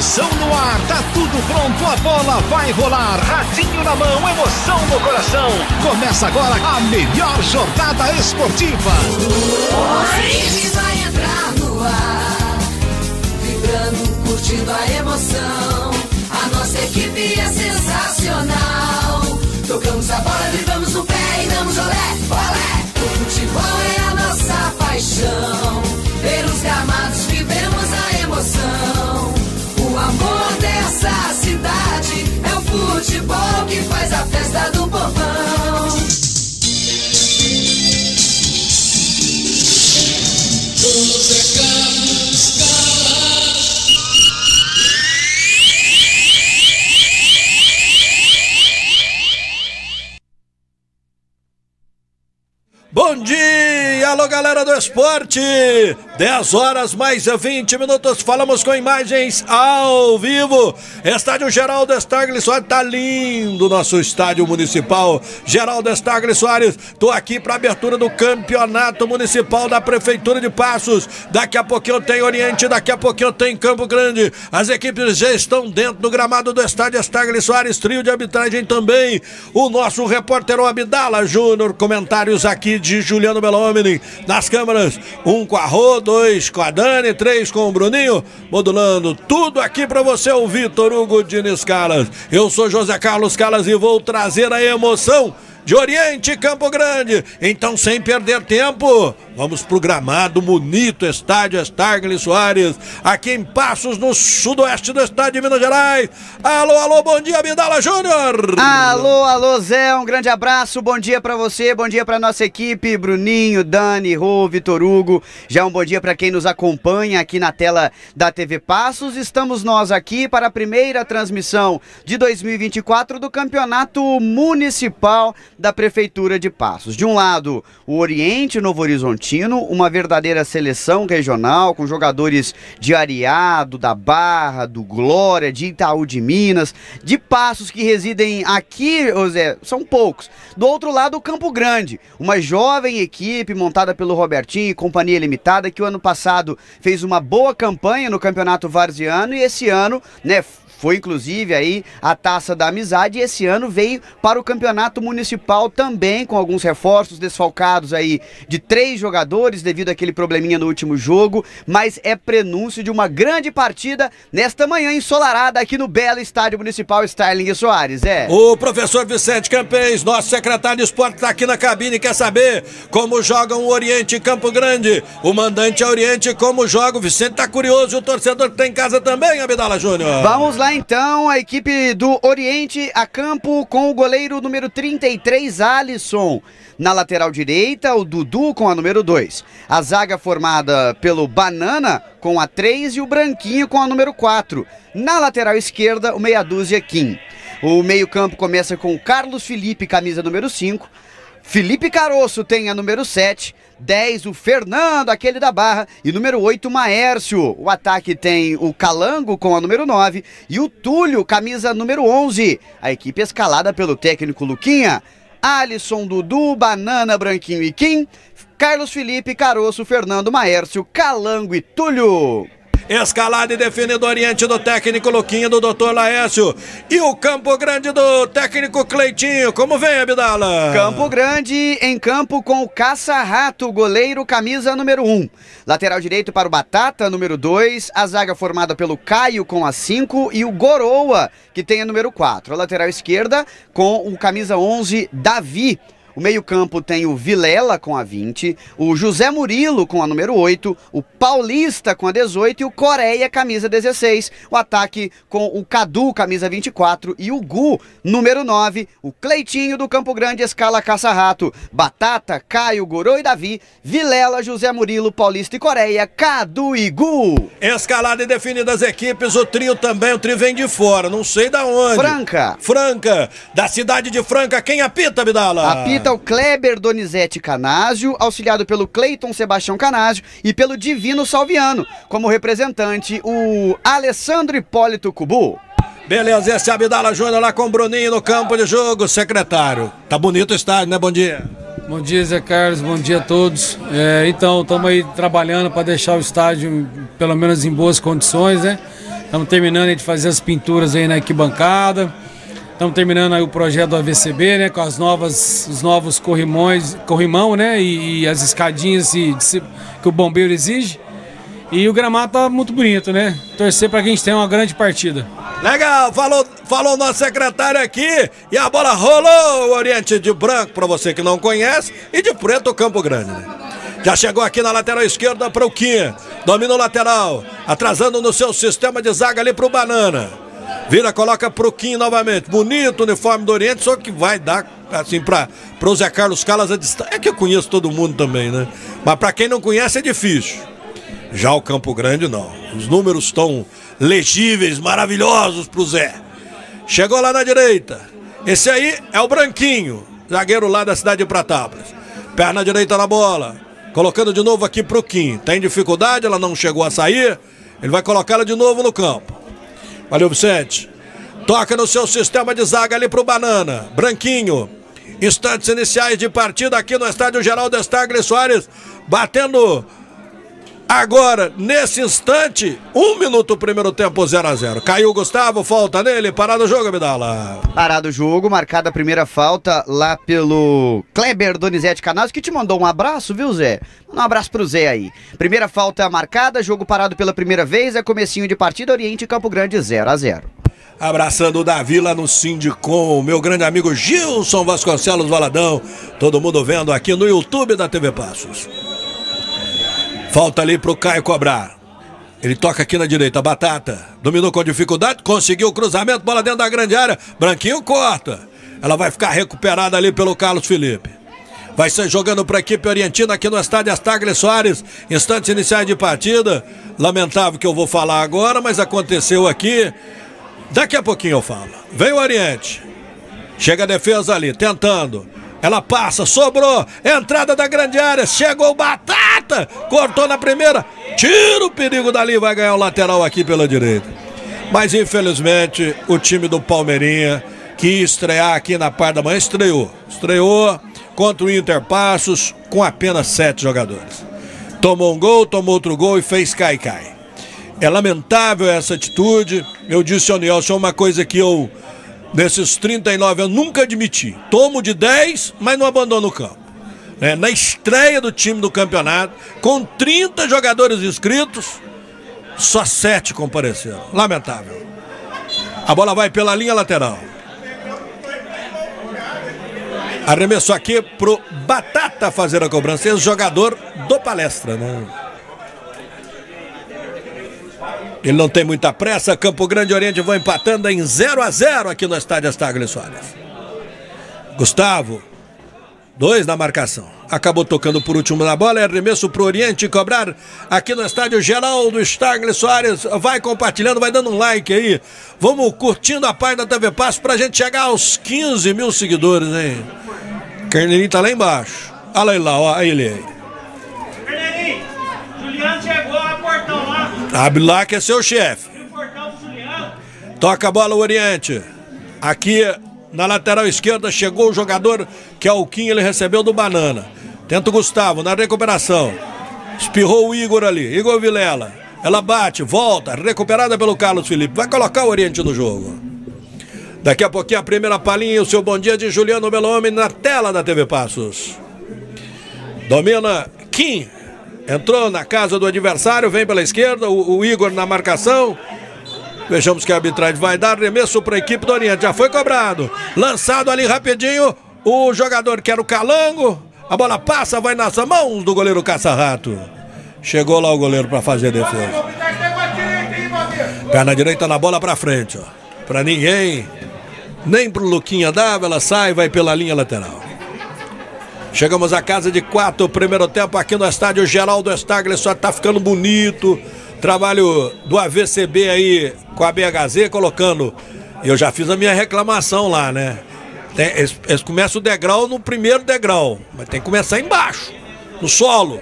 Emoção no ar, tá tudo pronto, a bola vai rolar. Ratinho na mão, emoção no coração. Começa agora a melhor jornada esportiva. O vai entrar no ar, vibrando, curtindo a emoção. A nossa equipe é sensacional. Tocamos a bola, vivamos no pé e damos olé, olé. O futebol é a nossa paixão. Pelos gramados vivemos a emoção. Amor dessa cidade é o futebol que faz a festa do povão. Galera do esporte! 10 horas mais 20 minutos, falamos com imagens ao vivo. Estádio Geraldo Estagli Soares, tá lindo nosso estádio municipal. Geraldo Estagli Soares, tô aqui para abertura do campeonato municipal da Prefeitura de Passos. Daqui a pouquinho tem Oriente, daqui a pouquinho tem Campo Grande. As equipes já estão dentro do gramado do estádio Estagli Soares, trio de arbitragem também. O nosso repórter Abdala Júnior, comentários aqui de Juliano Belomini. Nas câmeras, um com a Rô, dois com a Dani, três com o Bruninho, modulando tudo aqui para você, o Vitor Hugo Diniz Calas. Eu sou José Carlos Calas e vou trazer a emoção de Oriente Campo Grande. Então, sem perder tempo, vamos pro gramado bonito estádio Stargli Soares, aqui em Passos, no sudoeste do estado de Minas Gerais. Alô, alô, bom dia, Bidala Júnior. Alô, alô, Zé, um grande abraço, bom dia para você, bom dia para nossa equipe, Bruninho, Dani, Rô, Vitor Hugo. Já um bom dia para quem nos acompanha aqui na tela da TV Passos. Estamos nós aqui para a primeira transmissão de 2024 do Campeonato Municipal da Prefeitura de Passos. De um lado, o Oriente Novo Horizontino, uma verdadeira seleção regional com jogadores de Ariado, da Barra, do Glória, de Itaú de Minas, de Passos que residem aqui, José, são poucos. Do outro lado, o Campo Grande, uma jovem equipe montada pelo Robertinho e Companhia Limitada que o ano passado fez uma boa campanha no Campeonato Varziano e esse ano, né, foi inclusive aí a Taça da Amizade e esse ano veio para o Campeonato Municipal também com alguns reforços desfalcados aí de três jogadores devido àquele probleminha no último jogo, mas é prenúncio de uma grande partida nesta manhã ensolarada aqui no belo Estádio Municipal Starling Soares, é. O professor Vicente Campês, nosso secretário de esporte, está aqui na cabine e quer saber como jogam o Oriente em Campo Grande. O mandante é Oriente, como joga. O Vicente está curioso e o torcedor que tá em casa também, Abdala Júnior. Vamos lá então a equipe do Oriente a campo com o goleiro número 33, Alisson. Na lateral direita, o Dudu com a número 2. A zaga formada pelo Banana com a 3 e o Branquinho com a número 4. Na lateral esquerda, o meia dúzia Kim. O meio-campo começa com Carlos Felipe, camisa número 5. Felipe Caroço tem a número 7. 10, o Fernando, aquele da Barra. E número 8, o Maércio. O ataque tem o Calango com a número 9 e o Túlio, camisa número 11. A equipe escalada pelo técnico Luquinha. Alisson, Dudu, Banana, Branquinho e Kim. Carlos Felipe, Caroço, Fernando, Maércio, Calango e Túlio. Escalada e definido Oriente do técnico Luquinha, do doutor Laércio. E o Campo Grande do técnico Cleitinho. Como vem, Abdala? Campo Grande em campo com o Caça-Rato, goleiro, camisa número 1. Lateral direito para o Batata, número 2. A zaga formada pelo Caio com a 5 e o Goroa, que tem a número 4. A lateral esquerda com o camisa 11, Davi. O meio-campo tem o Vilela com a 20, o José Murilo com a número 8, o Paulista com a 18 e o Coreia, camisa 16. O ataque com o Cadu, camisa 24 e o Gu, número 9. O Cleitinho do Campo Grande, escala caça-rato. Batata, Caio, Gorô e Davi. Vilela, José Murilo, Paulista e Coreia, Cadu e Gu. Escalada e definida as equipes, o trio também, o trio vem de fora, não sei da onde. Franca. Franca, da cidade de Franca, quem apita, Bidala? Apita o Kleber Donizete Canásio, auxiliado pelo Cleiton Sebastião Canásio e pelo Divino Salviano, como representante o Alessandro Hipólito Cubu. Beleza, esse é Abdala Júnior lá com o Bruninho no campo de jogo, secretário. Tá bonito o estádio, né? Bom dia. Bom dia, Zé Carlos. Bom dia a todos. É, então, estamos aí trabalhando para deixar o estádio, pelo menos em boas condições, né? Estamos terminando de fazer as pinturas aí na arquibancada. Estamos terminando aí o projeto do AVCB, né? Com as novas, os novos corrimões, corrimão, né? E, e as escadinhas de, que o bombeiro exige. E o gramado tá muito bonito, né? Torcer para que a gente tenha uma grande partida. Legal, falou, falou nosso secretário aqui. E a bola rolou Oriente de branco, para você que não conhece, e de preto o Campo Grande, né? Já chegou aqui na lateral esquerda para o Kim. Domina o lateral, atrasando no seu sistema de zaga ali para o Banana. Vira, coloca pro Kim novamente. Bonito uniforme do Oriente, só que vai dar, assim, para o Zé Carlos Calas a distância. É que eu conheço todo mundo também, né? Mas para quem não conhece é difícil. Já o Campo Grande, não. Os números estão legíveis, maravilhosos pro Zé. Chegou lá na direita. Esse aí é o Branquinho, zagueiro lá da cidade de Pratápolis. Perna direita na bola. Colocando de novo aqui pro Kim. Tem dificuldade, ela não chegou a sair. Ele vai colocá-la de novo no campo. Valeu, Vicente. Toca no seu sistema de zaga ali pro Banana. Branquinho. Instantes iniciais de partida aqui no estádio Geraldo Estagli Soares. Batendo Agora, nesse instante, um minuto primeiro tempo 0 a 0 Caiu o Gustavo, falta nele, parado o jogo, Abdala. Parado o jogo, marcada a primeira falta lá pelo Kleber Donizete Canais, que te mandou um abraço, viu, Zé? Um abraço pro Zé aí. Primeira falta marcada, jogo parado pela primeira vez, é comecinho de partida, Oriente Campo Grande 0 a 0 Abraçando o Davi lá no Sindicom, meu grande amigo Gilson Vasconcelos Valadão. Todo mundo vendo aqui no YouTube da TV Passos. Falta ali pro Caio cobrar. Ele toca aqui na direita, Batata. Dominou com dificuldade, conseguiu o cruzamento, bola dentro da grande área. Branquinho corta. Ela vai ficar recuperada ali pelo Carlos Felipe. Vai ser jogando para a equipe orientina aqui no estádio Astagre Soares. Instantes iniciais de partida. Lamentável que eu vou falar agora, mas aconteceu aqui. Daqui a pouquinho eu falo. Vem o Oriente. Chega a defesa ali, tentando. Ela passa, sobrou, entrada da grande área, chegou Batata, cortou na primeira, tira o perigo dali, vai ganhar o lateral aqui pela direita. Mas infelizmente o time do Palmeirinha, que estrear aqui na parte da manhã, estreou. Estreou contra o Interpassos com apenas sete jogadores. Tomou um gol, tomou outro gol e fez cai-cai. É lamentável essa atitude. Eu disse ao Nelson uma coisa que eu Nesses 39 anos, nunca admiti. Tomo de 10, mas não abandono o campo. É, na estreia do time do campeonato, com 30 jogadores inscritos, só 7 compareceram. Lamentável. A bola vai pela linha lateral. Arremesso aqui pro Batata fazer a cobrança. Esse jogador do palestra, né? Ele não tem muita pressa. Campo Grande Oriente vão empatando em 0 a 0 aqui no estádio Astagli Soares. Gustavo, dois na marcação. Acabou tocando por último na bola. É arremesso pro Oriente cobrar aqui no estádio Geraldo Stagli Soares. Vai compartilhando, vai dando um like aí. Vamos curtindo a página da TV Passo pra gente chegar aos 15 mil seguidores, hein? Carneirinho tá lá embaixo. Olha lá, ó, ele aí. Carneirinho, Juliano chegou a portão lá. Abre lá que é seu chefe. Toca a bola o Oriente. Aqui na lateral esquerda chegou o jogador que é o Kim, ele recebeu do Banana. Tenta o Gustavo na recuperação. Espirrou o Igor ali, Igor Vilela. Ela bate, volta, recuperada pelo Carlos Felipe. Vai colocar o Oriente no jogo. Daqui a pouquinho a primeira palhinha o seu bom dia de Juliano Belome na tela da TV Passos. Domina Kim. Entrou na casa do adversário, vem pela esquerda, o, o Igor na marcação. Vejamos que a arbitragem vai dar remesso para a equipe do Oriente. Já foi cobrado. Lançado ali rapidinho. O jogador que era o Calango. A bola passa, vai nas mãos do goleiro Caça-Rato. Chegou lá o goleiro para fazer a defesa. Perna direita na bola para frente. Para ninguém. Nem pro Luquinha dava, ela sai, vai pela linha lateral. Chegamos à casa de quatro, primeiro tempo aqui no estádio Geraldo Estagler, só tá ficando bonito. Trabalho do AVCB aí com a BHZ colocando. Eu já fiz a minha reclamação lá, né? Tem, eles, eles começam o degrau no primeiro degrau, mas tem que começar embaixo, no solo,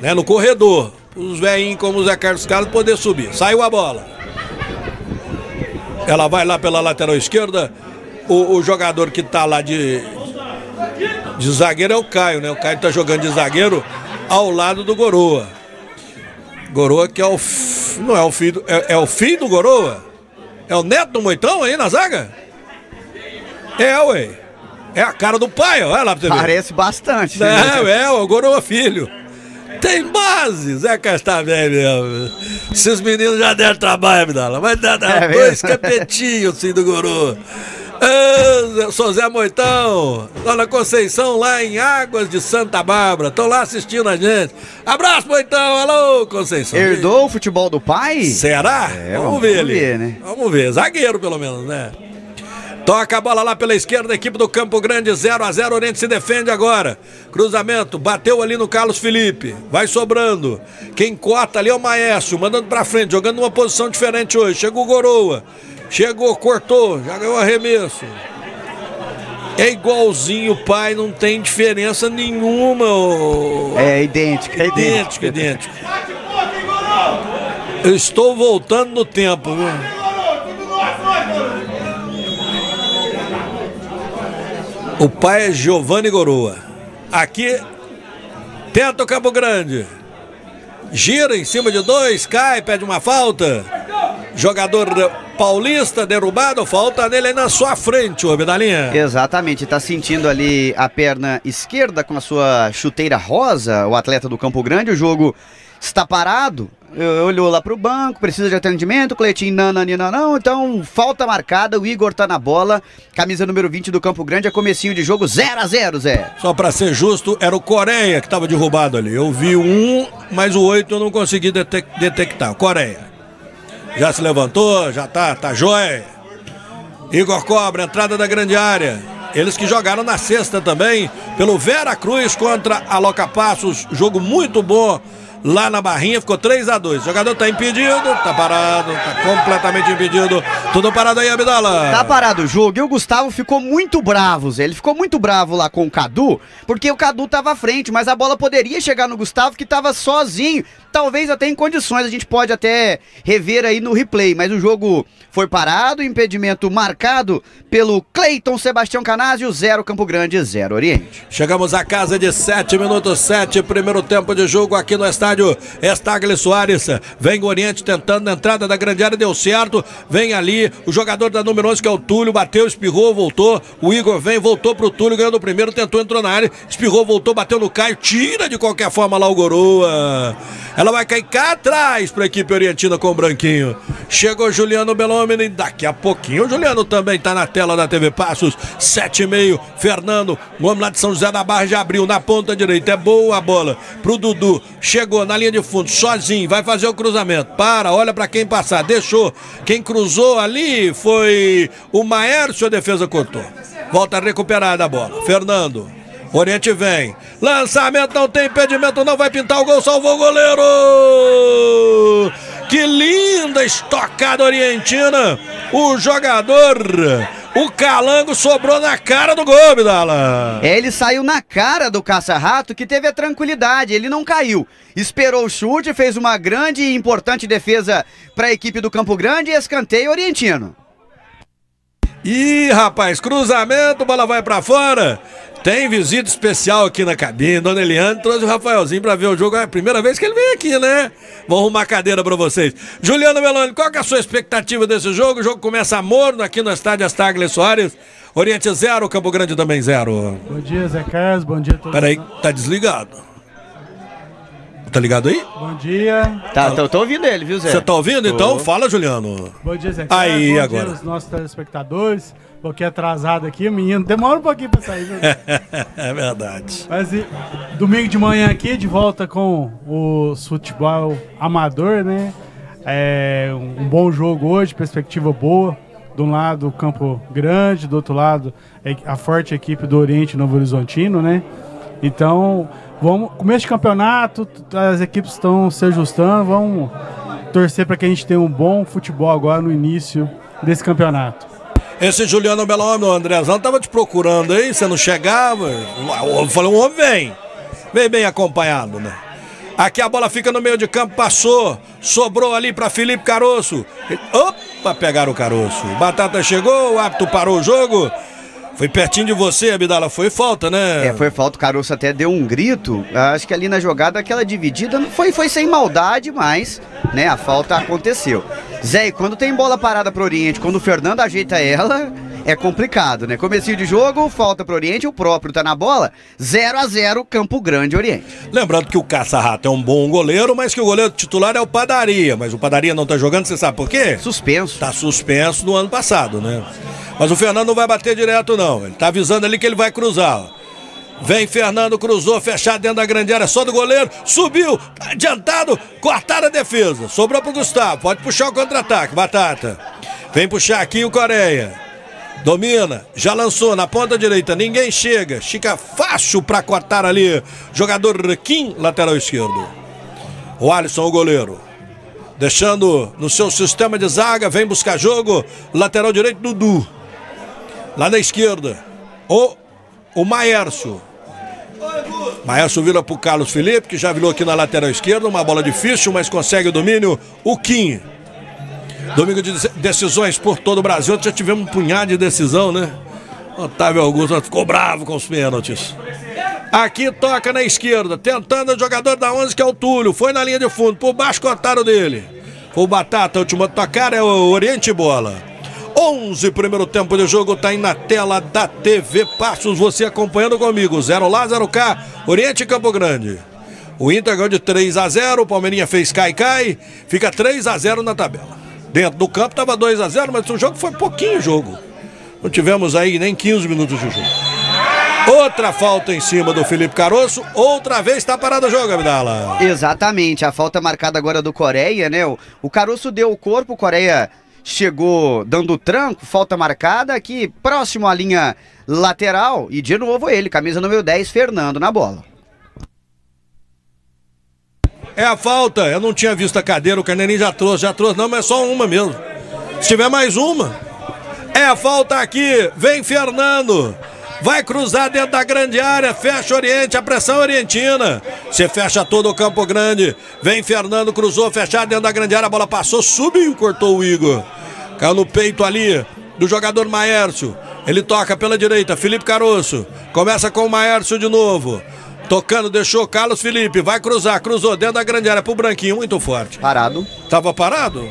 né? No corredor. Os velhinhos como o Zé Carlos Carlos poder subir. Saiu a bola. Ela vai lá pela lateral esquerda. O, o jogador que tá lá de, de zagueiro é o Caio, né? O Caio tá jogando de zagueiro ao lado do Goroa. Goroa que é o não é o filho, do- é, é o filho do Goroa? É o neto do Moitão aí na zaga? É, ué. É a cara do pai, ó. olha lá pra você ver. Parece bastante. Não, é, o Goroa filho. Tem base, Zé Castamé mesmo. Esses meninos já deram trabalho, Abdala. Mas dá, dá É dois capetinhos, sim, do Goroa. Sou Zé Moitão, Dona Conceição lá em Águas de Santa Bárbara. Estão lá assistindo a gente. Abraço, Moitão. Alô, Conceição. Herdou o futebol do pai? Será? É, vamos, vamos ver ele. ver, né? Vamos ver. Zagueiro, pelo menos, né? Toca a bola lá pela esquerda, equipe do Campo Grande, 0 a 0 Oriente se defende agora. Cruzamento, bateu ali no Carlos Felipe. Vai sobrando. Quem corta ali é o Maestro, mandando pra frente, jogando numa posição diferente hoje. Chegou o Goroa. Chegou, cortou, já ganhou arremesso. É igualzinho o pai, não tem diferença nenhuma. ô. É idêntico, é idêntico. Idêntico, idêntico. Eu estou voltando no tempo, viu? O pai é Giovanni Goroa. Aqui tenta o Campo Grande. Gira em cima de dois, cai, pede uma falta. Jogador paulista derrubado, falta nele aí na sua frente, ô Medalinha. Exatamente, tá sentindo ali a perna esquerda com a sua chuteira rosa, o atleta do Campo Grande. O jogo está parado, olhou lá pro banco, precisa de atendimento, Cleitinho nananina não, então falta marcada, o Igor tá na bola, camisa número 20 do Campo Grande, é comecinho de jogo 0 a 0 Zé. Só pra ser justo, era o Coreia que tava derrubado ali. Eu vi um, mas o oito eu não consegui detec- detectar. Coreia. Já se levantou, já tá, tá jóia. Igor Cobra, entrada da grande área. Eles que jogaram na sexta também, pelo Vera Cruz contra a Loca Passos. Jogo muito bom lá na Barrinha, ficou 3 a 2 O jogador tá impedido, tá parado, tá completamente impedido. Tudo parado aí, Abdala. Tá parado o jogo e o Gustavo ficou muito bravo, Zé. Ele ficou muito bravo lá com o Cadu, porque o Cadu tava à frente, mas a bola poderia chegar no Gustavo que tava sozinho. Talvez até em condições, a gente pode até rever aí no replay, mas o jogo foi parado, impedimento marcado pelo Cleiton Sebastião Canásio, 0 Campo Grande, 0 Oriente. Chegamos à casa de 7 minutos 7, primeiro tempo de jogo aqui no estádio Estagli Soares. Vem o Oriente tentando a entrada da grande área, deu certo. Vem ali o jogador da número 11, que é o Túlio, bateu, espirrou, voltou. O Igor vem, voltou pro Túlio, ganhou no primeiro, tentou, entrou na área, espirrou, voltou, bateu no Caio, tira de qualquer forma lá o Goroa. Ela vai cair cá atrás pra equipe orientina com o Branquinho. Chegou Juliano Belomini, daqui a pouquinho o Juliano também tá na tela da TV Passos, sete e meio, Fernando, o homem lá de São José da Barra já abriu na ponta direita, é boa a bola pro Dudu, chegou na linha de fundo, sozinho, vai fazer o cruzamento, para, olha pra quem passar, deixou, quem cruzou ali foi o Maércio, a defesa cortou, volta recuperada a bola, Fernando, Oriente vem. Lançamento não tem impedimento, não vai pintar o gol, salvou o goleiro. Que linda estocada orientina. O jogador, o Calango sobrou na cara do gol, Bidala. É, ele saiu na cara do caça-rato que teve a tranquilidade, ele não caiu. Esperou o chute, fez uma grande e importante defesa para a equipe do Campo Grande e escanteio orientino. Ih, rapaz, cruzamento, bola vai pra fora. Tem visita especial aqui na cabine. Dona Eliane trouxe o Rafaelzinho pra ver o jogo. É a primeira vez que ele vem aqui, né? Vou arrumar cadeira pra vocês. Juliano Meloni, qual que é a sua expectativa desse jogo? O jogo começa morno aqui no estádio Astagli Soares. Oriente zero, Campo Grande também zero. Bom dia, Zé Carlos. Bom dia a todos. Peraí, tá desligado. Tá ligado aí? Bom dia. Tá, tô, tô ouvindo ele, viu, Zé? Você tá ouvindo? Então fala, Juliano. Bom dia, Zé Carlos. Aí, Bom agora. dia aos nossos telespectadores. Pouquinho atrasado aqui, menino. Demora um pouquinho pra sair. viu? é verdade. Mas e, domingo de manhã aqui, de volta com o futebol amador, né? É um bom jogo hoje, perspectiva boa. De um lado, o Campo Grande, do outro lado, é a forte equipe do Oriente Novo Horizontino, né? Então, vamos começo de campeonato, as equipes estão se ajustando, vamos torcer para que a gente tenha um bom futebol agora no início desse campeonato. Esse Juliano Belhomem, o Andrezão, tava te procurando aí, você não chegava. Eu falei, um homem vem. Vem bem acompanhado, né? Aqui a bola fica no meio de campo, passou, sobrou ali para Felipe Caroço. Opa, pegaram o Caroço. Batata chegou, o árbitro parou o jogo. Foi pertinho de você, Abdala. Foi falta, né? É, foi falta. O Caroço até deu um grito. Acho que ali na jogada, aquela dividida, não foi, foi sem maldade, mas né, a falta aconteceu. Zé, e quando tem bola parada pro Oriente, quando o Fernando ajeita ela, é complicado, né? Comecinho de jogo, falta pro Oriente, o próprio tá na bola. 0 a 0 Campo Grande Oriente. Lembrando que o Caça-Rato é um bom goleiro, mas que o goleiro titular é o Padaria. Mas o Padaria não tá jogando, você sabe por quê? Suspenso. Tá suspenso no ano passado, né? Mas o Fernando não vai bater direto, não. Ele tá avisando ali que ele vai cruzar. ó. Vem Fernando, cruzou, fechado dentro da grande área, só do goleiro, subiu, tá adiantado, cortaram a defesa. Sobrou pro Gustavo, pode puxar o contra-ataque, Batata. Vem puxar aqui o Coreia. Domina, já lançou na ponta direita, ninguém chega, fica fácil pra cortar ali. Jogador Kim, lateral esquerdo. O Alisson, o goleiro. Deixando no seu sistema de zaga, vem buscar jogo. Lateral direito, Dudu. Lá na esquerda, o, o Maércio. Maércio vira pro Carlos Felipe, que já virou aqui na lateral esquerda. Uma bola difícil, mas consegue o domínio. O Kim. Domingo de decisões por todo o Brasil. Já tivemos um punhado de decisão, né? Otávio Augusto ficou bravo com os pênaltis. Aqui toca na esquerda, tentando o jogador da 11 que é o Túlio. Foi na linha de fundo, por baixo cortaram dele. Foi o Batata, o último a tocar é o Oriente Bola. 11, primeiro tempo de jogo, tá aí na tela da TV Passos, você acompanhando comigo. 0 lá, 0 cá, Oriente Campo Grande. O Inter ganhou de 3 a 0, o Palmeirinha fez cai-cai, fica 3 a 0 na tabela. Dentro do campo tava 2 a 0, mas o jogo foi pouquinho jogo. Não tivemos aí nem 15 minutos de jogo. Outra falta em cima do Felipe Caroço. Outra vez está parado o jogo, Abdala. Exatamente, a falta marcada agora do Coreia, né? O, o Caroço deu o corpo, o Coreia chegou dando tranco, falta marcada aqui próximo à linha lateral. E de novo ele, camisa número 10, Fernando na bola. É a falta. Eu não tinha visto a cadeira, o Carneirinho já trouxe, já trouxe. Não, mas é só uma mesmo. Se tiver mais uma. É a falta aqui. Vem Fernando. Vai cruzar dentro da grande área, fecha Oriente, a pressão orientina. Você fecha todo o Campo Grande. Vem Fernando, cruzou, fechado dentro da grande área, a bola passou, subiu, cortou o Igor. Caiu no peito ali do jogador Maércio. Ele toca pela direita, Felipe Caroço. Começa com o Maércio de novo. Tocando, deixou Carlos Felipe. Vai cruzar, cruzou dentro da grande área pro Branquinho, muito forte. Parado. Tava parado?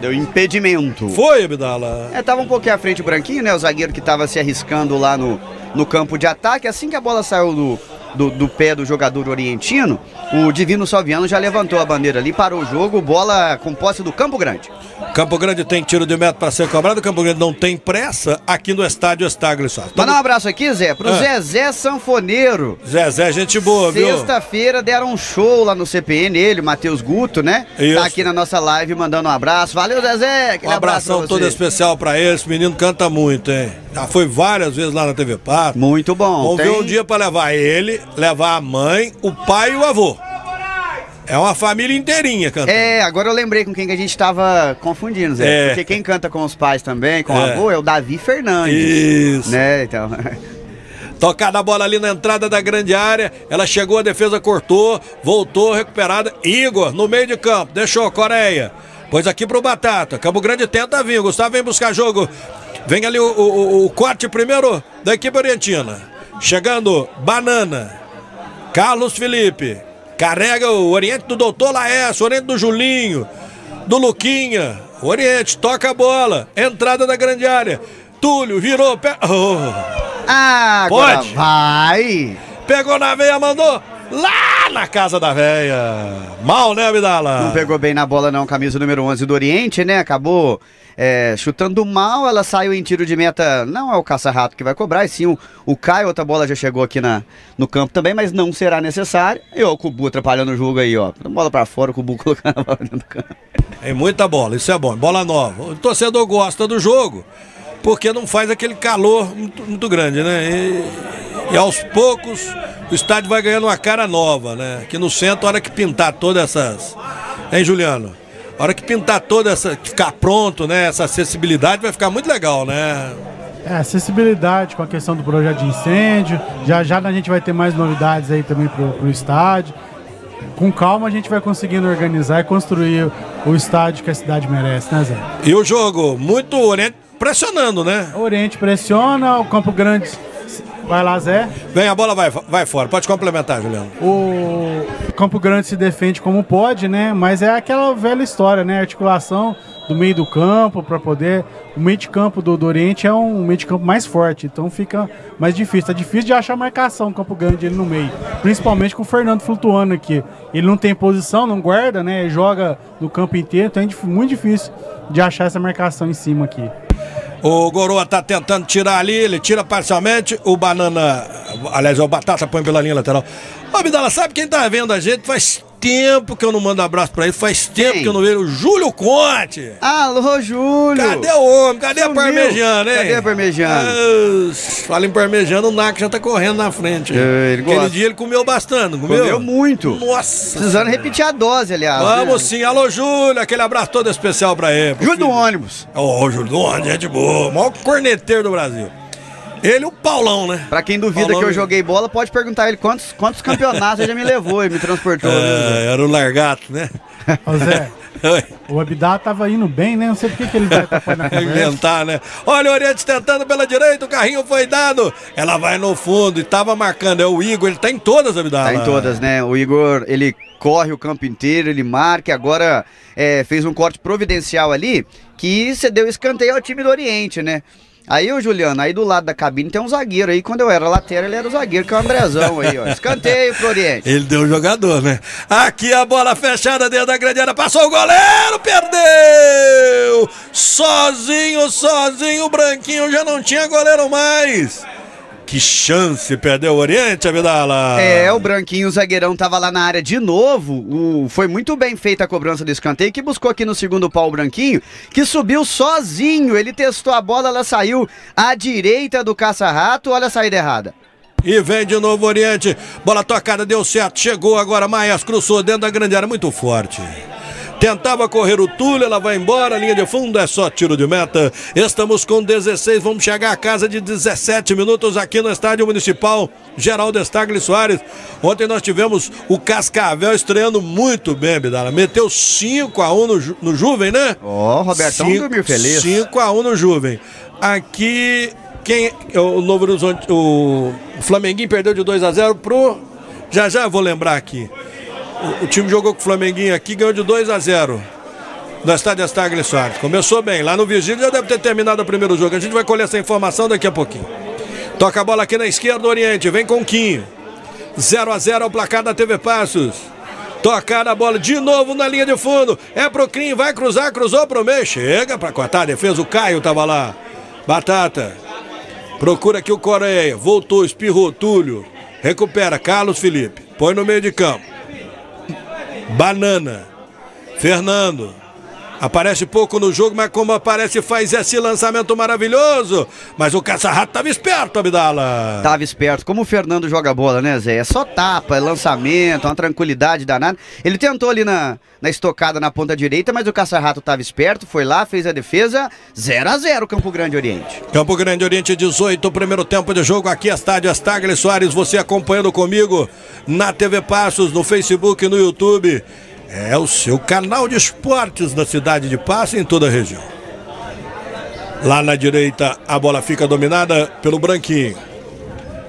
Deu impedimento. Foi, Abdala. É, tava um pouquinho à frente o Branquinho, né? O zagueiro que tava se arriscando lá no, no campo de ataque. Assim que a bola saiu do, do, do pé do jogador orientino, o Divino Salviano já levantou a bandeira ali, parou o jogo, bola com posse do Campo Grande. Campo Grande tem tiro de meta para ser cobrado. Campo Grande não tem pressa aqui no estádio Estagre Sá. Mandar um abraço aqui, Zé, pro Ah. Zezé Sanfoneiro. Zezé, gente boa, viu? Sexta-feira deram um show lá no CPN, ele, o Matheus Guto, né? Isso. Tá aqui na nossa live mandando um abraço. Valeu, Zezé! Um abraço abração você. todo especial pra ele. Esse menino canta muito, hein? Já foi várias vezes lá na TV Pato. Muito bom. Vamos tem- ver um dia pra levar ele, levar a mãe, o pai e o avô. É uma família inteirinha cantando. É, agora eu lembrei com quem que a gente tava confundindo, Zé. É. Porque quem canta com os pais também, com o É. avô, é o Davi Fernandes. Isso. Né, então. Tocada a bola ali na entrada da grande área. Ela chegou, a defesa cortou, voltou, recuperada. Igor no meio de campo, deixou Coreia. Pôs aqui pro Batata. Cabo Grande tenta vir. Gustavo vem buscar jogo. Vem ali o, o, o- o corte primeiro da equipe orientina. Chegando, Banana. Carlos Felipe. Carrega o Oriente do Doutor Laércio, Oriente do Julinho, do Luquinha. Oriente, toca a bola. Entrada da grande área. Túlio virou. Pe... Oh. Ah, agora Pode? vai! Pegou na veia, mandou lá na casa da veia. Mal, né, Abdala? Não pegou bem na bola não, camisa número 11 do Oriente, né? Acabou é, chutando mal, ela saiu em tiro de meta. Não é o caça-rato que vai cobrar, e sim o, o Caio. Outra bola já chegou aqui na, no campo também, mas não será necessário. E ó, o Cubu atrapalhando o jogo aí, ó. Bola pra fora, o Cubu colocando a bola dentro do campo. Tem muita bola, isso é bom. Bola nova. O torcedor gosta do jogo, porque não faz aquele calor muito, muito grande, né? E, e aos poucos o estádio vai ganhando uma cara nova, né? Aqui no centro, a hora que pintar todas essas. Hein, Juliano? A hora que pintar toda essa. que ficar pronto, né? Essa acessibilidade vai ficar muito legal, né? É, acessibilidade com a questão do projeto de incêndio. Já já a gente vai ter mais novidades aí também pro, pro estádio. Com calma a gente vai conseguindo organizar e construir o estádio que a cidade merece, né, Zé? E o jogo, muito Oriente pressionando, né? O Oriente pressiona, o Campo Grande vai lá, Zé. Vem, a bola vai, vai fora. Pode complementar, Juliano. O Campo Grande se defende como pode, né? Mas é aquela velha história, né? Articulação do meio do campo para poder. O meio de campo do, do Oriente é um meio de campo mais forte, então fica mais difícil. Tá difícil de achar marcação no Campo Grande ele no meio, principalmente com o Fernando flutuando aqui. Ele não tem posição, não guarda, né? Ele joga no campo inteiro, então é muito difícil de achar essa marcação em cima aqui. O Goroa tá tentando tirar ali, ele tira parcialmente. O Banana, aliás, o Batata põe pela linha lateral. Ô, Abdala, sabe quem tá vendo a gente? Faz tempo que eu não mando abraço pra ele, faz tempo Quem? que eu não vejo. O Júlio Conte. Alô, Júlio! Cadê o homem? Cadê a Sumiu. parmejana, hein? Cadê a parmejana? Ah, fala em parmejana, o NAC já tá correndo na frente. É, ele Aquele gosta. dia ele comeu bastante, comeu? Comeu muito. Nossa. Precisando repetir a dose, aliás. Vamos né? sim. Alô, Júlio. Aquele abraço todo especial pra ele. Júlio do ônibus. Ô, Júlio do ônibus, gente boa. O maior corneteiro do Brasil. Ele e o Paulão, né? Pra quem duvida Paulão- que eu joguei bola, pode perguntar ele quantos, quantos campeonatos ele já me levou e me transportou. né? É, era o largato, né? Ô Zé, Oi. o Abdá tava indo bem, né? Não sei por que que ele vai atrapalhar na conversa. Inventar, né? Olha o Oriente tentando pela direita, o carrinho foi dado. Ela vai no fundo e tava marcando. É o Igor, ele tá em todas, Abdala. Tá em todas, né? O Igor, ele corre o campo inteiro, ele marca, e agora é, fez um corte providencial ali que cedeu escanteio ao time do Oriente, né? Aí, ô Juliano, aí do lado da cabine tem um zagueiro aí. Quando eu era lateral, ele era o zagueiro, que é o Andrezão aí, ó. Escanteio pro Oriente. Ele deu o jogador, né? Aqui a bola fechada dentro da grande área. Passou o goleiro, perdeu! Sozinho, sozinho, o Branquinho já não tinha goleiro mais. Que chance perdeu o Oriente, Abdala. É, o Branquinho, o zagueirão, tava lá na área de novo. O, foi muito bem feita a cobrança do escanteio, que buscou aqui no segundo pau o Branquinho, que subiu sozinho. Ele testou a bola, ela saiu à direita do caça-rato. Olha a saída errada. E vem de novo o Oriente. Bola tocada, deu certo. Chegou agora, Maias cruzou dentro da grande área, muito forte. Tentava correr o Túlio, ela vai embora, linha de fundo, é só tiro de meta. Estamos com 16, vamos chegar a casa de 17 minutos aqui no Estádio Municipal Geraldo Estagli Soares. Ontem nós tivemos o Cascavel estreando muito bem, Bidala. Meteu 5x1 no, Ju- no Juven, né? Ó, o Robertão Cinco- dormiu feliz. 5x1 no Juven. Aqui, quem. O Novo Horizonte. O Flamenguinho perdeu de 2x0 pro. Já já eu vou lembrar aqui. O, time jogou com o Flamenguinho aqui, ganhou de 2 a 0 no estádio Astagli Soares. Começou bem. Lá no Vigílio já deve ter terminado o primeiro jogo. A gente vai colher essa informação daqui a pouquinho. Toca a bola aqui na esquerda, Oriente. Vem com Quinho. 0 a 0 ao placar da TV Passos. Tocada a bola de novo na linha de fundo. É pro Crim, vai cruzar, cruzou pro meio. Chega pra cortar a defesa. O Caio tava lá. Batata. Procura aqui o Coreia. Voltou, espirrou, Túlio. Recupera, Carlos Felipe. Põe no meio de campo. Banana. Fernando. Aparece pouco no jogo, mas como aparece, faz esse lançamento maravilhoso. Mas o caça-rato tava esperto, Abdala. Tava esperto. Como o Fernando joga bola, né, Zé? É só tapa, é lançamento, uma tranquilidade danada. Ele tentou ali na, na estocada na ponta direita, mas o caça-rato tava esperto, foi lá, fez a defesa. 0 a 0 Campo Grande Oriente. Campo Grande Oriente 18, primeiro tempo de jogo aqui, estádio Astagli Soares, você acompanhando comigo na TV Passos, no Facebook e no YouTube. É o seu canal de esportes da cidade de Passos e em toda a região. Lá na direita, a bola fica dominada pelo Branquinho.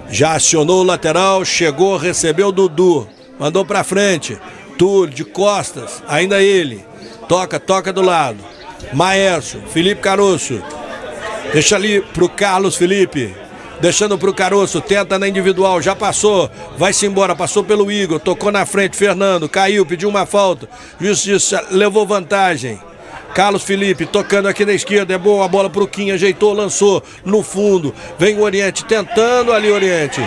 Já acionou o lateral, chegou, recebeu o Dudu, mandou pra frente. Túlio de costas, ainda ele. Toca, toca do lado. Maércio, Felipe Caroço. Deixa ali pro Carlos Felipe. Deixando pro Caroço, tenta na individual, já passou, vai-se embora, passou pelo Igor, tocou na frente, Fernando, caiu, pediu uma falta, justiça, levou vantagem. Carlos Felipe tocando aqui na esquerda, é boa a bola pro Kim, ajeitou, lançou no fundo. Vem o Oriente tentando ali, Oriente.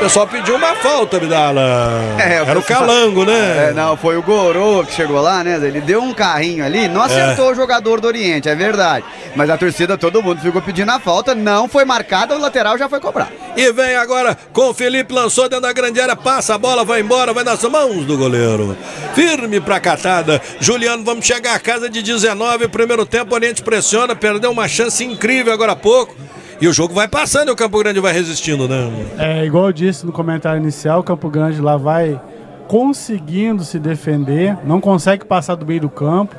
O pessoal pediu uma falta, Vidala. É, Era o Calango, né? É, não, foi o Gorô que chegou lá, né? Ele deu um carrinho ali, não acertou o jogador do Oriente, é verdade. Mas a torcida, todo mundo ficou pedindo a falta, não foi marcada, o lateral já foi cobrado. E vem agora com o Felipe, lançou dentro da grande área, passa a bola, vai embora, vai nas mãos do goleiro. Firme pra catada. Juliano, vamos chegar à casa de 19, primeiro tempo, o Oriente pressiona, perdeu uma chance incrível agora há pouco. E o jogo vai passando e o Campo Grande vai resistindo, né? É, igual eu disse no comentário inicial, o Campo Grande lá vai conseguindo se defender, não consegue passar do meio do campo.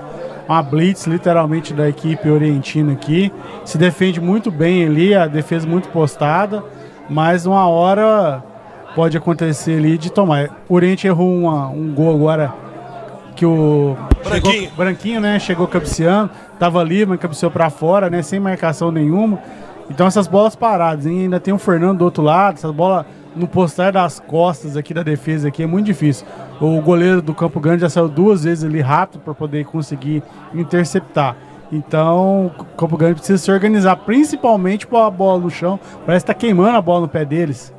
uma blitz literalmente da equipe orientina aqui. Se defende muito bem ali, a defesa muito postada, mas uma hora pode acontecer ali de tomar. O Oriente errou uma, um gol agora que o Branquinho. chegou, branquinho, né? Chegou cabeceando, tava ali, mas cabeceou para fora, né? Sem marcação nenhuma. Então essas bolas paradas, hein? ainda tem o Fernando do outro lado, essa bola no postar das costas aqui da defesa aqui é muito difícil. O goleiro do Campo Grande já saiu duas vezes ali rápido para poder conseguir interceptar. Então, o Campo Grande precisa se organizar, principalmente com a bola no chão. Parece que tá queimando a bola no pé deles.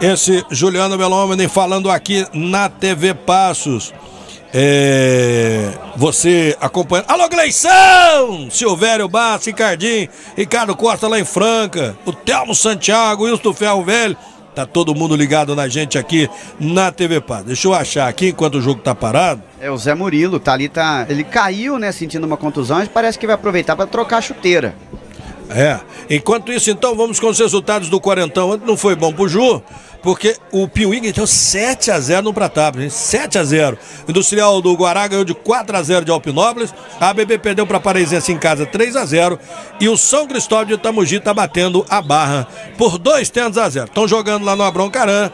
Esse Juliano Belomini falando aqui na TV Passos. É, você acompanha. Alô, Gleição! Silvério Bassi, Ricardinho, Ricardo Costa lá em Franca, o Telmo Santiago, Wilson Ferro Velho. Tá todo mundo ligado na gente aqui na TV Paz. Deixa eu achar aqui enquanto o jogo tá parado. É o Zé Murilo, tá ali, tá. Ele caiu, né, sentindo uma contusão, e parece que vai aproveitar para trocar a chuteira. É. Enquanto isso, então, vamos com os resultados do quarentão. Ontem não foi bom pro Ju, porque o Piuí deu 7 a 0 no Pratap, hein? 7 a 0 O Industrial do Guará ganhou de 4 a 0 de Alpinópolis. A ABB perdeu para Pareisense em casa 3 a 0 E o São Cristóvão de Itamogi tá batendo a barra por 2 tentos a 0 Estão jogando lá no Abroncarã.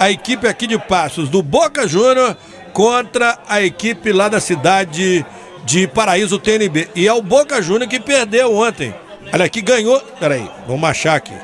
A equipe aqui de Passos do Boca Júnior contra a equipe lá da cidade de Paraíso TNB. E é o Boca Júnior que perdeu ontem. Olha aqui, ganhou. Peraí, vamos achar aqui.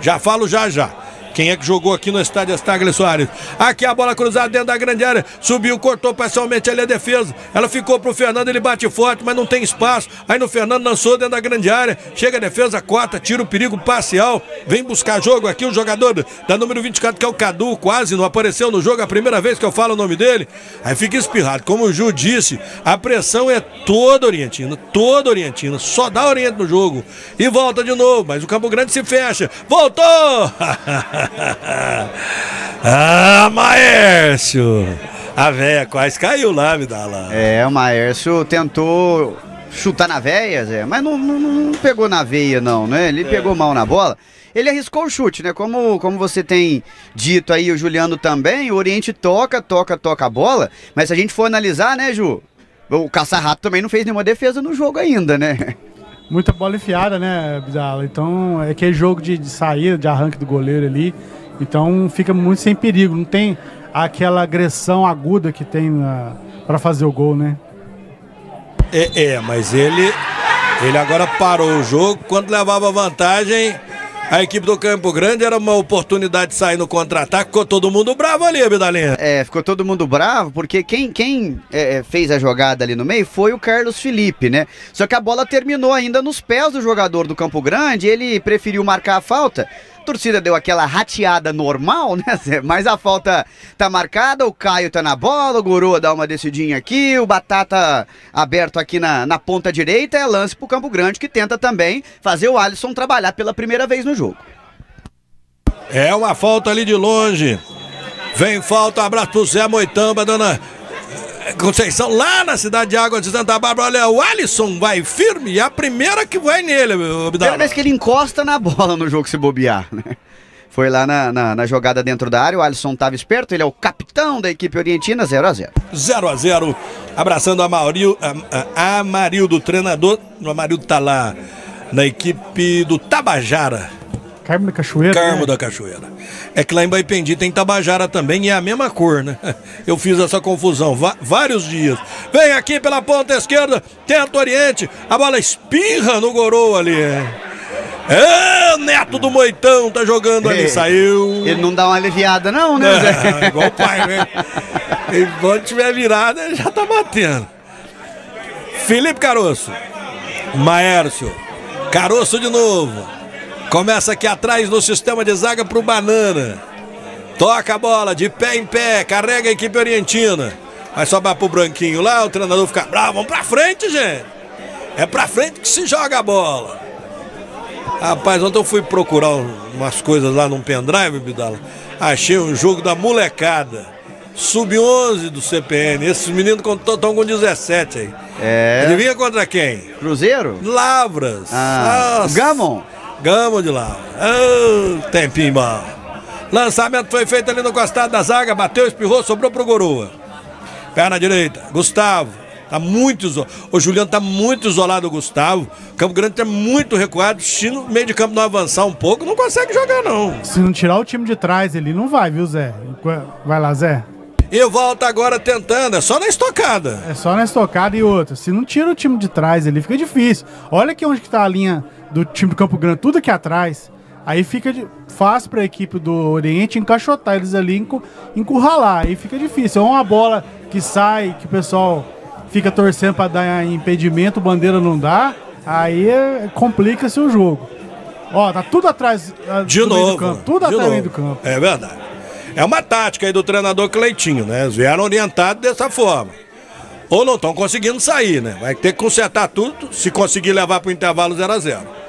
Já falo já já. Quem é que jogou aqui no estádio Estagre Soares? Aqui a bola cruzada dentro da grande área. Subiu, cortou parcialmente ali a defesa. Ela ficou pro Fernando, ele bate forte, mas não tem espaço. Aí no Fernando lançou dentro da grande área. Chega a defesa, corta, tira o perigo parcial. Vem buscar jogo aqui o jogador da número 24, que é o Cadu, quase não apareceu no jogo. A primeira vez que eu falo o nome dele. Aí fica espirrado. Como o Ju disse, a pressão é toda orientina, toda orientina. Só dá oriente no jogo. E volta de novo, mas o Campo Grande se fecha. Voltou! ah, Maércio! A véia quase caiu lá, me dá lá. É, o Maércio tentou chutar na veia, Zé, mas não, não, não pegou na veia, não, né? Ele pegou mal na bola. Ele arriscou o chute, né? Como, como você tem dito aí, o Juliano também, o Oriente toca, toca, toca a bola, mas se a gente for analisar, né, Ju? O Caça-Rato também não fez nenhuma defesa no jogo ainda, né? Muita bola enfiada, né, Bidala? Então, é aquele jogo de, de saída, de arranque do goleiro ali. Então, fica muito sem perigo. Não tem aquela agressão aguda que tem para fazer o gol, né? É, é, mas ele, ele agora parou o jogo. Quando levava vantagem, a equipe do Campo Grande era uma oportunidade de sair no contra-ataque. Ficou todo mundo bravo ali, Bidalinha. É, ficou todo mundo bravo, porque quem, quem é, fez a jogada ali no meio foi o Carlos Felipe, né? Só que a bola terminou ainda nos pés do jogador do Campo Grande, ele preferiu marcar a falta. Torcida deu aquela rateada normal, né? Mas a falta tá marcada, o Caio tá na bola, o Goroa dá uma descidinha aqui, o Batata aberto aqui na, na ponta direita, é lance pro Campo Grande, que tenta também fazer o Alisson trabalhar pela primeira vez no jogo. É uma falta ali de longe. Vem falta, um abraço pro Zé Moitamba, dona Conceição, lá na cidade de Água de Santa Bárbara. Olha, o Alisson vai firme e a primeira que vai nele, Primeira Abdala. vez que ele encosta na bola no jogo se bobear, né? Foi lá na, na, na jogada dentro da área, o Alisson tava esperto, ele é o capitão da equipe orientina, 0 a 0 0 a 0 Abraçando a Mauril, a, a Amarildo, treinador. O Amarildo tá lá na equipe do Tabajara. Carmo da Cachoeira. Carmo né? da Cachoeira. É que lá em Baipendi tem Tabajara também e é a mesma cor, né? Eu fiz essa confusão vários dias. Vem aqui pela ponta esquerda, tenta o Oriente, a bola espirra no Gorô ali. É, o Neto do Moitão tá jogando ali, É. saiu. Ele não dá uma aliviada, não, né, Zé? É, igual o pai, né? E quando tiver virada, ele já tá batendo. Felipe Caroço. Maércio. Caroço de novo. Começa aqui atrás no sistema de zaga pro Banana. Toca a bola de pé em pé. Carrega a equipe orientina. Vai sobrar pro Branquinho lá. O treinador fica bravo. Vamos pra frente, gente. É pra frente que se joga a bola. Rapaz, ontem eu fui procurar um- umas coisas lá num pendrive, Bidala. Achei um jogo da molecada. Sub-11 do CPN. Esses meninos estão com 17 aí. É. Adivinha contra quem? Cruzeiro? Lavras. Ah, Nossa. Gamon? Gamo de Lavras. Ah, tempinho bom. Lançamento foi feito ali no costado da zaga. Bateu, espirrou, sobrou pro Goroa. Perna direita. Gustavo. Tá muito isolado. O Juliano tá muito isolado, o Gustavo. Campo Grande tá muito recuado. Se no meio de campo não avançar um pouco, não consegue jogar, não. Se não tirar o time de trás, ele não vai, viu, Zé? Vai lá, Zé. E volta agora tentando, é só na estocada. É só na estocada e outra. Se não tira o time de trás, ele fica difícil. Olha aqui onde que tá a linha do time do Campo Grande, tudo aqui atrás. Aí fica de, fácil para a equipe do Oriente encaixotar eles ali, encu, encurralar. Aí fica difícil. É uma bola que sai, que o pessoal fica torcendo para dar impedimento, bandeira não dá. Aí é, complica-se o jogo. Ó, tá tudo atrás ah, de do novo, campo, tudo atrás novo. do campo. É verdade. É uma tática aí do treinador Cleitinho, né? Eles vieram orientados dessa forma. Ou não estão conseguindo sair, né? Vai ter que consertar tudo se conseguir levar para o intervalo 0 a 0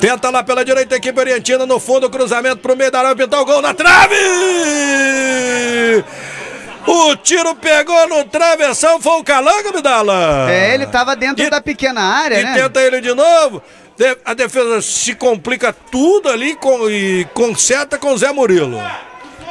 Tenta lá pela direita a equipe orientina no fundo, cruzamento pro meio da área, pintar o gol na trave! O tiro pegou no travessão, foi o Calango, Midala. É, ele tava dentro e, da pequena área, e né? E tenta ele de novo. A defesa se complica tudo ali com, e conserta com o Zé Murilo.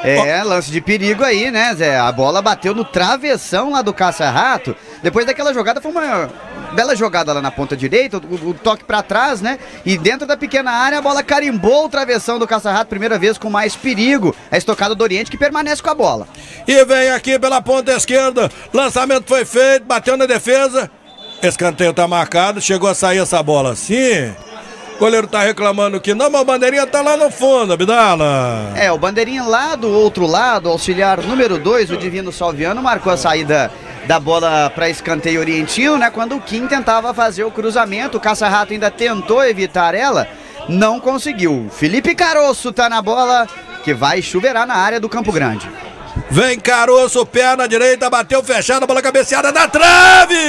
É, lance de perigo aí, né, Zé? A bola bateu no travessão lá do Caça-Rato. Depois daquela jogada foi uma bela jogada lá na ponta direita, o, o toque para trás, né? E dentro da pequena área a bola carimbou o travessão do Caça-Rato, primeira vez com mais perigo. A estocada do Oriente que permanece com a bola. E vem aqui pela ponta esquerda, lançamento foi feito, bateu na defesa. Escanteio tá marcado, chegou a sair essa bola assim. O goleiro tá reclamando que não, mas a bandeirinha tá lá no fundo, Abdala. É, o bandeirinha lá do outro lado, auxiliar número 2, o Divino Salviano, marcou a saída da bola para escanteio orientino, né? Quando o Kim tentava fazer o cruzamento, o Caça-Rato ainda tentou evitar ela, não conseguiu. Felipe Caroço tá na bola, que vai chuveirar na área do Campo Grande. Vem Caroço, perna direita, bateu fechada, bola cabeceada na trave!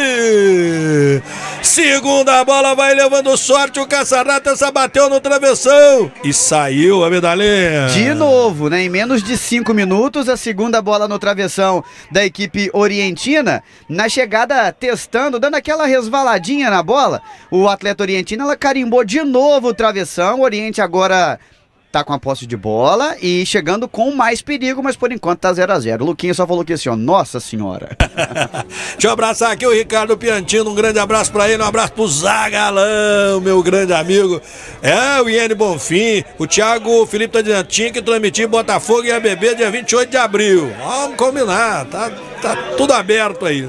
Segunda bola vai levando sorte, o Caçarata essa bateu no travessão e saiu a medalhinha. De novo, né? Em menos de cinco minutos, a segunda bola no travessão da equipe orientina. Na chegada, testando, dando aquela resvaladinha na bola, o atleta orientino ela carimbou de novo o travessão. O Oriente agora tá com a posse de bola e chegando com mais perigo, mas por enquanto tá 0 a 0 O Luquinha só falou que assim, ó, nossa senhora. Deixa eu abraçar aqui o Ricardo Piantino, um grande abraço para ele, um abraço pro Zagalão, meu grande amigo. É, o Iene Bonfim, o Thiago Felipe Tadiantinho que transmitiu Botafogo e ABB dia 28 de abril. Vamos combinar, tá, tá tudo aberto aí.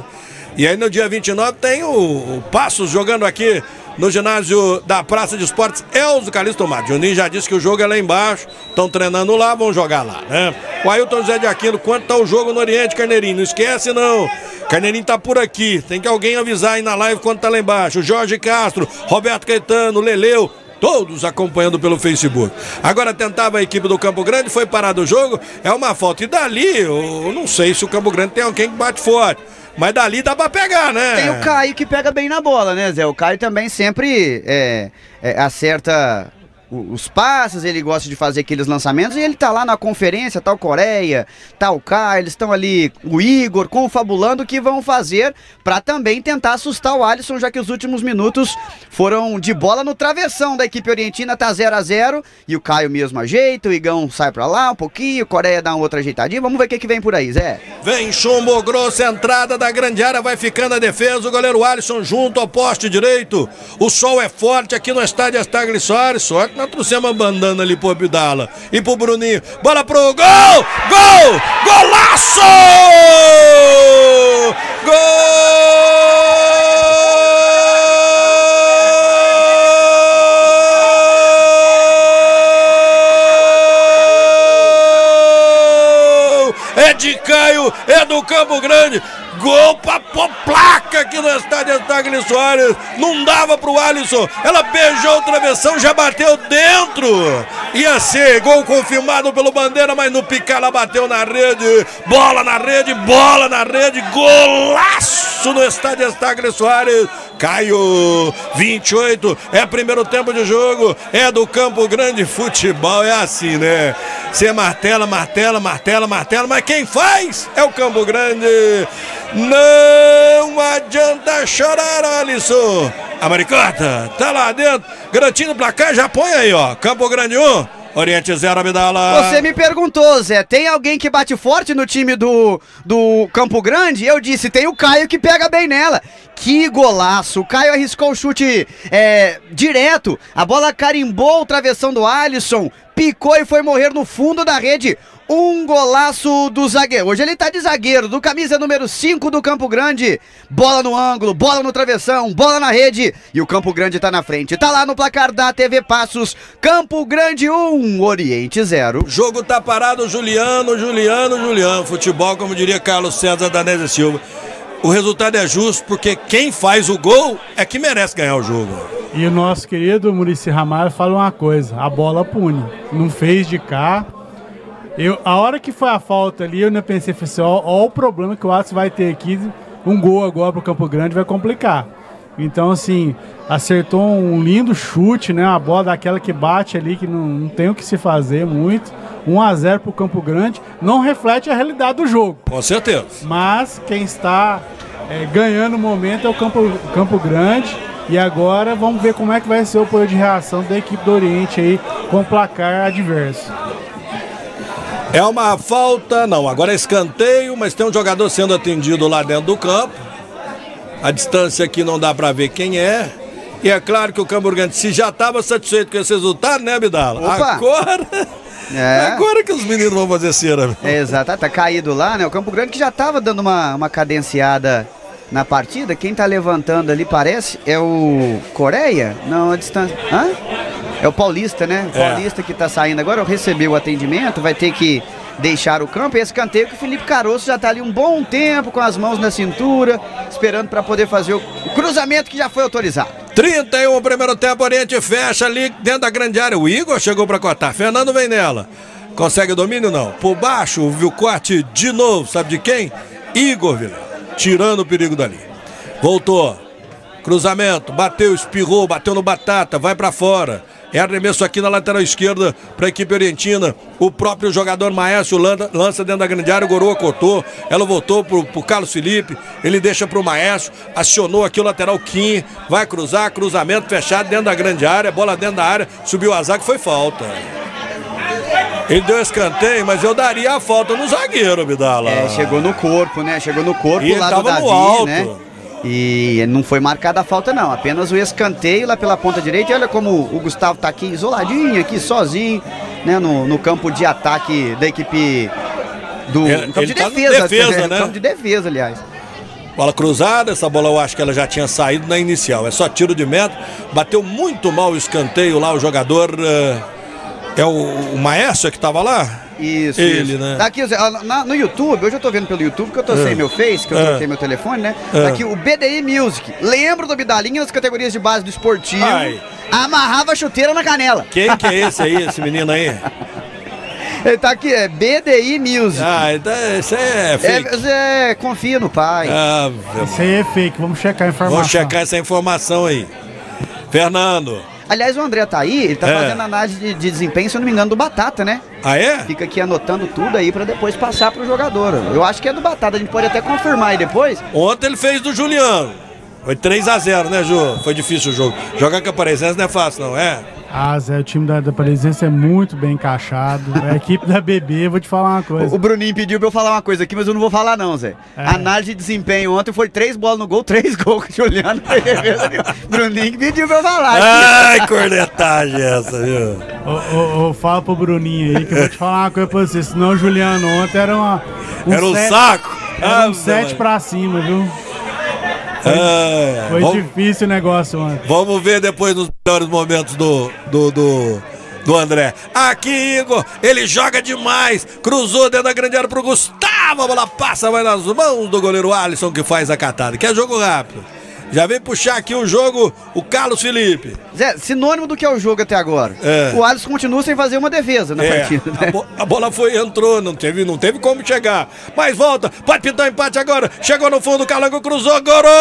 E aí no dia 29 tem o, o Passos jogando aqui no ginásio da Praça de Esportes Elzo Calixto Tomate. O Ninho já disse que o jogo é lá embaixo, estão treinando lá, vão jogar lá, né? O Ailton José de Aquino, quanto tá o jogo no Oriente, Carneirinho? Não esquece não. Carneirinho tá por aqui, tem que alguém avisar aí na live quanto tá lá embaixo. Jorge Castro, Roberto Caetano, Leleu, todos acompanhando pelo Facebook. Agora tentava a equipe do Campo Grande, foi parado o jogo, é uma falta. E dali, eu não sei se o Campo Grande tem alguém que bate forte. Mas dali dá pra pegar, né? Tem o Caio que pega bem na bola, né, Zé? O Caio também sempre é, é, acerta os passes, ele gosta de fazer aqueles lançamentos e ele tá lá na conferência, tal Coreia, tal Kai, eles estão ali, o Igor, confabulando o que vão fazer para também tentar assustar o Alisson, já que os últimos minutos foram de bola no travessão da equipe orientina, tá 0 a 0 e o Caio mesmo ajeita, o Igão sai para lá um pouquinho, Coreia dá uma outra ajeitadinha, vamos ver o que, que vem por aí, Zé. Vem chumbo grosso, entrada da grande área, vai ficando a defesa, o goleiro Alisson junto ao poste direito, o sol é forte aqui no estádio Estagli Soares, sorte nós trouxemos uma bandana ali pro Abdala e pro Bruninho. Bola pro gol! Gol! Golaço! Gol! É de Caio, é do Campo Grande. Gol pra placa aqui no estádio Tagli Soares. Não dava pro Alisson. Ela beijou o travessão, já bateu dentro. Ia ser gol confirmado pelo Bandeira, mas no picar ela bateu na rede. Bola na rede, bola na rede. Golaço no estádio Tagli Soares. Caio, 28, é primeiro tempo de jogo, é do Campo Grande Futebol, é assim, né? Você martela, martela, martela, martela, mas quem faz é o Campo Grande. Não adianta chorar, Alisson. A Maricota tá lá dentro, garantindo o placar, já põe aí, ó. Campo Grande 1, Oriente 0, Abdala. Você me perguntou, Zé, tem alguém que bate forte no time do, do Campo Grande? Eu disse, tem o Caio que pega bem nela. Que golaço! O Caio arriscou o chute é, direto. A bola carimbou o travessão do Alisson, picou e foi morrer no fundo da rede. Um golaço do zagueiro. Hoje ele tá de zagueiro, do camisa número 5 do Campo Grande. Bola no ângulo, bola no travessão, bola na rede. E o Campo Grande tá na frente. Tá lá no placar da TV Passos. Campo Grande 1, Oriente 0. Jogo tá parado, Juliano, Juliano, Juliano. Futebol, como diria Carlos César Danese Silva. O resultado é justo porque quem faz o gol é que merece ganhar o jogo. E o nosso querido Murici Ramalho fala uma coisa: a bola pune. Não fez de cá. Eu, a hora que foi a falta ali, eu ainda pensei, falei assim, ó, ó o problema que o Atos vai ter aqui. Um gol agora pro Campo Grande vai complicar. Então, assim, acertou um lindo chute, né? Uma bola daquela que bate ali, que não, não tem o que se fazer muito. 1 a 0 pro Campo Grande. Não reflete a realidade do jogo. Com certeza. Mas quem está é, ganhando o momento é o Campo, Campo Grande. E agora vamos ver como é que vai ser o poder de reação da equipe do Oriente aí com o placar adverso. É uma falta, não, agora é escanteio, mas tem um jogador sendo atendido lá dentro do campo. A distância aqui não dá para ver quem é. E é claro que o se já estava satisfeito com esse resultado, né, Abdala? Opa! Agora. É. Agora que os meninos vão fazer cera. É, exato, tá caído lá, né? O Campo Grande que já tava dando uma, uma cadenciada na partida. Quem tá levantando ali, parece, é o Coreia? Não, a distância. Hã? É o Paulista, né? O É. Paulista que tá saindo agora, recebeu o atendimento, vai ter que deixar o campo. Esse canteio que o Felipe Caroço já tá ali um bom tempo com as mãos na cintura, esperando para poder fazer o, o cruzamento que já foi autorizado. 31 o primeiro tempo, Oriente fecha ali dentro da grande área. O Igor chegou para cortar. Fernando vem nela. Consegue o domínio? Não. Por baixo, viu o corte de novo. Sabe de quem? Igor Vilela. Tirando o perigo dali. Voltou. Cruzamento. Bateu, espirrou, bateu no batata. Vai para fora. É arremesso aqui na lateral esquerda para a equipe orientina. O próprio jogador Maestro lança, dentro da grande área. O Goroa cortou. Ela voltou pro, pro Carlos Felipe. Ele deixa pro Maestro. Acionou aqui o lateral Kim. Vai cruzar. Cruzamento fechado dentro da grande área. Bola dentro da área. Subiu o azar que foi falta. Ele deu escanteio, mas eu daria a falta no zagueiro, Bidala. É, chegou no corpo, né? Chegou no corpo E ele lá do Davi, no alto. né? E não foi marcada a falta, não. Apenas o escanteio lá pela ponta direita. E olha como o Gustavo tá aqui isoladinho, aqui sozinho, né? No, no campo de ataque da equipe do. No campo de tá no defesa, defesa, no né? campo de defesa, aliás. Bola cruzada, essa bola eu acho que ela já tinha saído na inicial. É só tiro de meta. Bateu muito mal o escanteio lá, o jogador. eh, É o, o Maestro que tava lá? Isso, Ele, isso. né? Tá aqui, na- no YouTube, hoje eu tô vendo pelo YouTube, que eu tô sem meu Face, que eu É. troquei meu telefone, né? É. Tá aqui o BDI Music. Lembro do Bidalinha nas categorias de base do esportivo. Ai. Amarrava a chuteira na canela. Quem que é esse aí, esse menino aí? Ele tá aqui, é BDI Music. Ah, então, esse é fake. É, Zé, confia no pai. Ah, Isso aí é fake, vamos checar a informação. vamos checar essa informação aí. Fernando. Aliás, o André tá aí, ele tá É. fazendo análise de, de desempenho, se eu não me engano, do Batata, né? Ah, é? Fica aqui anotando tudo aí pra depois passar pro jogador. Eu acho que é do Batata, a gente pode até confirmar aí depois. Ontem ele fez do Juliano. Foi 3 a 0 né, Ju? Foi difícil o jogo. Jogar com a Parecense não é fácil, não é? Ah, Zé, o time da, da Presença é muito bem encaixado. A equipe da BB, vou te falar uma coisa. O Bruninho pediu pra eu falar uma coisa aqui, mas eu não vou falar não, Zé. É. Análise de desempenho ontem foi três bolas no gol, três gols com o Juliano. Bruninho que pediu pra eu falar. Ai, cornetagem essa, viu? Ô, ô, ô, fala pro Bruninho aí que eu vou te falar uma coisa pra você. Senão o Juliano ontem era uma. Era um sete- saco. Era Ah, um 7 pra cima, viu? Ah, Foi vamos, difícil o negócio ontem. vamos ver depois nos melhores momentos do, do, do, do André. Aqui, Igor, ele joga demais. Cruzou dentro da grande área pro Gustavo. A bola passa, vai nas mãos do goleiro Alisson que faz a catada. Que é jogo rápido. Já vem puxar aqui o jogo o Carlos Felipe. Zé, sinônimo do que é o jogo até agora. É. O Alisson continua sem fazer uma defesa na É, partida. a, né? bo- a bola foi, entrou, não teve, não teve como chegar. Mas volta, pode pintar empate agora. Chegou no fundo, Calango cruzou, Goroa!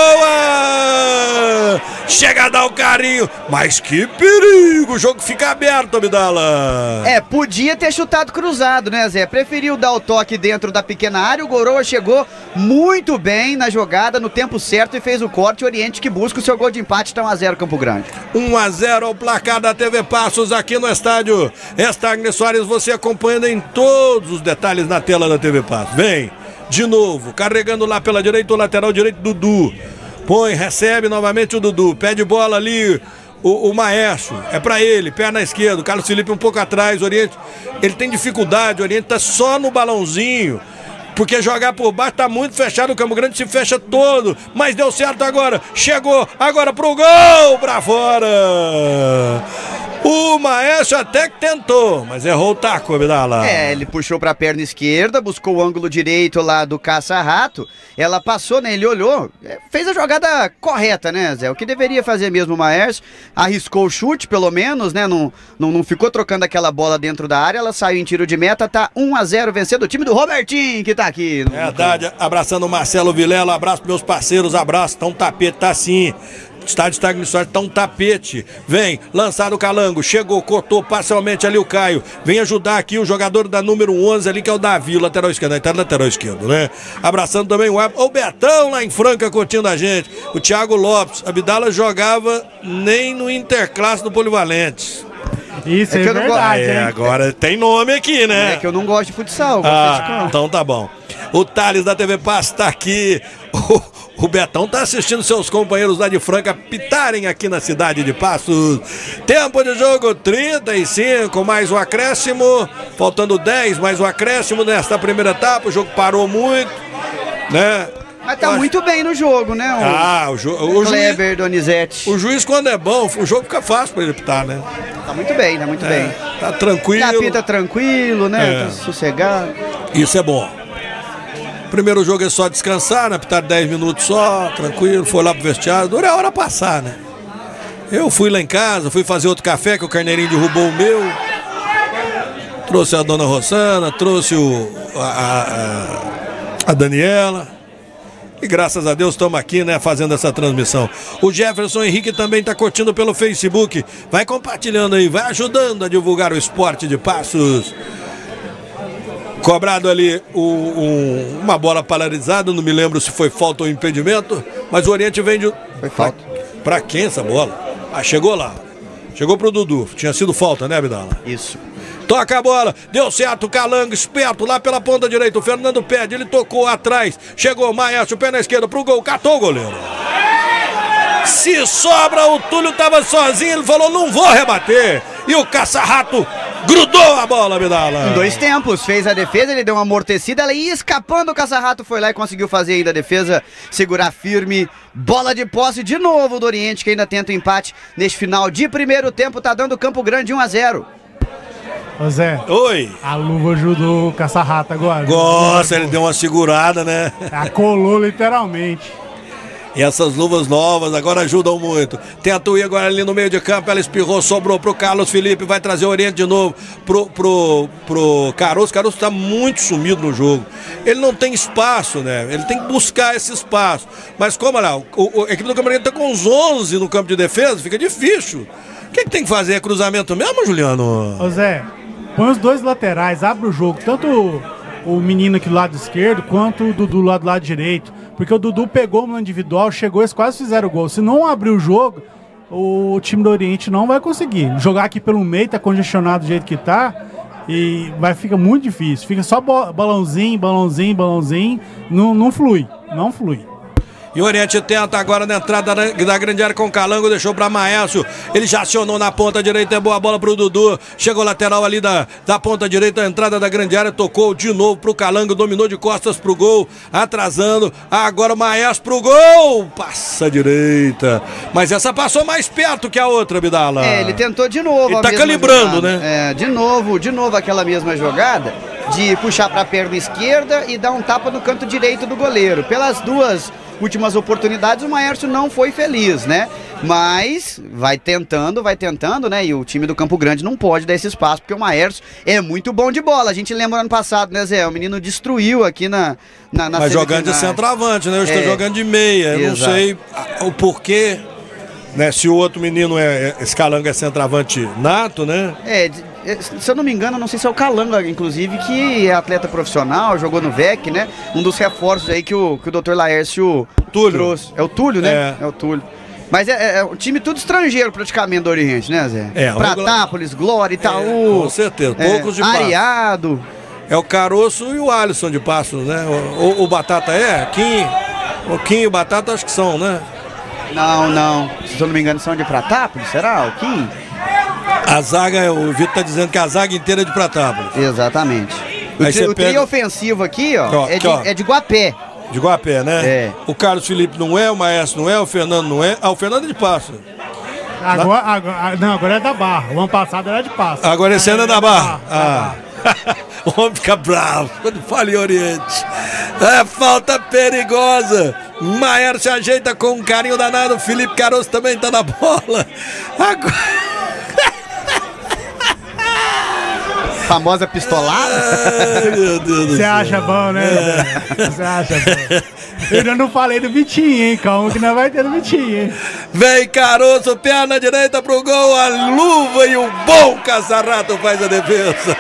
Chega a dar o carinho. Mas que perigo, o jogo fica aberto, Abdala. É, podia ter chutado cruzado, né, Zé? Preferiu dar o toque dentro da pequena área. O Goroa chegou muito bem na jogada, no tempo certo e fez o corte. O Que busca o seu gol de empate, então 1x0 Campo Grande. 1 a 0 o placar da TV Passos aqui no estádio Estagner Soares, você acompanhando em todos os detalhes na tela da TV Passos. Vem, de novo, carregando lá pela direita, o lateral direito, Dudu. Põe, recebe novamente o Dudu, pede bola ali, o, o Maestro, é pra ele, perna esquerda, o Carlos Felipe um pouco atrás, Oriente, ele tem dificuldade, o Oriente tá só no balãozinho. Porque jogar por baixo tá muito fechado, o Campo Grande se fecha todo. Mas deu certo agora. Chegou agora pro gol pra fora. O Maestro até que tentou, mas errou o taco, Abdala. É, ele puxou pra perna esquerda, buscou o ângulo direito lá do caça-rato. Ela passou, né? Ele olhou, é, fez a jogada correta, né, Zé? O que deveria fazer mesmo o Maércio. Arriscou o chute, pelo menos, né? Não, não, não ficou trocando aquela bola dentro da área. Ela saiu em tiro de meta, tá 1 a 0 vencendo o time do Robertinho, que tá aqui. no- Verdade, abraçando o Marcelo Vilela, abraço pros meus parceiros, abraço, tá um tapete, tá assim. Estádio Estagno Sorte tá um tapete. Vem, lançado o Calango, chegou, cortou parcialmente ali o Caio. Vem ajudar aqui o jogador da número 11 ali, que é o Davi, o lateral esquerdo. Tá lateral esquerdo, né? Abraçando também o, o Betão lá em Franca curtindo a gente. O Thiago Lopes. Abdala jogava nem no Interclasse do Polivalente. Isso É é, que eu não gosto- verdade, É, agora tem nome aqui, né? É que eu não gosto de futsal, de Ah, campo. então tá bom. O Thales da TV Passo tá aqui. O, o Betão tá assistindo seus companheiros lá de Franca pitarem aqui na cidade de Passos. Tempo de jogo 35, mais um acréscimo. Faltando 10, mais um acréscimo nesta primeira etapa. O jogo parou muito, né? Mas tá muito bem no jogo, né? O Ah, o, ju... o, juiz, Kleber Donizete. o juiz, quando é bom, o jogo fica fácil pra ele pitar, né? Tá muito bem, tá muito bem. Tá tranquilo. apita tranquilo, né? É. Tá sossegado. Isso é bom. Primeiro jogo é só descansar, né? Pitar 10 minutos só, tranquilo, foi lá pro vestiário, dura a hora passar, né? Eu fui lá em casa, fui fazer outro café que o carneirinho derrubou o meu. Trouxe a dona Rosana, trouxe o, a- a- a Daniela. E graças a Deus estamos aqui, né, fazendo essa transmissão. O Jefferson Henrique também está curtindo pelo Facebook. Vai compartilhando aí, vai ajudando a divulgar o esporte de passos. Cobrado ali o- um- uma bola polarizada, não me lembro se foi falta ou impedimento, mas o Oriente vem de. Foi falta. Pra quem essa bola? Ah, chegou lá. Chegou pro Dudu. Tinha sido falta, né, Abdala? Isso. Toca a bola, deu certo, Calango, esperto lá pela ponta direita. O Fernando pede, ele tocou atrás. Chegou o Maestro, pé na esquerda pro gol, catou o goleiro. Se sobra, o Túlio tava sozinho, ele falou: não vou rebater. E o caça-rato grudou a bola, Abdala. Em dois tempos, fez a defesa, ele deu uma amortecida, ela ia escapando, o caça-rato foi lá e conseguiu fazer ainda a defesa, segurar firme, bola de posse de novo do Oriente, que ainda tenta o empate neste final de primeiro tempo, tá dando Campo Grande 1 a 0 Ô Zé, Oi. a luva ajudou o caça-rato agora. Gosta, ele deu uma segurada, né? Acolou literalmente. E essas luvas novas agora ajudam muito. Tem a Tui agora ali no meio de campo, ela espirrou, sobrou pro Carlos Felipe, vai trazer o Oriente de novo pro, pro, pro Caruso. Caruso tá muito sumido no jogo. Ele não tem espaço, né? Ele tem que buscar esse espaço. Mas como olha lá, o, o- a equipe do Campeonato tá com uns 11 no campo de defesa, fica difícil. O que, que tem que fazer? É cruzamento mesmo, Juliano? Ô Zé, põe os dois laterais, abre o jogo. Tanto o, o menino aqui do lado esquerdo, quanto o Dudu lá do lado direito. Porque o Dudu pegou no individual, chegou, eles quase fizeram gol. Se não abrir o jogo, o time do Oriente não vai conseguir. Jogar aqui pelo meio, tá congestionado do jeito que tá. E vai ficar muito difícil. Fica só balãozinho, balãozinho, balãozinho. Não, não flui. Não flui. E o Oriente tenta agora na entrada da, grande área com o Calango, deixou para Maércio. Ele já acionou na ponta direita, é boa bola pro Dudu. Chegou lateral ali da, da ponta direita, a entrada da grande área, tocou de novo pro Calango, dominou de costas pro gol, atrasando. Agora o Maércio pro gol, passa a direita. Mas essa passou mais perto que a outra, Bidala. É, ele tentou de novo. Ele tá mesma calibrando, jogada. né? É, de novo, de novo aquela mesma jogada de puxar para a perna esquerda e dar um tapa no canto direito do goleiro. Pelas duas últimas oportunidades, o Maércio não foi feliz, né? Mas vai tentando, vai tentando, né? E o time do Campo Grande não pode dar esse espaço, porque o Maércio é muito bom de bola. A gente lembra ano passado, né, Zé? O menino destruiu aqui na, na, na Mas jogando de centroavante, né? Tá É. jogando de meia. Eu não Exato. sei ah, o porquê, né? Se o outro menino é, é é centroavante nato, né? É, se eu não me engano, não sei se é o Calanga, inclusive, que é atleta profissional, jogou no VEC, né? Um dos reforços aí que o, que o Dr. Laércio Túlio. trouxe. É o Túlio, né? É. o Túlio. Mas é, é, é um time tudo estrangeiro, praticamente, do Oriente, né, Zé? É, o Pratápolis, Glória, Itaú. É, com certeza, é, poucos de. Areado. É o Caroço e o Alisson de Passos, né? O, o- o Batata é? Kim, o Kim e o Batata acho que são, né? Não, não. Se eu não me engano, são de Pratápolis, será? O Kim? A zaga, o Vitor tá dizendo que a zaga inteira é de Pratápolis. Exatamente. O, Aí tri, trio pega- ofensivo aqui, ó, Ó, é, de, ó. é de Guapé. De Guapé, né? É. O Carlos Felipe não é, o Maestro não é, o Fernando não é. Ah, o Fernando é de Passos. Agora, agora- não, agora é da Barra. O ano passado era de Passo. Agora esse ano é da Barra. da Ah. o homem fica bravo quando fala em Oriente. É falta perigosa. Maier se ajeita com um carinho danado. Felipe Caroço também tá na bola. Agora. Famosa pistolada. Ai, meu Deus do Você acha bom, né? Zé? Você acha bom. Eu ainda não falei do Vitinho, hein? Calma que não vai ter do Vitinho, hein? Vem Caroço, perna direita pro gol, a luva e o bom caçarrato faz a defesa.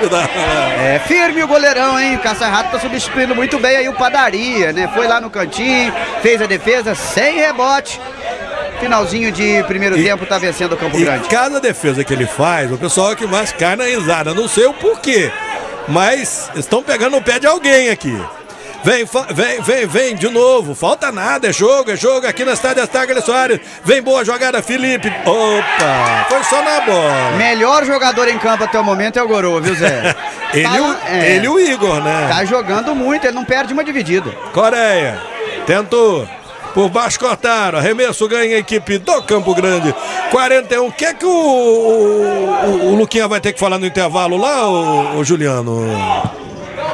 É firme o goleirão, hein? O Caça-Rato tá substituindo muito bem aí o Padaria, né? Foi lá no cantinho, fez a defesa sem rebote. Finalzinho de primeiro E- tempo tá vencendo o Campo Grande. cada defesa que ele faz, o pessoal é que mais cai na risada. Não sei o porquê, mas estão pegando no pé de alguém aqui. Vem, vem, vem, vem de novo. Falta nada, é jogo, é jogo aqui no estádio Astagre Soares. Vem boa jogada, Felipe. Opa, foi só na bola. Melhor jogador em campo até o momento é o Goroa, viu, Zé? Ele, Tá o- é, ele e o Igor, né? Tá jogando muito, ele não perde uma dividida. Coreia, tentou. Por baixo cortaram, arremesso ganha a equipe do Campo Grande. 41. O que é que o, o, o- o Luquinha vai ter que falar no intervalo lá, o, Juliano?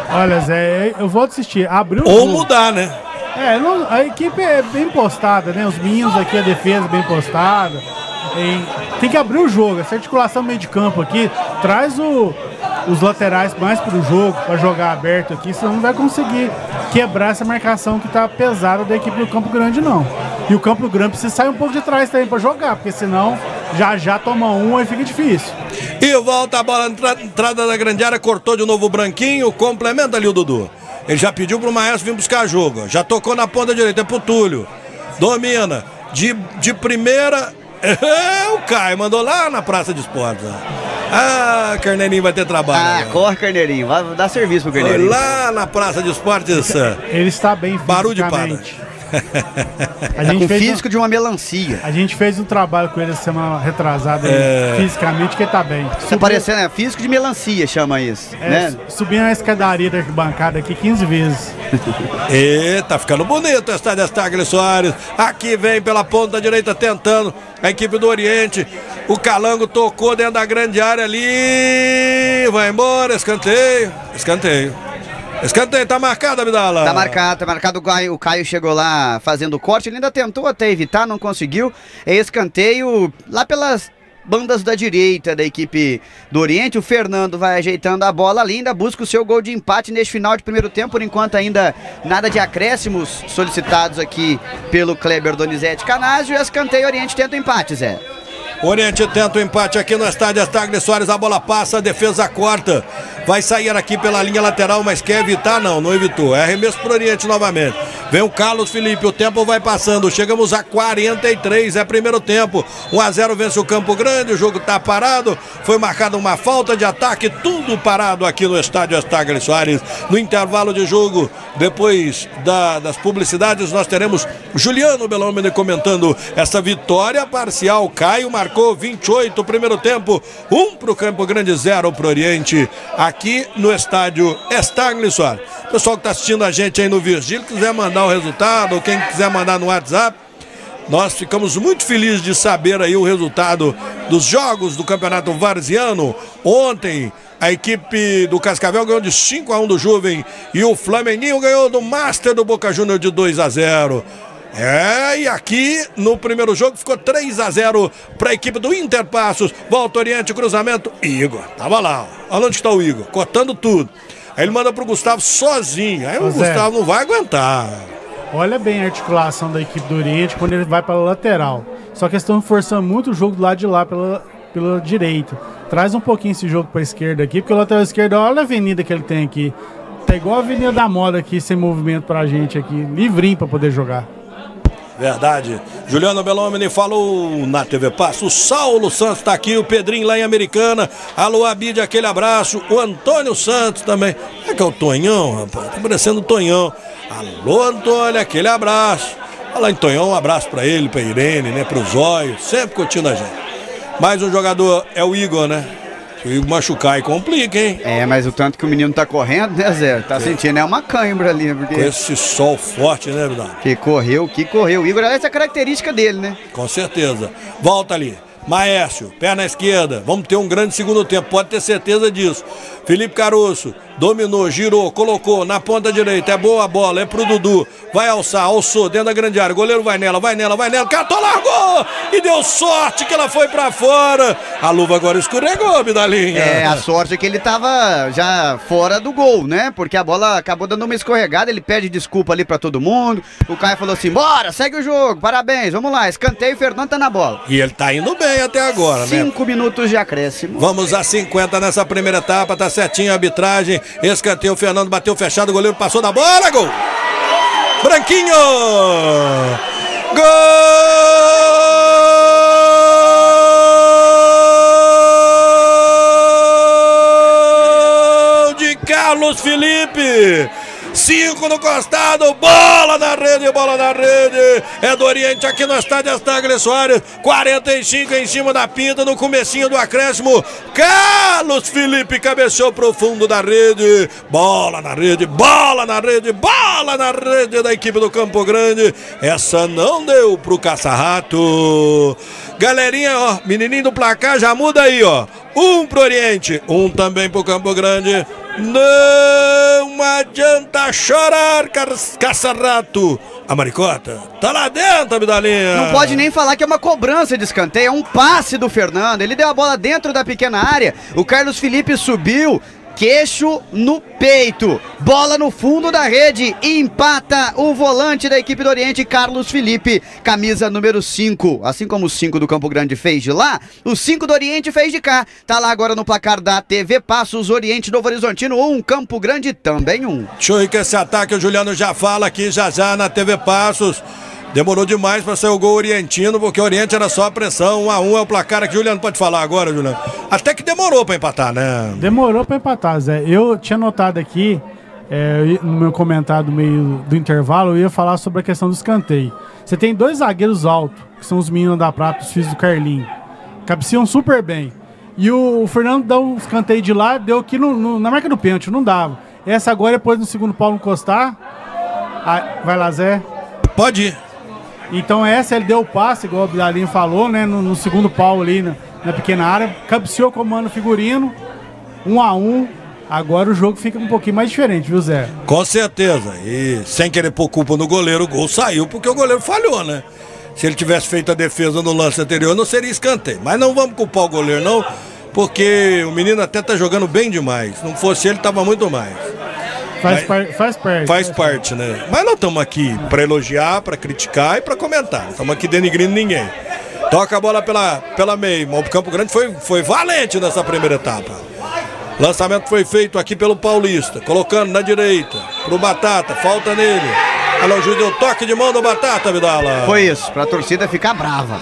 Olha, Zé, eu vou assistir. Abriu o Ou jogo. mudar, né? É, a equipe é bem postada, né? Os meninos aqui, a defesa bem postada. Em- tem que abrir o jogo. Essa articulação meio de campo aqui traz o- os laterais mais pro jogo, para jogar aberto aqui, senão não vai conseguir quebrar essa marcação que tá pesada da equipe do Campo Grande, não. E o Campo Grande precisa sair um pouco de trás também para jogar, porque senão já já toma um e fica difícil. E volta a bola, entra- entrada da grande área, cortou de novo o Branquinho, complementa ali o Dudu. Ele já pediu pro Maestro vir buscar jogo. Já tocou na ponta direita, é pro Túlio. Domina. De, de primeira. É, o Caio mandou lá na Praça de Esportes. ó. Ah, Carneirinho vai ter trabalho. Ah, agora. corre, Carneirinho. Vai dar serviço pro Carneirinho. lá na Praça de Esportes. Ele está bem Barulho de para. fisicamente. A Tá gente com o fez um- físico de uma melancia. A gente fez um trabalho com ele semana retrasada aí, É. fisicamente, que ele tá bem. Tá parecendo, é físico de melancia, chama isso. é, né? Subindo a escadaria da arquibancada aqui 15 vezes. E tá ficando bonito o estádio Estagre Soares. Aqui vem pela ponta direita tentando a equipe do Oriente. O Calango tocou dentro da grande área ali. Vai embora, escanteio. Escanteio. Escanteio, tá marcado, Abdala. Tá marcado, tá marcado. O Caio, o Caio chegou lá fazendo o corte. Ele ainda tentou até evitar, não conseguiu. É escanteio lá pelas bandas da direita da equipe do Oriente. O Fernando vai ajeitando a bola ali, ainda busca o seu gol de empate neste final de primeiro tempo. Por enquanto, ainda nada de acréscimos solicitados aqui pelo Kleber Donizete Canásio. Escanteio Oriente tenta o empate, Zé. Oriente tenta o empate aqui no estádio Astagre Soares. A bola passa, a defesa corta. Vai sair aqui pela linha lateral, mas quer evitar? Não, não evitou. É arremesso pro Oriente novamente. Vem o Carlos Felipe, o tempo vai passando. Chegamos a 43, é primeiro tempo. 1 a 0 vence o Campo Grande, o jogo tá parado. Foi marcada uma falta de ataque, tudo parado aqui no estádio Astagre Soares. No intervalo de jogo, depois da- das publicidades, nós teremos Juliano Belomene comentando essa vitória parcial. Caio marcou 28 primeiro tempo, 1 para o Campo Grande, 0 para o Oriente, aqui no estádio Estagli Soares. Pessoal que está assistindo a gente aí no Virgílio, quiser mandar o resultado, ou quem quiser mandar no WhatsApp, nós ficamos muito felizes de saber aí o resultado dos jogos do Campeonato Varziano. Ontem, a equipe do Cascavel ganhou de 5 a 1 do Juvem e o Flamenguinho ganhou do Master do Boca Júnior de 2 a 0. É, e aqui no primeiro jogo ficou 3 a 0 para a equipe do Interpassos. Volta Oriente, cruzamento. Igor, tava lá. Olha onde está o Igor, cortando tudo. Aí ele manda pro Gustavo sozinho. Aí o. Gustavo não vai aguentar. Olha bem a articulação da equipe do Oriente quando ele vai pela lateral. Só que eles estão forçando muito o jogo do lado de lá pela, pela direita. traz um pouquinho esse jogo pra esquerda aqui, porque o lateral esquerdo, olha a avenida que ele tem aqui. Tá igual a avenida da moda aqui, sem movimento pra gente aqui. Livrinho pra poder jogar. Verdade. Juliano Belomini falou na TV Passo. O Saulo Santos está aqui, o Pedrinho lá em Americana. Alô, Abide, aquele abraço. O Antônio Santos também. É que é o Tonhão, rapaz. Tá parecendo o Tonhão. Alô, Antônio, aquele abraço. Lá em Tonhão, um abraço para ele, pra Irene, né? Pro Zóio, sempre curtindo a gente. Mais um jogador é o Igor, né? Se machucar e complica, hein? É, mas o tanto que o menino tá correndo, né, Zé? Tá sentindo é uma cãibra ali, Com porque esse sol forte, né, Vidal? que correu, que correu. Igor, essa é a característica dele, né? Com certeza. Volta ali. Maércio, perna esquerda. Vamos ter um grande segundo tempo, pode ter certeza disso. Felipe Caruso, dominou, girou, colocou na ponta direita. É boa a bola, é pro Dudu. Vai alçar, alçou dentro da grande área. Goleiro vai nela, vai nela, vai nela. Catou, largou! E deu sorte que ela foi pra fora. A luva agora escorregou, Bidalinha. É, a sorte é que ele tava já fora do gol, né? Porque a bola acabou dando uma escorregada, ele pede desculpa ali pra todo mundo. O Caio falou assim: bora, segue o jogo, parabéns, vamos lá. Escanteio, o Fernando tá na bola. E ele tá indo bem até agora, né? Cinco minutos de acréscimo. Vamos a 50 nessa primeira etapa, tá certinho a arbitragem. Escanteio, o Fernando bateu fechado, o goleiro passou da bola, gol! Branquinho! Gol de Carlos Felipe! Cinco no costado, bola na rede, bola na rede. É do Oriente aqui no estádio Estagre Soares. 45 em cima da pinta no comecinho do acréscimo. Carlos Felipe cabeceou pro fundo da rede. Bola na rede, bola na rede, bola na rede da equipe do Campo Grande. Essa não deu pro Caça-Rato. Galerinha, ó, menininho do placar já muda aí, ó. Um pro Oriente, um também pro Campo Grande. Não adianta chorar, caça-rato. A maricota tá lá dentro, Abdalinha. Não pode nem falar que é uma cobrança de escanteio, é um passe do Fernando. Ele deu a bola dentro da pequena área. O Carlos Felipe subiu, queixo no peito. Bola no fundo da rede. Empata o volante da equipe do Oriente, Carlos Felipe, camisa número 5. Assim como o 5 do Campo Grande fez de lá, o 5 do Oriente fez de cá. Tá lá agora no placar da TV Passos, Oriente Novo Horizontino 1, um, Campo Grande também 1. Um. Deixa eu esse ataque, o Juliano já fala aqui já já na TV Passos. Demorou demais para sair o gol orientino, porque o Oriente era só a pressão. 1 a 1 é o placar aqui. Juliano pode falar agora, Juliano. Até que demorou para empatar, né? Demorou pra empatar, Zé. Eu tinha notado aqui, é, no meu comentário do meio do intervalo, eu ia falar sobre a questão do escanteio. Você tem dois zagueiros altos, que são os meninos da Prata, os filhos do Carlinho. Cabeciam super bem. E o, Fernando dá um escanteio de lá, deu aqui no- no- na marca do pênalti, não dava. Essa agora, depois no segundo Paulo encostar. Ah, vai lá, Zé. Pode ir. Então essa ele deu o passe, igual o Bilalinho falou, né? No, no segundo pau ali na, na pequena área. Cabeceou com o mano figurino. Um a um. Agora o jogo fica um pouquinho mais diferente, viu, Zé? Com certeza. E sem querer pôr culpa no goleiro, o gol saiu porque o goleiro falhou, né? Se ele tivesse feito a defesa no lance anterior, não seria escanteio. Mas não vamos culpar o goleiro, não, porque o menino até tá jogando bem demais. Não fosse ele, tava muito mais. Faz, par, faz parte. Faz parte, né? Mas nós estamos aqui para elogiar, para criticar e para comentar. Não estamos aqui denigrindo ninguém. Toca a bola pela, pela meia. O Campo Grande foi, foi valente nessa primeira etapa. Lançamento foi feito aqui pelo Paulista, colocando na direita pro Batata, falta nele. Alô, Júlio, deu toque de mão do Batata, Vidala. Foi isso, pra torcida ficar brava.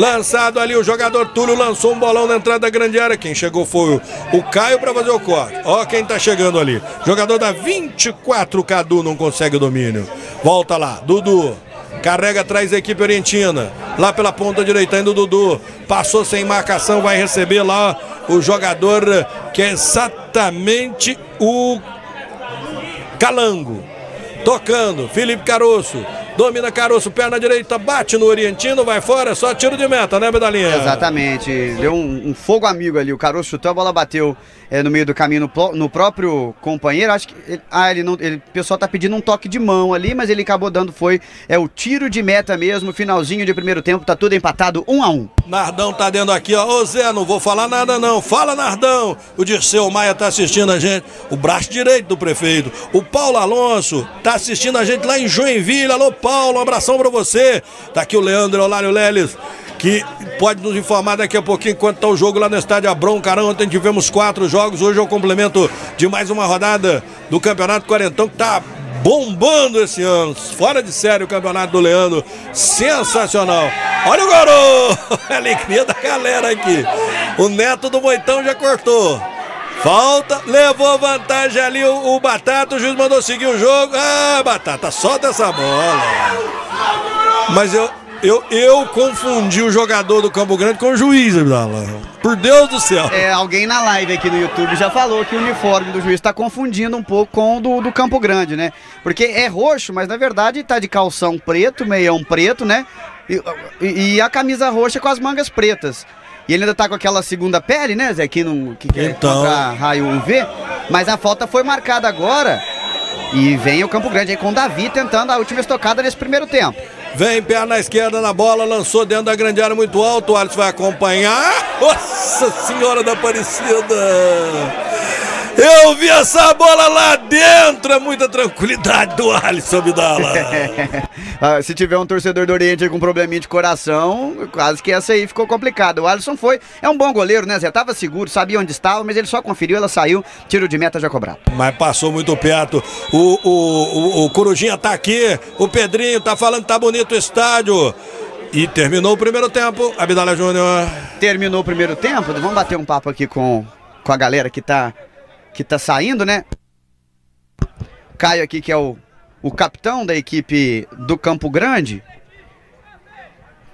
Lançado ali, o jogador Túlio lançou um bolão na entrada da grande área. Quem chegou foi o, o Caio para fazer o corte. Ó quem tá chegando ali. Jogador da 24 Cadu não consegue o domínio. Volta lá, Dudu. Carrega atrás da equipe orientina. Lá pela ponta direita ainda o Dudu. Passou sem marcação, vai receber lá o jogador que é exatamente o Calango. Tocando, Felipe Caroço. Domina Caroço, perna direita, bate no Orientino, vai fora, só tiro de meta, né, Medalinha? Exatamente. Deu um, um fogo amigo ali. O Caroço chutou, a bola bateu é, no meio do caminho no, no próprio companheiro. Acho que. ele- ah, ele não. Ele, o pessoal tá pedindo um toque de mão ali, mas ele acabou dando foi. É o tiro de meta mesmo. Finalzinho de primeiro tempo, tá tudo empatado, um a um. Nardão tá dentro aqui, ó. Ô Zé, não vou falar nada não. Fala, Nardão. O Dirceu Maia tá assistindo a gente. O braço direito do prefeito. O Paulo Alonso tá assistindo a gente lá em Joinville. Alô, Paulo, um abração pra você. Tá aqui o Leandro Olário Leles. que pode nos informar daqui a pouquinho enquanto está o jogo lá no estádio Abrão Carão. Ontem tivemos quatro jogos, hoje é o complemento de mais uma rodada do Campeonato Quarentão que está bombando esse ano. Fora de série o Campeonato do Leandro. Sensacional. Olha o garoto! Alegria da galera aqui. O neto do Moitão já cortou. Falta, levou vantagem ali o, o, Batata, o juiz mandou seguir o jogo. Ah, Batata, solta essa bola. Mas eu, eu, eu confundi o jogador do Campo Grande com o juiz, Abdala. Por Deus do céu. É, alguém na live aqui no YouTube já falou que o uniforme do juiz está confundindo um pouco com o do, do Campo Grande, né? Porque é roxo, mas na verdade tá de calção preto, meião preto, né? E, e, a camisa roxa com as mangas pretas. E ele ainda tá com aquela segunda pele, né, Zé? Que, não, que, que então... é raio UV. Mas a falta foi marcada agora. E vem o Campo Grande aí com o Davi tentando a última estocada nesse primeiro tempo. Vem, pé na esquerda na bola, lançou dentro da grande área muito alto. O Alisson vai acompanhar. Nossa Senhora da Aparecida! Eu vi essa bola lá dentro, é muita tranquilidade do Alisson Abdala. Ah, se tiver um torcedor do Oriente com um probleminha de coração, quase que essa aí ficou complicada. O Alisson foi, é um bom goleiro, né, Zé? Tava seguro, sabia onde estava, mas ele só conferiu, ela saiu, tiro de meta já cobrado. Mas passou muito perto. O, o, o, o Corujinha tá aqui, o Pedrinho tá falando que tá bonito o estádio. E terminou o primeiro tempo, Abdala Júnior. Terminou o primeiro tempo, vamos bater um papo aqui com, com a galera que tá que tá saindo, né? Caio aqui, que é o, o capitão da equipe do Campo Grande.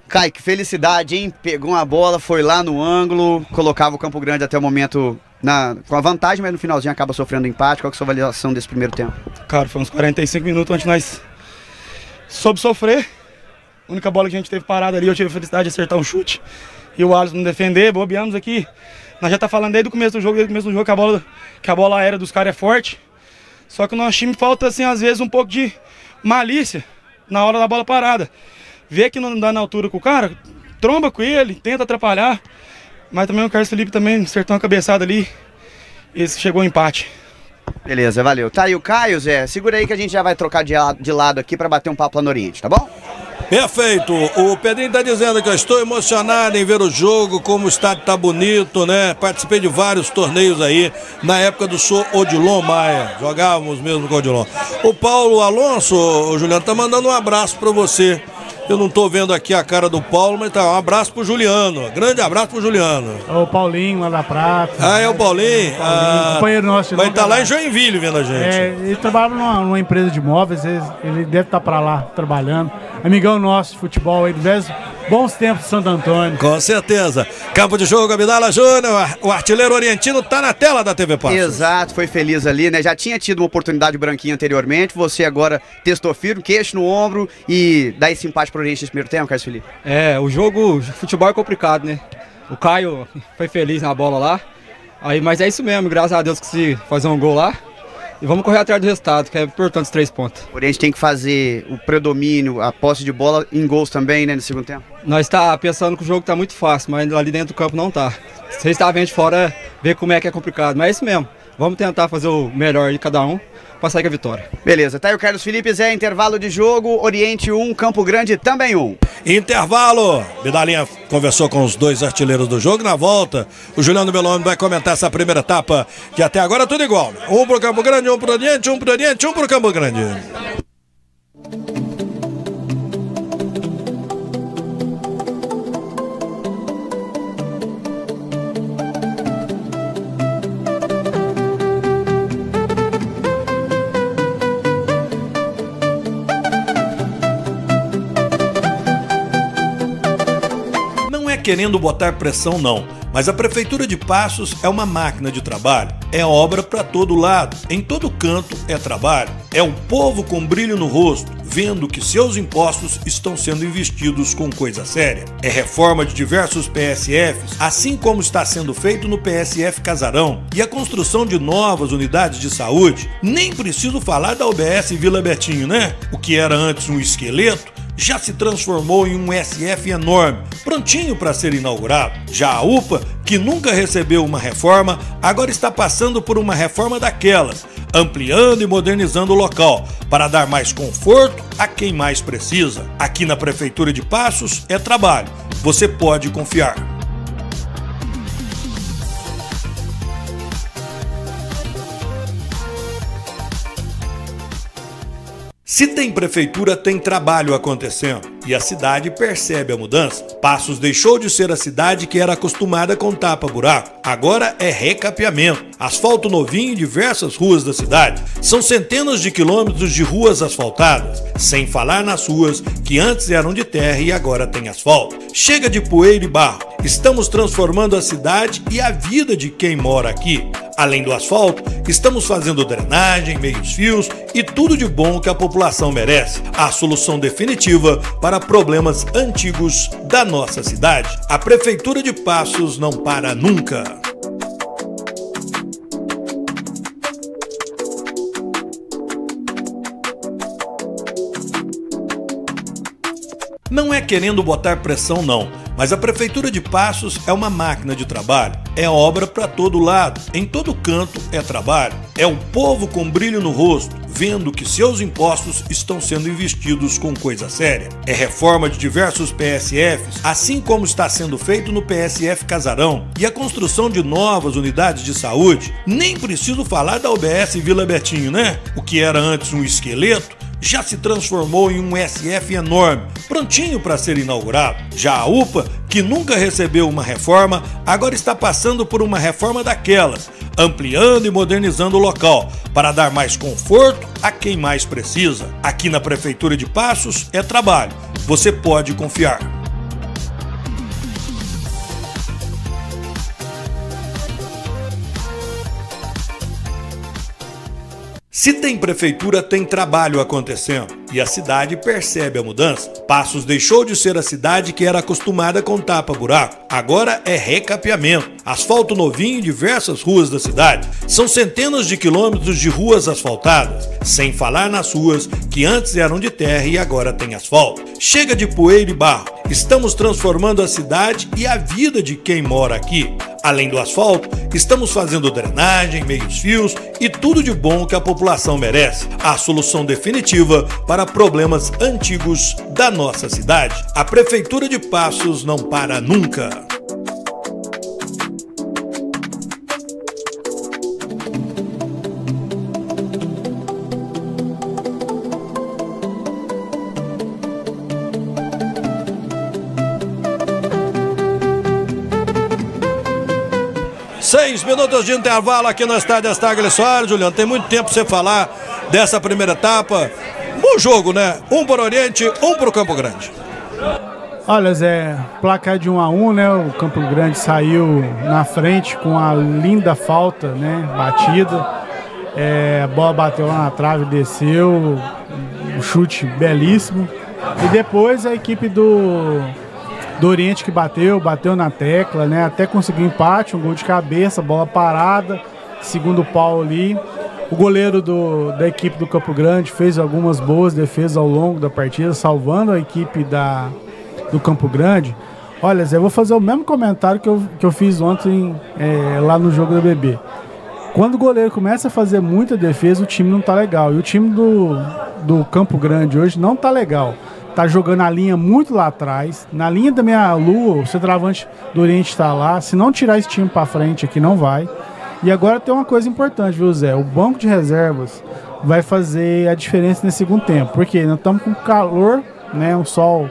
Caio, que felicidade, hein? Pegou uma bola, foi lá no ângulo, colocava o Campo Grande até o momento na, com a vantagem, mas no finalzinho acaba sofrendo empate. Qual que é a sua avaliação desse primeiro tempo? Cara, foi uns 45 minutos onde nós soube sofrer. A única bola que a gente teve parada ali, eu tive a felicidade de acertar um chute. E o Alisson não defender, bobeamos aqui. Nós já tá falando desde o começo do jogo, desde o começo do jogo que a bola, que a bola aérea dos caras é forte. Só que o nosso time falta, assim, às vezes, um pouco de malícia na hora da bola parada. Vê que não dá na altura com o cara, tromba com ele, tenta atrapalhar. Mas também o Carlos Felipe também acertou uma cabeçada ali. Esse chegou ao empate. Beleza, valeu. Tá aí o Caio, Zé. Segura aí que a gente já vai trocar de lado, de lado aqui para bater um papo lá no Oriente, tá bom? Perfeito. O Pedrinho está dizendo que eu estou emocionado em ver o jogo, como o estádio está bonito, né? Participei de vários torneios aí na época do Sou Odilon Maia. Jogávamos mesmo com o Odilon. O Paulo Alonso, o Juliano, tá mandando um abraço para você. Eu não tô vendo aqui a cara do Paulo, mas tá. Um abraço pro Juliano. Grande abraço pro Juliano. É o Paulinho lá da Prata. Ah, é o Paulinho? Paulinho ah, companheiro nosso. Mas tá lá em Joinville vendo a gente. É, ele trabalha numa, numa empresa de móveis, ele, ele deve estar tá pra lá trabalhando. Amigão nosso de futebol aí, desde bons tempos de Santo Antônio. Com certeza. Campo de jogo, Abdala Júnior, o artilheiro orientino tá na tela da TV Passos. Exato, foi feliz ali, né? Já tinha tido uma oportunidade branquinha anteriormente, você agora testou firme, queixo no ombro e dá esse empate pro nesse primeiro tempo, Carlos Felipe? É, o jogo, futebol é complicado, né? O Caio foi feliz na bola lá. Aí, mas é isso mesmo, graças a Deus que se fazer um gol lá. E vamos correr atrás do resultado, que é importante os três pontos. O Oriente tem que fazer o predomínio, a posse de bola em gols também, né, no segundo tempo? Nós está pensando que o jogo está muito fácil, mas ali dentro do campo não tá. Vocês está vendo de fora, ver como é que é complicado. Mas é isso mesmo. Vamos tentar fazer o melhor de cada um para sair com a vitória. Beleza, tá aí o Carlos Felipe Zé, intervalo de jogo, Oriente 1, Campo Grande também 1. Intervalo, Bidalinha conversou com os dois artilheiros do jogo, na volta o Juliano Meloni vai comentar essa primeira etapa, que até agora é tudo igual. Um pro Campo Grande, um pro Oriente, um pro Oriente, um pro Campo Grande. Querendo botar pressão, não. Mas a Prefeitura de Passos é uma máquina de trabalho. É obra para todo lado. Em todo canto é trabalho. É o povo com brilho no rosto, vendo que seus impostos estão sendo investidos com coisa séria. É reforma de diversos PSFs, assim como está sendo feito no PSF Casarão. E a construção de novas unidades de saúde. Nem preciso falar da UBS Vila Betinho, né? O que era antes um esqueleto já se transformou em um SF enorme, prontinho para ser inaugurado. Já a UPA, que nunca recebeu uma reforma, agora está passando por uma reforma daquelas. ampliando e modernizando o local para dar mais conforto a quem mais precisa. Aqui na Prefeitura de Passos é trabalho. Você pode confiar. Se tem prefeitura, tem trabalho acontecendo. E a cidade percebe a mudança. Passos deixou de ser a cidade que era acostumada com tapa-buraco. Agora é recapeamento. Asfalto novinho em diversas ruas da cidade. São centenas de quilômetros de ruas asfaltadas. Sem falar nas ruas que antes eram de terra e agora tem asfalto. Chega de poeira e barro. Estamos transformando a cidade e a vida de quem mora aqui. Além do asfalto, estamos fazendo drenagem, meios fios e tudo de bom que a população merece. A solução definitiva para problemas antigos da nossa cidade. A Prefeitura de Passos não para nunca. Não é querendo botar pressão, não mas a Prefeitura de Passos é uma máquina de trabalho. É obra para todo lado, em todo canto é trabalho. É o povo com brilho no rosto, vendo que seus impostos estão sendo investidos com coisa séria. É reforma de diversos PSFs, assim como está sendo feito no PSF Casarão, e a construção de novas unidades de saúde. Nem preciso falar da UBS Vila Betinho, né? O que era antes um esqueleto já se transformou em um SF enorme, prontinho para ser inaugurado. Já a UPA, que nunca recebeu uma reforma, agora está passando por uma reforma daquelas, ampliando e modernizando o local para dar mais conforto a quem mais precisa. Aqui na Prefeitura de Passos é trabalho. Você pode confiar. Se tem prefeitura, tem trabalho acontecendo. E a cidade percebe a mudança. Passos deixou de ser a cidade que era acostumada com tapa-buraco. Agora é recapeamento. Asfalto novinho em diversas ruas da cidade. São centenas de quilômetros de ruas asfaltadas. Sem falar nas ruas que antes eram de terra e agora tem asfalto. Chega de poeira e barro. Estamos transformando a cidade e a vida de quem mora aqui. Além do asfalto, estamos fazendo drenagem, meios fios e tudo de bom que a população merece. A solução definitiva para problemas antigos da nossa cidade. A Prefeitura de Passos não para nunca. Seis minutos de intervalo aqui no estádio Estagli Soares, Juliano. Tem muito tempo pra você falar dessa primeira etapa. Bom jogo, né? Um para o Oriente, um para o Campo Grande. Olha, Zé, placar de 1 a 1 né? O Campo Grande saiu na frente com a linda falta, né? Batida. É, a bola bateu lá na trave, desceu. Um chute belíssimo. E depois a equipe do do Oriente que bateu, bateu na tecla, né? Até conseguiu empate, um gol de cabeça, bola parada, segundo pau ali. O goleiro do, da equipe do Campo Grande fez algumas boas defesas ao longo da partida, salvando a equipe da, do Campo Grande. Olha, Zé, eu vou fazer o mesmo comentário que eu, que eu fiz ontem é, lá no jogo da BB. Quando o goleiro começa a fazer muita defesa, o time não tá legal. E o time do, do Campo Grande hoje não tá legal tá jogando a linha muito lá atrás. Na linha da minha lua, o centroavante do Oriente está lá. Se não tirar esse time para frente aqui, não vai. E agora tem uma coisa importante, viu, Zé? O banco de reservas vai fazer a diferença nesse segundo tempo. Porque nós estamos com calor, né? Um sol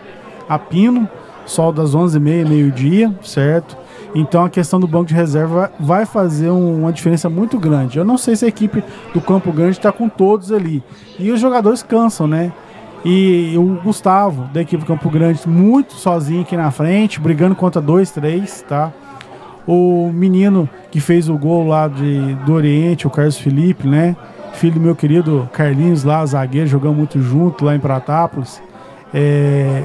a pino, sol das 11h30, meio-dia, certo? Então a questão do banco de reserva vai fazer um, uma diferença muito grande. Eu não sei se a equipe do Campo Grande está com todos ali. E os jogadores cansam, né? E o Gustavo, da equipe Campo Grande, muito sozinho aqui na frente, brigando contra dois, três, tá? O menino que fez o gol lá de, do Oriente, o Carlos Felipe, né? Filho do meu querido Carlinhos lá, zagueiro, jogando muito junto lá em Pratápolis. É,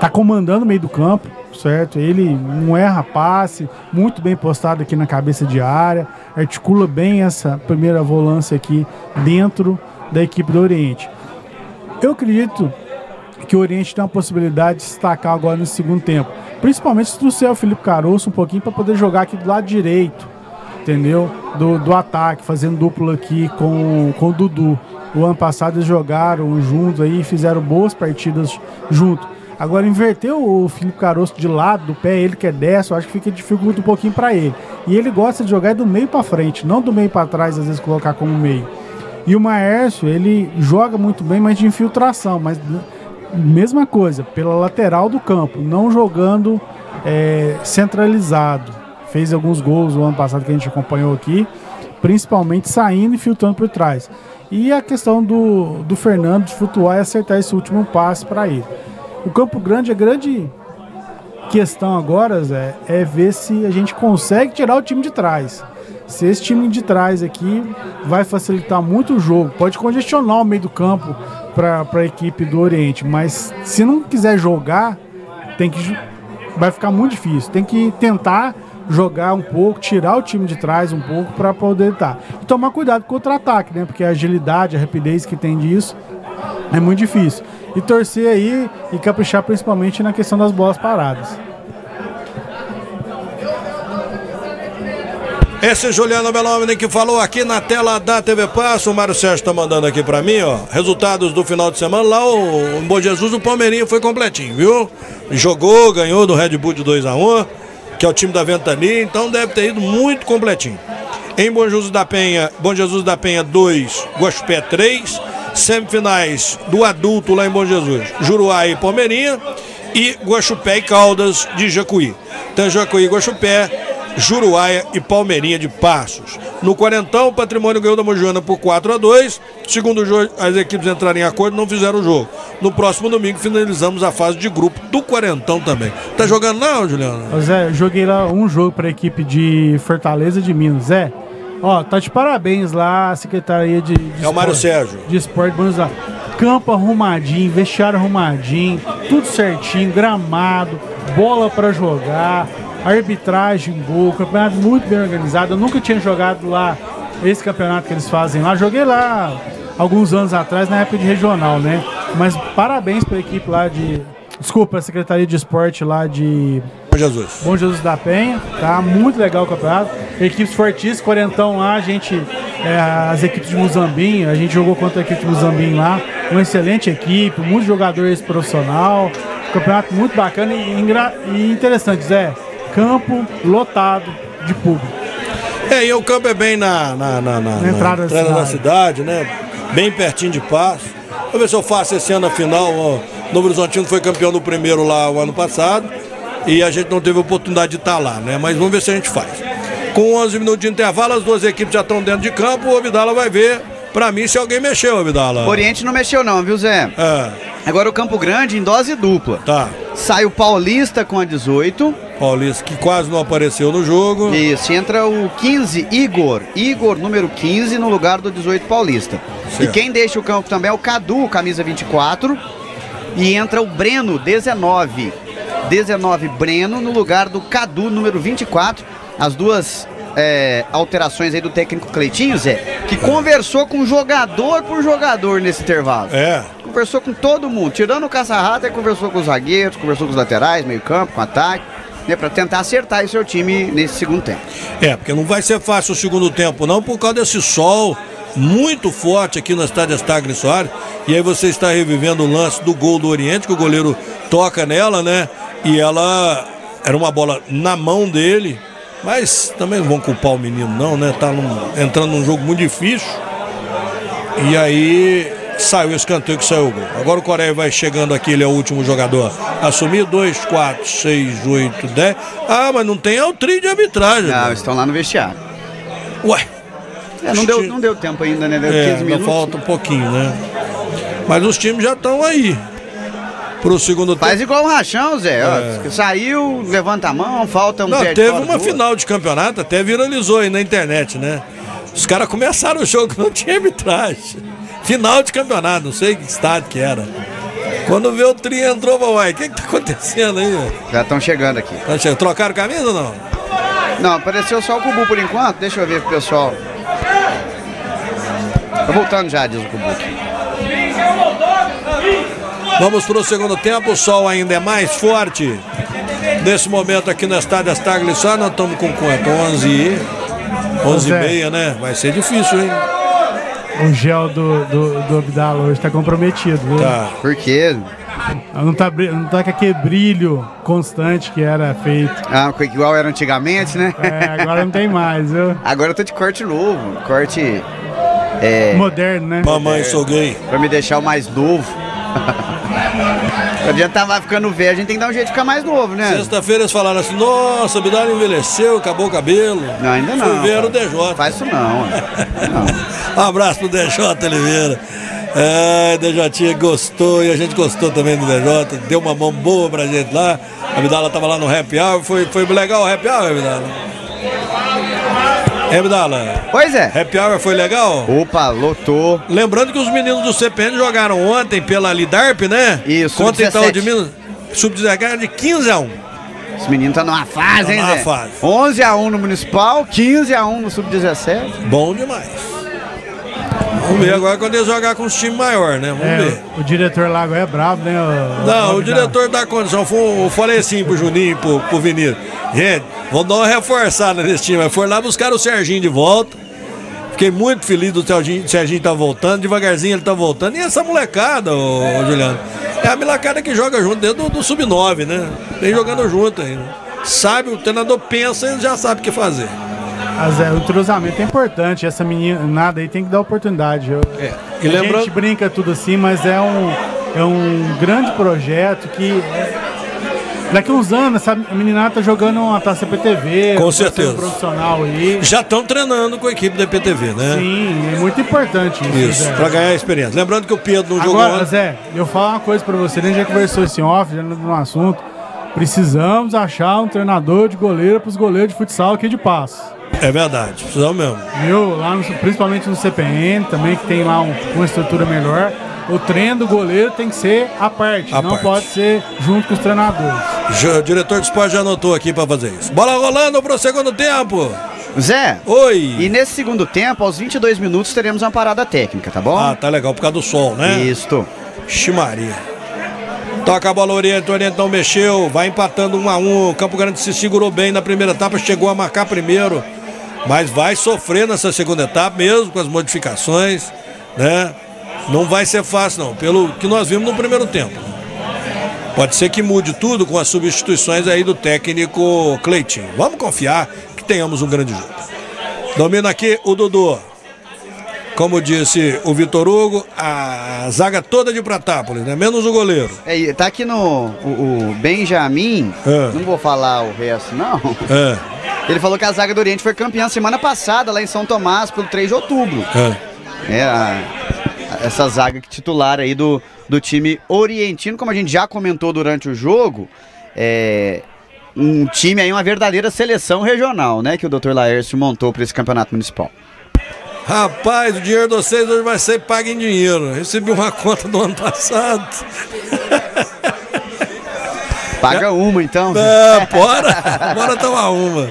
tá comandando o meio do campo, certo? Ele não erra passe, muito bem postado aqui na cabeça de área, articula bem essa primeira volância aqui dentro da equipe do Oriente. Eu acredito que o Oriente tem uma possibilidade de destacar agora no segundo tempo. Principalmente se trouxer o Felipe Caroço um pouquinho para poder jogar aqui do lado direito. entendeu? Do, do ataque, fazendo duplo aqui com, com o Dudu. O ano passado eles jogaram juntos aí fizeram boas partidas junto. Agora, inverter o Felipe Caroço de lado, do pé, ele que é destro, acho que fica dificulta um pouquinho para ele. E ele gosta de jogar do meio para frente, não do meio para trás, às vezes colocar como meio. E o Maércio, ele joga muito bem, mas de infiltração, mas mesma coisa, pela lateral do campo, não jogando é, centralizado. Fez alguns gols no ano passado que a gente acompanhou aqui, principalmente saindo e filtrando por trás. E a questão do, do Fernando de flutuar e acertar esse último passe para ele. O Campo Grande, a grande questão agora, Zé, é ver se a gente consegue tirar o time de trás. Se esse time de trás aqui vai facilitar muito o jogo, pode congestionar o meio do campo para a equipe do Oriente, mas se não quiser jogar, tem que vai ficar muito difícil. Tem que tentar jogar um pouco, tirar o time de trás um pouco para poder estar. E tomar cuidado com o contra-ataque, né? Porque a agilidade, a rapidez que tem disso é muito difícil. E torcer aí e caprichar principalmente na questão das bolas paradas. Esse Juliano Belomini que falou aqui na tela da TV Passo, o Mário Sérgio está mandando aqui para mim, ó. Resultados do final de semana. Lá o, em Bom Jesus, o Palmeirinho foi completinho, viu? Jogou, ganhou do Red Bull de 2 a 1 que é o time da Ventania, então deve ter ido muito completinho. Em Bom Jesus da Penha, Bom Jesus da Penha 2, Guaxupé 3, semifinais do adulto lá em Bom Jesus, Juruá e Palmeirinha e Guaxupé e Caldas de Jacuí. Então Jacuí e Guaxupé Juruáia e Palmeirinha de Passos. No quarentão, o Patrimônio ganhou da Mojuana por 4 a 2 Segundo jogo, as equipes entraram em acordo e não fizeram o jogo. No próximo domingo, finalizamos a fase de grupo do quarentão também. Tá jogando não, Juliano? Zé, joguei lá um jogo para a equipe de Fortaleza de Minas. Zé, ó, tá de parabéns lá a Secretaria de, de É o Mário Sérgio. De Esporte Buenos Aires. Campo arrumadinho, vestiário arrumadinho, tudo certinho, gramado, bola para jogar, arbitragem boa, campeonato muito bem organizado. Eu nunca tinha jogado lá esse campeonato que eles fazem lá. Joguei lá alguns anos atrás, na época de regional, né? Mas parabéns para a equipe lá de. Desculpa, a Secretaria de Esporte lá de. Bom Jesus. Bom Jesus da Penha, tá? Muito legal o campeonato. Equipes fortíssimas, quarentão lá, a gente. É, as equipes de Muzambinho, a gente jogou contra a equipe de Muzambinho lá. Uma excelente equipe, muitos jogadores profissional. Campeonato muito bacana e, e interessante, Zé campo lotado de público. É, e o campo é bem na, na, na, na, na entrada, da, cidade. da cidade, né? Bem pertinho de Passo. Vou ver se eu faço esse ano a final. O Novo Horizontino foi campeão do primeiro lá o ano passado. E a gente não teve oportunidade de estar lá, né? Mas vamos ver se a gente faz. Com 11 minutos de intervalo, as duas equipes já estão dentro de campo. O Abdala vai ver, pra mim, se alguém mexeu, Abdala. O Oriente não mexeu, não, viu, Zé? É. Agora o Campo Grande em dose dupla. Tá. Sai o Paulista com a 18. Paulista que quase não apareceu no jogo. Isso, entra o 15, Igor. Igor, número 15, no lugar do 18 Paulista. Certo. E quem deixa o campo também é o Cadu, camisa 24. E entra o Breno, 19. 19 Breno no lugar do Cadu, número 24. As duas é, alterações aí do técnico Cleitinho, Zé, que conversou com jogador por jogador nesse intervalo. É. Conversou com todo mundo, tirando o caça-rata, conversou com os zagueiros, conversou com os laterais, meio campo, com ataque né, para tentar acertar o seu time nesse segundo tempo. É, porque não vai ser fácil o segundo tempo, não, por causa desse sol muito forte aqui no estádio Estagre Soares. E aí você está revivendo o lance do gol do Oriente, que o goleiro toca nela, né? E ela era uma bola na mão dele. Mas também não vão culpar o menino, não, né? Tá num, entrando num jogo muito difícil. E aí saiu o escanteio que saiu o gol. Agora o Coreia vai chegando aqui, ele é o último jogador. Assumir 2, 4, 6, 8, 10. Ah, mas não tem altri de arbitragem. Não, estão lá no vestiário. Ué. É, não, deu, não deu tempo ainda, né? Deu é, 15 minutos. falta um pouquinho, né? Mas os times já estão aí. Pro segundo tempo. Faz igual o Rachão, Zé. É. Saiu, levanta a mão, falta um Não, teve uma final de campeonato, até viralizou aí na internet, né? Os caras começaram o jogo, não tinha arbitragem. Final de campeonato, não sei que estado que era. Quando vê o tri entrou, papai, o que que tá acontecendo aí? Já estão chegando aqui. Tá chegando. Trocaram camisa ou não? Não, apareceu só o Cubu por enquanto. Deixa eu ver pro pessoal. Tá voltando já, diz o Cubu. Vamos pro segundo tempo, o sol ainda é mais forte. Nesse momento aqui no estádio Astagli só nós estamos com quanto? 11 e... 11 e meia, né? Vai ser difícil, hein? O gel do, do, do Abdala hoje tá comprometido, viu? Tá. Por quê? Não tá, não tá com aquele brilho constante que era feito. Ah, igual era antigamente, né? É, agora não tem mais, viu? Agora eu tô de corte novo. Corte é, Moderno, né? Mamãe, sou gay. pra me deixar o mais novo. Não adianta mais ficando velho, a gente tem que dar um jeito de ficar mais novo, né? Sexta-feira eles falaram assim: nossa, Abdala envelheceu, acabou o cabelo. Não, ainda não. Fui ver o. DJ. Faz isso não. não. Um abraço pro DJ Oliveira. É, DJ gostou e a gente gostou também do DJ. Deu uma mão boa pra gente lá. A Abdala tava lá no happy hour. Foi, foi legal o happy hour, Abdala? É, Abdala? Pois é. Happy hour foi legal? Opa, lotou. Lembrando que os meninos do CPN jogaram ontem pela Lidarp, né? Isso, Contra Itaú de sub-17. Minas. Sub-17 de 15 a 1. Esse menino tá numa fase, Tá hein, numa Zé? fase. 11 a 1 no Municipal, 15 a 1 no Sub-17. Bom demais. Vamos ver agora quando eles jogar com os times maiores, né? Vamos É, ver. o, o diretor lá agora é bravo, né? o- Não, o Abdala? diretor da condição, eu falei assim pro Juninho, pro, pro Vinícius. Gente, vamos dar uma reforçada nesse time. Foi lá buscar o Serginho de volta. Fiquei muito feliz do Serginho, Serginho tá voltando, devagarzinho ele tá voltando. E essa molecada, ô, ô, Juliano, é a molecada que joga junto dentro do, do Sub-9, né? Tem jogando junto ainda. Sabe, o treinador pensa e já sabe o que fazer. Mas é, o entrosamento é importante. Essa meninada aí tem que dar oportunidade. Eu, É. E a lembrando, gente brinca tudo assim, mas é um, é um grande projeto que. daqui uns anos, essa meninada tá jogando uma taça PTV. Com um certeza. profissional aí. já estão treinando com a equipe da IPTV, né? Sim, é muito importante isso. Isso, pra ganhar experiência. Lembrando que o Pedro não jogou Agora. Zé, eu falo uma coisa pra você, a gente já conversou esse off, já no no assunto. Precisamos achar um treinador de goleiro pros goleiros de futsal aqui de Passo. É verdade, precisamos mesmo. Viu? Lá no- principalmente no CPN, também que tem lá um- uma estrutura melhor. O treino do goleiro tem que ser à parte, À não parte. pode ser junto com os treinadores. Já- O diretor de esporte já anotou aqui pra fazer isso. Bola rolando pro segundo tempo. Zé, Oi. e nesse segundo tempo, aos 22 minutos, teremos uma parada técnica, tá bom? Ah, tá legal por causa do sol, né? Isto. Ximaria. Toca a bola Oriente, o Oriente não mexeu, vai empatando um a um. O Campo Grande se segurou bem na primeira etapa, chegou a marcar primeiro, mas vai sofrer nessa segunda etapa, mesmo com as modificações, né? Não vai ser fácil, não, pelo que nós vimos no primeiro tempo. Pode ser que mude tudo com as substituições aí do técnico Cleitinho. Vamos confiar que tenhamos um grande jogo. Domina aqui o Dudu. Como disse o Vitor Hugo, a zaga toda de Pratápolis, né? Menos o goleiro. É, tá aqui no o, o Benjamin, É. não vou falar o resto, não. É, Ele falou que a zaga do Oriente foi campeã semana passada lá em São Tomás, pelo 3 de outubro. é. É, a- essa zaga titular aí do, do time orientino, como a gente já comentou durante o jogo, é um time aí, uma verdadeira seleção regional, né? Que o Dr. Laércio montou para esse campeonato municipal. Rapaz, o dinheiro de vocês hoje vai ser pago em dinheiro. Recebi uma conta do ano passado. Paga uma então. É, bora, bora tomar uma.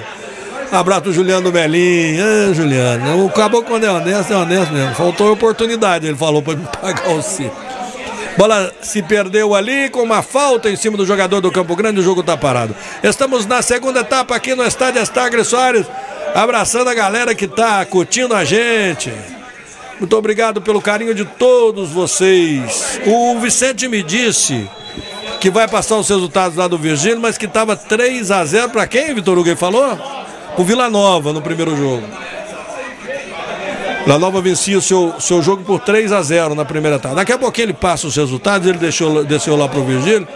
Abraço pro Juliano Melim. Ah, Juliano, o caboclo quando é honesto, é honesto mesmo. Faltou oportunidade, ele falou pra me pagar o C. Bola se perdeu ali com uma falta em cima do jogador do Campo Grande, o jogo tá parado. Estamos na segunda etapa aqui no estádio Estagre Soares, abraçando a galera que tá curtindo a gente. Muito obrigado pelo carinho de todos vocês. O Vicente me disse que vai passar os resultados lá do Virgílio, mas que estava 3 a 0 para quem, Vitor Hugo falou? O Vila Nova no primeiro jogo. Vila Nova vencia o seu, seu jogo por 3 a 0 na primeira etapa. Daqui a pouquinho ele passa os resultados, ele deixou, desceu lá pro Virgílio.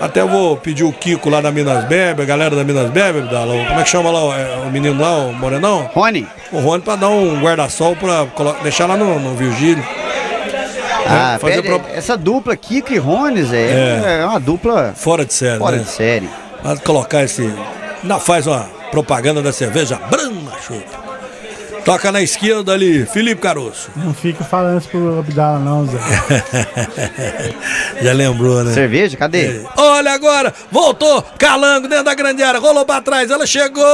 Até eu vou pedir o Kiko lá da Minas Bebe, a galera da Minas Bebe, como é que chama lá o, é, o menino lá, o Morenão? Rony, O Rony para dar um guarda-sol para deixar lá no, no Virgílio. ah, fazer pede- pro- essa dupla Kiko e Rones é, é. uma dupla Fora de série, fora né? de série. Mas colocar esse. Ainda faz uma propaganda da cerveja Brahma Chupa. Toca na esquerda ali, Felipe Caroço. Não fica falando isso pro Abdala, não, Zé. Já lembrou, né? Cerveja, cadê? Olha agora, voltou, Calango dentro da grande área, rolou pra trás, ela chegou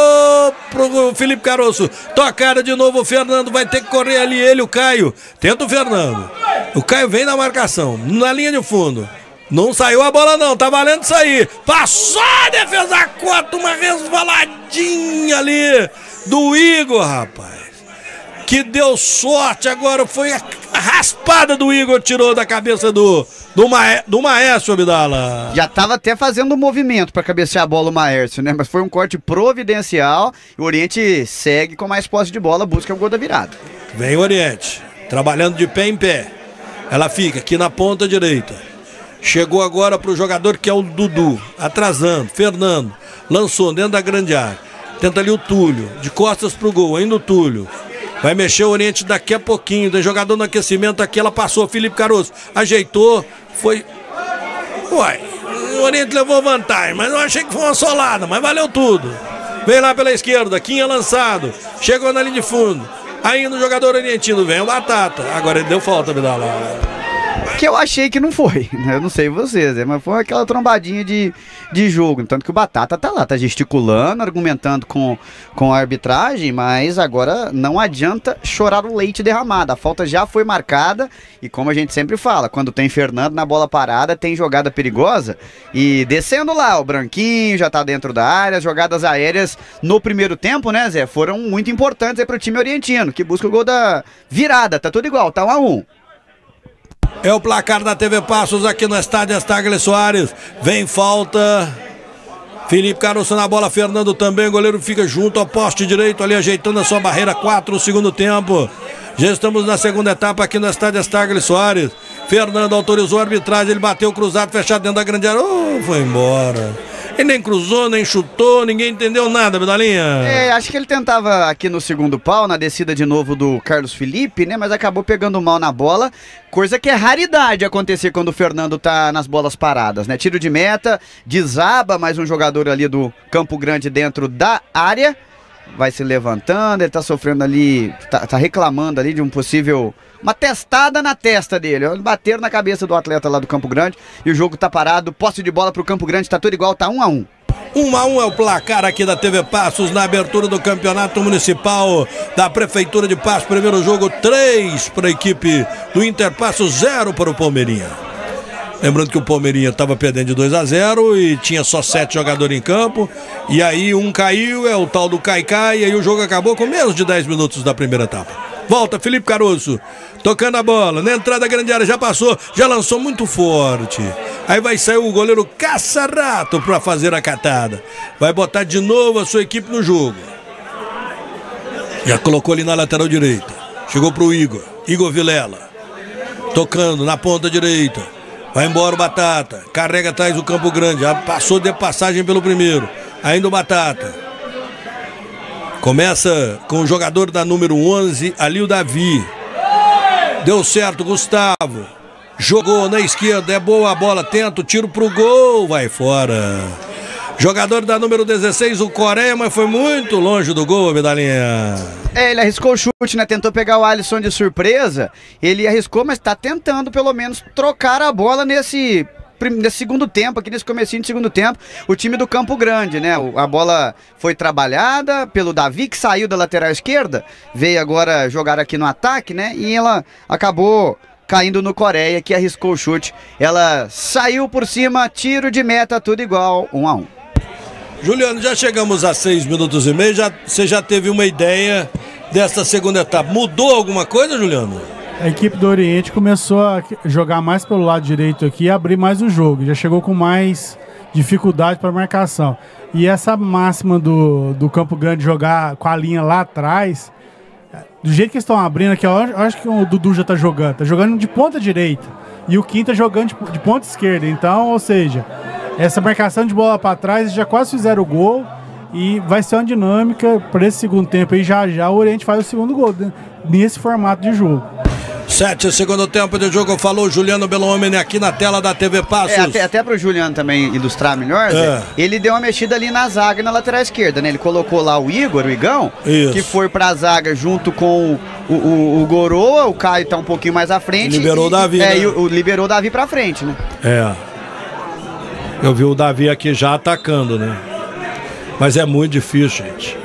pro Felipe Caroço, tocada de novo, o Fernando vai ter que correr ali, ele, o Caio, tenta o Fernando, o Caio vem na marcação, na linha de fundo, Não saiu a bola, não. Tá valendo isso aí. Passou a defesa contra uma resvaladinha ali do Igor, rapaz. Que deu sorte agora. Foi a raspada do Igor, tirou da cabeça do, do, Maé, do Maércio, Abdala. Já tava até fazendo um movimento para cabecear a bola o Maércio, né? Mas foi um corte providencial. O Oriente segue com mais posse de bola, busca o gol da virada. Vem o Oriente, trabalhando de pé em pé. Ela fica aqui na ponta direita. Chegou agora pro jogador que é o Dudu, atrasando. Fernando lançou dentro da grande área. Tenta ali o Túlio, de costas pro gol, ainda o Túlio. Vai mexer o Oriente daqui a pouquinho. Tem jogador no aquecimento aqui, ela passou. Felipe Caruso ajeitou, foi. Uai, o Oriente levou vantagem, mas eu achei que foi uma solada, mas valeu tudo. Vem lá pela esquerda, Quinha lançado. Chegou na linha de fundo. Ainda o jogador orientino vem o Batata. Agora ele deu falta, Vidal. Que eu achei que não foi, né? Eu não sei vocês, né? mas foi aquela trombadinha de, de jogo. Tanto que o Batata tá lá, tá gesticulando, argumentando com, com a arbitragem, mas agora não adianta chorar o leite derramado. A falta já foi marcada e como a gente sempre fala, quando tem Fernando na bola parada, tem jogada perigosa. E descendo lá, o Branquinho já tá dentro da área, as jogadas aéreas no primeiro tempo, né, Zé? Foram muito importantes aí pro time orientino, que busca o gol da virada. Tá tudo igual, tá um a um. É o placar da TV Passos aqui no estádio Estagle Soares. Vem falta. Felipe Caruso na bola, Fernando também. O goleiro fica junto ao poste direito ali, ajeitando a sua barreira. 4 segundo tempo. Já estamos na segunda etapa aqui no estádio Estagle Soares. Fernando autorizou a arbitragem. Ele bateu cruzado, fechado dentro da grande área. Oh, foi embora. Ele nem cruzou, nem chutou, ninguém entendeu nada, Bedalinha. É, acho que ele tentava aqui no segundo pau, na descida de novo do Carlos Felipe, né? Mas acabou pegando mal na bola. Coisa que é raridade acontecer quando o Fernando tá nas bolas paradas, né? Tiro de meta, desaba mais um jogador ali do Campo Grande dentro da área. Vai se levantando, ele tá sofrendo ali, tá, tá reclamando ali de um possível uma testada na testa dele. Bateram na cabeça do atleta lá do Campo Grande e o jogo tá parado. Posse de bola pro Campo Grande, tá tudo igual, tá um a um. 1 a 1 é o placar aqui da TV Passos na abertura do Campeonato Municipal da Prefeitura de Passos. Primeiro jogo 3 para a equipe do Inter Passos, 0 para o Palmeirinha. Lembrando que o Palmeirinha estava perdendo de 2 a 0 e tinha só sete jogadores em campo. E aí um caiu, é o tal do Caicai, e aí o jogo acabou com menos de 10 minutos da primeira etapa. Volta Felipe Caruso. Tocando a bola. Na entrada da grande área já passou. Já lançou muito forte. Aí vai sair o goleiro caça-rato para fazer a catada. Vai botar de novo a sua equipe no jogo. Já colocou ali na lateral direita. Chegou pro Igor. Igor Vilela. Tocando na ponta direita. Vai embora o Batata. Carrega atrás do campo grande. Já passou de passagem pelo primeiro. Ainda o Batata. Começa com o jogador da número 11, ali o Davi. Deu certo, Gustavo. Jogou na esquerda, é boa a bola, tenta o tiro pro gol, vai fora. Jogador da número 16, o Coreia, mas foi muito longe do gol, medalhinha. É, ele arriscou o chute, né? Tentou pegar o Alisson de surpresa. Ele arriscou, mas tá tentando pelo menos trocar a bola nesse nesse segundo tempo, aqui nesse comecinho de segundo tempo, o time do Campo Grande, né? A bola foi trabalhada pelo Davi, que saiu da lateral esquerda, veio agora jogar aqui no ataque, né? E ela acabou caindo no Coreia, que arriscou o chute. Ela saiu por cima, tiro de meta, tudo igual, um a um. Juliano, já chegamos a seis minutos e meio, já, você já teve uma ideia desta segunda etapa. Mudou alguma coisa, Juliano? a equipe do Oriente começou a jogar mais pelo lado direito aqui e abrir mais o jogo. Já chegou com mais dificuldade para marcação. E essa máxima do, do Campo Grande jogar com a linha lá atrás, do jeito que estão abrindo aqui, eu acho que o Dudu já está jogando. Está jogando de ponta direita. E o Kim está jogando de, ponta esquerda. Então, ou seja, essa marcação de bola para trás já quase fizeram o gol. E vai ser uma dinâmica para esse segundo tempo. E já já o Oriente faz o segundo gol né, nesse formato de jogo. Sete, segundo tempo de jogo, falou Juliano Belomene aqui na tela da TV Passos. É, até, até para o Juliano também ilustrar melhor, é. Zé, ele deu uma mexida ali na zaga e na lateral esquerda, né? Ele colocou lá o Igor, o Igão, Isso. que foi para a zaga junto com o, o, o, Goroa, o Caio tá um pouquinho mais à frente. Liberou e, o Davi, É, né? e o, liberou o Davi para frente, né? É. Eu vi o Davi aqui já atacando, né? Mas é muito difícil, gente.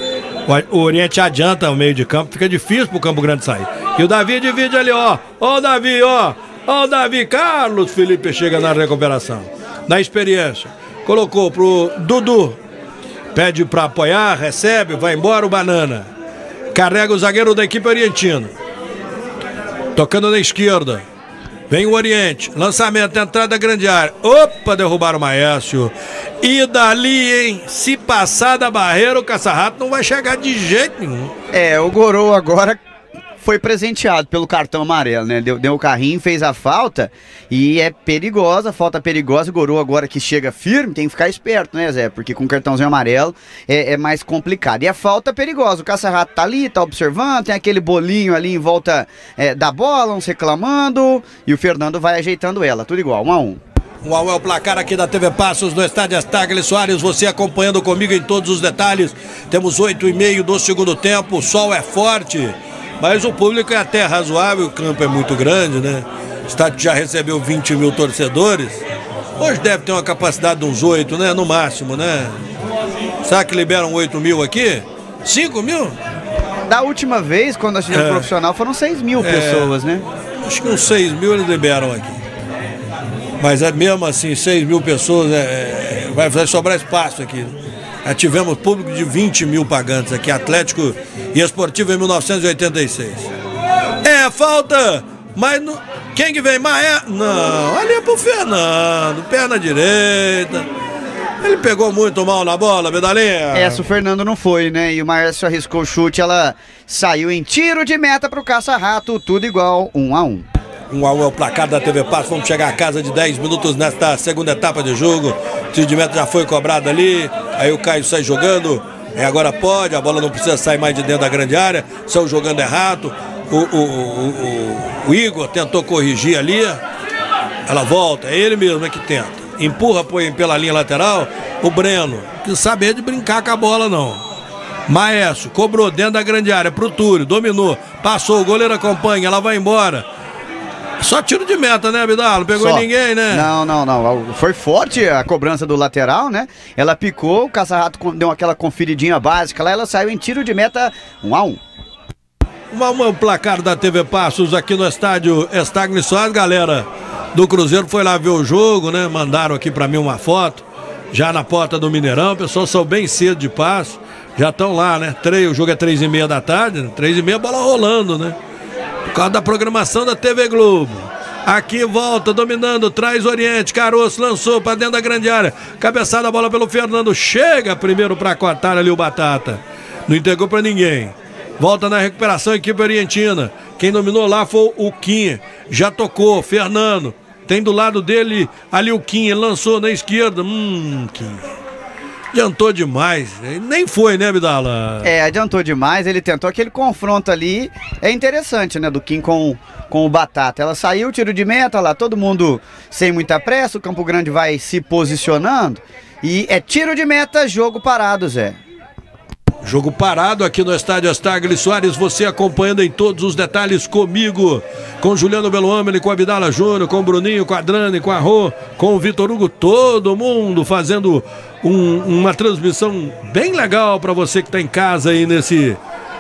O Oriente adianta o meio de campo, fica difícil pro Campo Grande sair. E o Davi divide ali, ó. Ó o Davi, ó. Ó, o Davi Carlos Felipe chega na recuperação. Na experiência. Colocou pro Dudu. Pede pra apoiar, recebe, vai embora o Banana. Carrega o zagueiro da equipe orientina. Tocando na esquerda. Vem o Oriente. Lançamento, entrada grande área. Opa, derrubaram o Maécio. E dali, hein? Se passar da barreira, o caça-rato não vai chegar de jeito nenhum. É, o Gorou agora foi presenteado pelo cartão amarelo, né? Deu, deu o carrinho, fez a falta e é perigosa, falta perigosa. O Gorou agora que chega firme tem que ficar esperto, né, Zé? Porque com cartãozinho amarelo é, é mais complicado. E a falta perigosa. O caça-rato tá ali, tá observando, tem aquele bolinho ali em volta é, da bola, uns reclamando. E o Fernando vai ajeitando ela, tudo igual, um a um. Um ao é o placar aqui da TV Passos no estádio Astagli Soares, você acompanhando comigo em todos os detalhes. Temos oito e meio do segundo tempo, o sol é forte, mas o público é até razoável, o campo é muito grande, né? O estádio já recebeu 20 mil torcedores. Hoje deve ter uma capacidade de uns 8, né? No máximo, né? Será que liberam 8 mil aqui? 5 mil? Da última vez, quando nós tivemos É. profissional, foram 6 mil É. pessoas, né? Acho que uns 6 mil eles liberam aqui. Mas é mesmo assim, 6 mil pessoas, é, é, vai sobrar espaço aqui. Tivemos público de 20 mil pagantes aqui, Atlético e Esportivo em 1986. É, falta, mas no- quem que vem? Maé? Não, ali é pro Fernando, perna direita. Ele pegou muito mal na bola, Medalinha. Essa o Fernando não foi, né? E o Márcio arriscou o chute, ela saiu em tiro de meta pro caça-rato, tudo igual, um a um. Um a é o placar da TV Passo. Vamos chegar a casa de 10 minutos nesta segunda etapa de jogo. O tiro já foi cobrado ali. Aí o Caio sai jogando. É, agora pode, a bola não precisa sair mais de dentro da grande área. Saiu jogando errado. O, o, o, o- o Igor tentou corrigir ali. Ela volta, é ele mesmo é que tenta. Empurra põe pela linha lateral. O Breno, que saber de brincar com a bola, não. Maestro, cobrou dentro da grande área pro Túlio, dominou, passou, o goleiro acompanha, ela vai embora. Só tiro de meta, né, Abdala? Não pegou Só. ninguém, né? Não, não, não. Foi forte a cobrança do lateral, né? Ela picou, o caça-rato con- deu aquela conferidinha básica lá, ela saiu em tiro de meta, um a um. Uma, uma- placar da TV Passos aqui no estádio Estagni Soares, galera do Cruzeiro foi lá ver o jogo, né? Mandaram aqui pra mim uma foto, já na porta do Mineirão, o pessoal saiu bem cedo de passo, já estão lá, né? Três, o jogo é três e meia da tarde, né? três e meia, bola rolando, né? Causa da programação da TV Globo. Aqui volta, dominando, traz Oriente, Caroço lançou pra dentro da grande área. Cabeçada a bola pelo Fernando, chega primeiro pra cortar ali o Batata. Não entregou pra ninguém. Volta na recuperação, equipe orientina. Quem dominou lá foi o Kim. Já tocou, Fernando. Tem do lado dele ali o Kim, ele lançou na esquerda. Hum, Kim. Adiantou demais. Nem foi, né, Abdala? É, adiantou demais, ele tentou aquele confronto ali. É interessante, né, do Kim com, com o Batata. Ela saiu, tiro de meta lá, todo mundo sem muita pressa, o Campo Grande vai se posicionando. E é tiro de meta, jogo parado, Zé. Jogo parado aqui no estádio Astagli Soares, você acompanhando em todos os detalhes comigo, com Juliano Beloameli, com Abdala Júnior, com Bruninho, com a Drane, com a Rô, com o Vitor Hugo, todo mundo fazendo um- uma transmissão bem legal para você que está em casa aí nesse,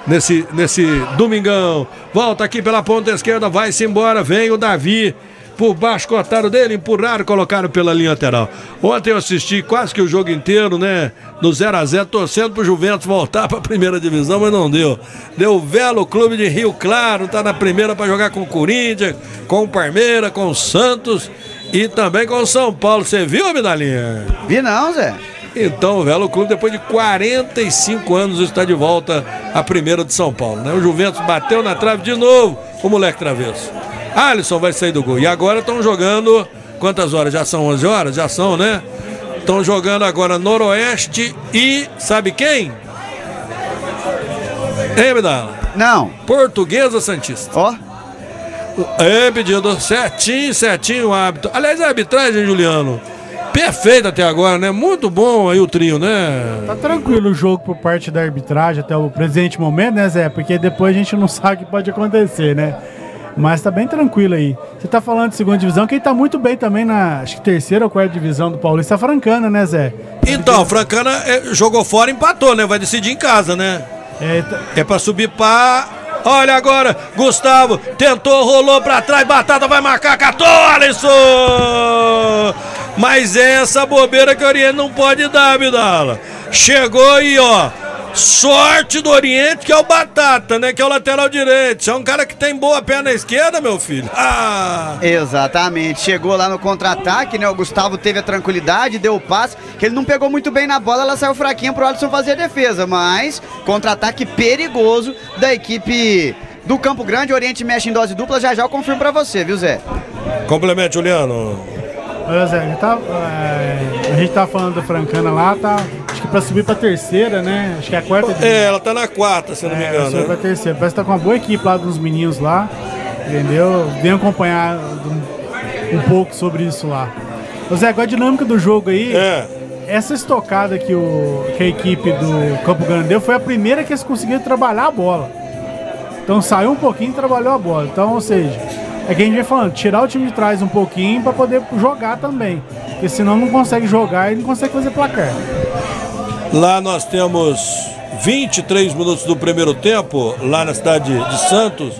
nesse, nesse domingão. Volta aqui pela ponta esquerda, vai-se embora, vem o Davi. Por baixo cortaram dele, empurraram, colocaram pela linha lateral. Ontem eu assisti quase que o jogo inteiro, né? No 0x0, torcendo pro Juventus voltar pra primeira divisão, mas não deu. Deu o Velo Clube de Rio Claro, tá na primeira pra jogar com o Corinthians, com o Palmeiras, com o Santos e também com o São Paulo. Você viu, Medalinha? Vi não, Zé. Então, o Velo Clube, depois de 45 anos, está de volta à primeira de São Paulo. Né? O Juventus bateu na trave de novo, o moleque travesso. Alisson vai sair do gol. E agora estão jogando. Quantas horas? Já são 11 horas? Já são, né? Estão jogando agora Noroeste e. Sabe quem? Hein, Abdala? Não. Portuguesa Santista. Ó. É, pedido certinho, certinho o hábito. Aliás, a arbitragem, Juliano, perfeita até agora, né? Muito bom aí o trio, né? Tá tranquilo o jogo por parte da arbitragem até o presente momento, né, Zé? Porque depois a gente não sabe o que pode acontecer, né? Mas tá bem tranquilo aí. Você tá falando de segunda divisão, quem tá muito bem também na acho que terceira ou quarta divisão do Paulista é a Francana, né, Zé? Então, Francana é, jogou fora e empatou, né? Vai decidir em casa, né? É, tá- É pra subir pra Olha agora, Gustavo tentou, rolou pra trás, Batata vai marcar, catou, Alisson! Mas essa bobeira que o Oriente não pode dar, Vidala. Chegou e ó, sorte do Oriente que é o Batata, né? Que é o lateral direito. É um cara que tem boa perna esquerda, meu filho. Ah! Exatamente. Chegou lá no contra-ataque, né? O Gustavo teve a tranquilidade, deu o passe, que ele não pegou muito bem na bola, ela saiu fraquinha pro Alisson fazer a defesa, mas contra-ataque perigoso da equipe do Campo Grande. O Oriente mexe em dose dupla, já já eu confirmo pra você, viu, Zé? Complemente, Juliano. Olha, Zé, a gente tá, é, a gente tá falando da Francana lá, tá? Que pra subir pra terceira, né? Acho que é a quarta. de- É, ela tá na quarta, se eu não me É, engano. subir né? terceira. Parece que tá com uma boa equipe lá dos meninos lá. Entendeu? Venho acompanhar um, um pouco sobre isso lá. Ô Zé, qual a dinâmica do jogo aí? É. Essa estocada que, o, que a equipe do Campo Grande deu foi a primeira que eles conseguiram trabalhar a bola. Então saiu um pouquinho e trabalhou a bola. Então, ou seja, é que a gente vem falando, tirar o time de trás um pouquinho para poder jogar também. Porque senão não consegue jogar e não consegue fazer placar. Lá nós temos 23 minutos do primeiro tempo, lá na cidade de Santos.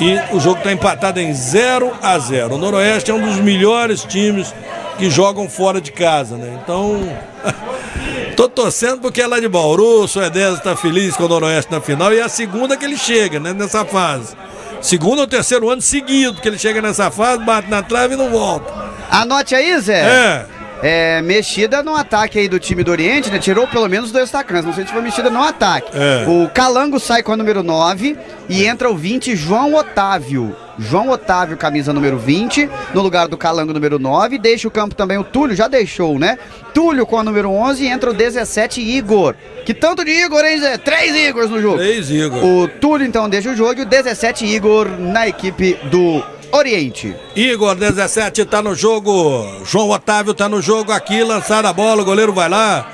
E o jogo está empatado em 0 a 0 O Noroeste é um dos melhores times que jogam fora de casa, né? Então, tô torcendo porque é lá de Bauru, o Suedeza está feliz com o Noroeste na final e é a segunda que ele chega, né, nessa fase. Segundo ou terceiro ano seguido que ele chega nessa fase, bate na trave e não volta. Anote aí, Zé. É. É, mexida no ataque aí do time do Oriente, né? Tirou pelo menos dois atacantes. Não sei se foi mexida no ataque. É. O Calango sai com a número 9 e entra o 20, João Otávio. João Otávio, camisa número 20, no lugar do Calango número 9. Deixa o campo também o Túlio, já deixou, né? Túlio com a número 11 e entra o 17, Igor. Que tanto de Igor, hein, Zé? Três Igors no jogo. Três Igor. O Túlio então deixa o jogo e o 17, Igor na equipe do Oriente. Igor 17 tá no jogo. João Otávio tá no jogo aqui, lançada a bola, o goleiro vai lá.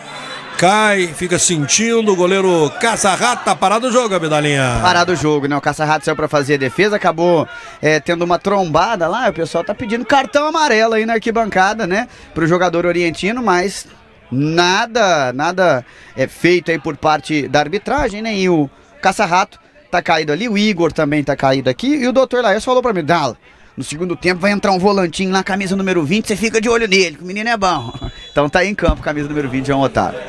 Cai, fica sentindo, o goleiro caça-rato tá parado o jogo, Abidalinha. Parado o jogo, né? O Caça-Rato saiu pra fazer a defesa, acabou é, tendo uma trombada lá. O pessoal tá pedindo cartão amarelo aí na arquibancada, né? Pro jogador orientino, mas nada, nada é feito aí por parte da arbitragem, né? E o Caça-Rato tá caído ali, o Igor também tá caído aqui. E o doutor Laércio falou pra mim, Dala, no segundo tempo vai entrar um volantinho lá, camisa número 20, você fica de olho nele, que o menino é bom. Então tá aí em campo, camisa número 20, João Otávio.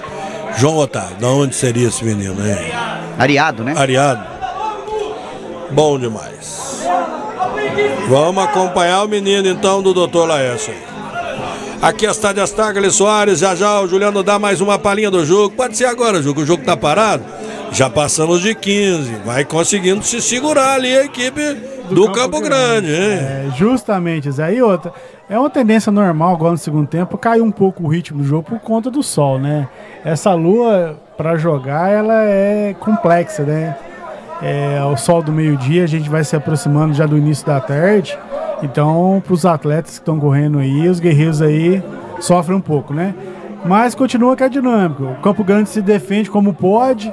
João Otávio, de onde seria esse menino, hein? Ariado, né? Ariado. Bom demais. Vamos acompanhar o menino então do Dr. Laércio. aí. Aqui é a Estádio Astagli Soares, já já o Juliano dá mais uma palhinha do jogo. Pode ser agora, Ju, que o jogo tá parado. Já passamos de 15. Vai conseguindo se segurar ali a equipe do, Campo, Grande, hein? É, justamente, Zé. E outra, é uma tendência normal agora no segundo tempo, caiu um pouco o ritmo do jogo por conta do sol, né? Essa lua, para jogar, ela é complexa, né? É, o sol do meio-dia, a gente vai se aproximando já do início da tarde. Então, para os atletas que estão correndo aí, os guerreiros aí sofrem um pouco, né? Mas continua que é dinâmico. O Campo Grande se defende como pode.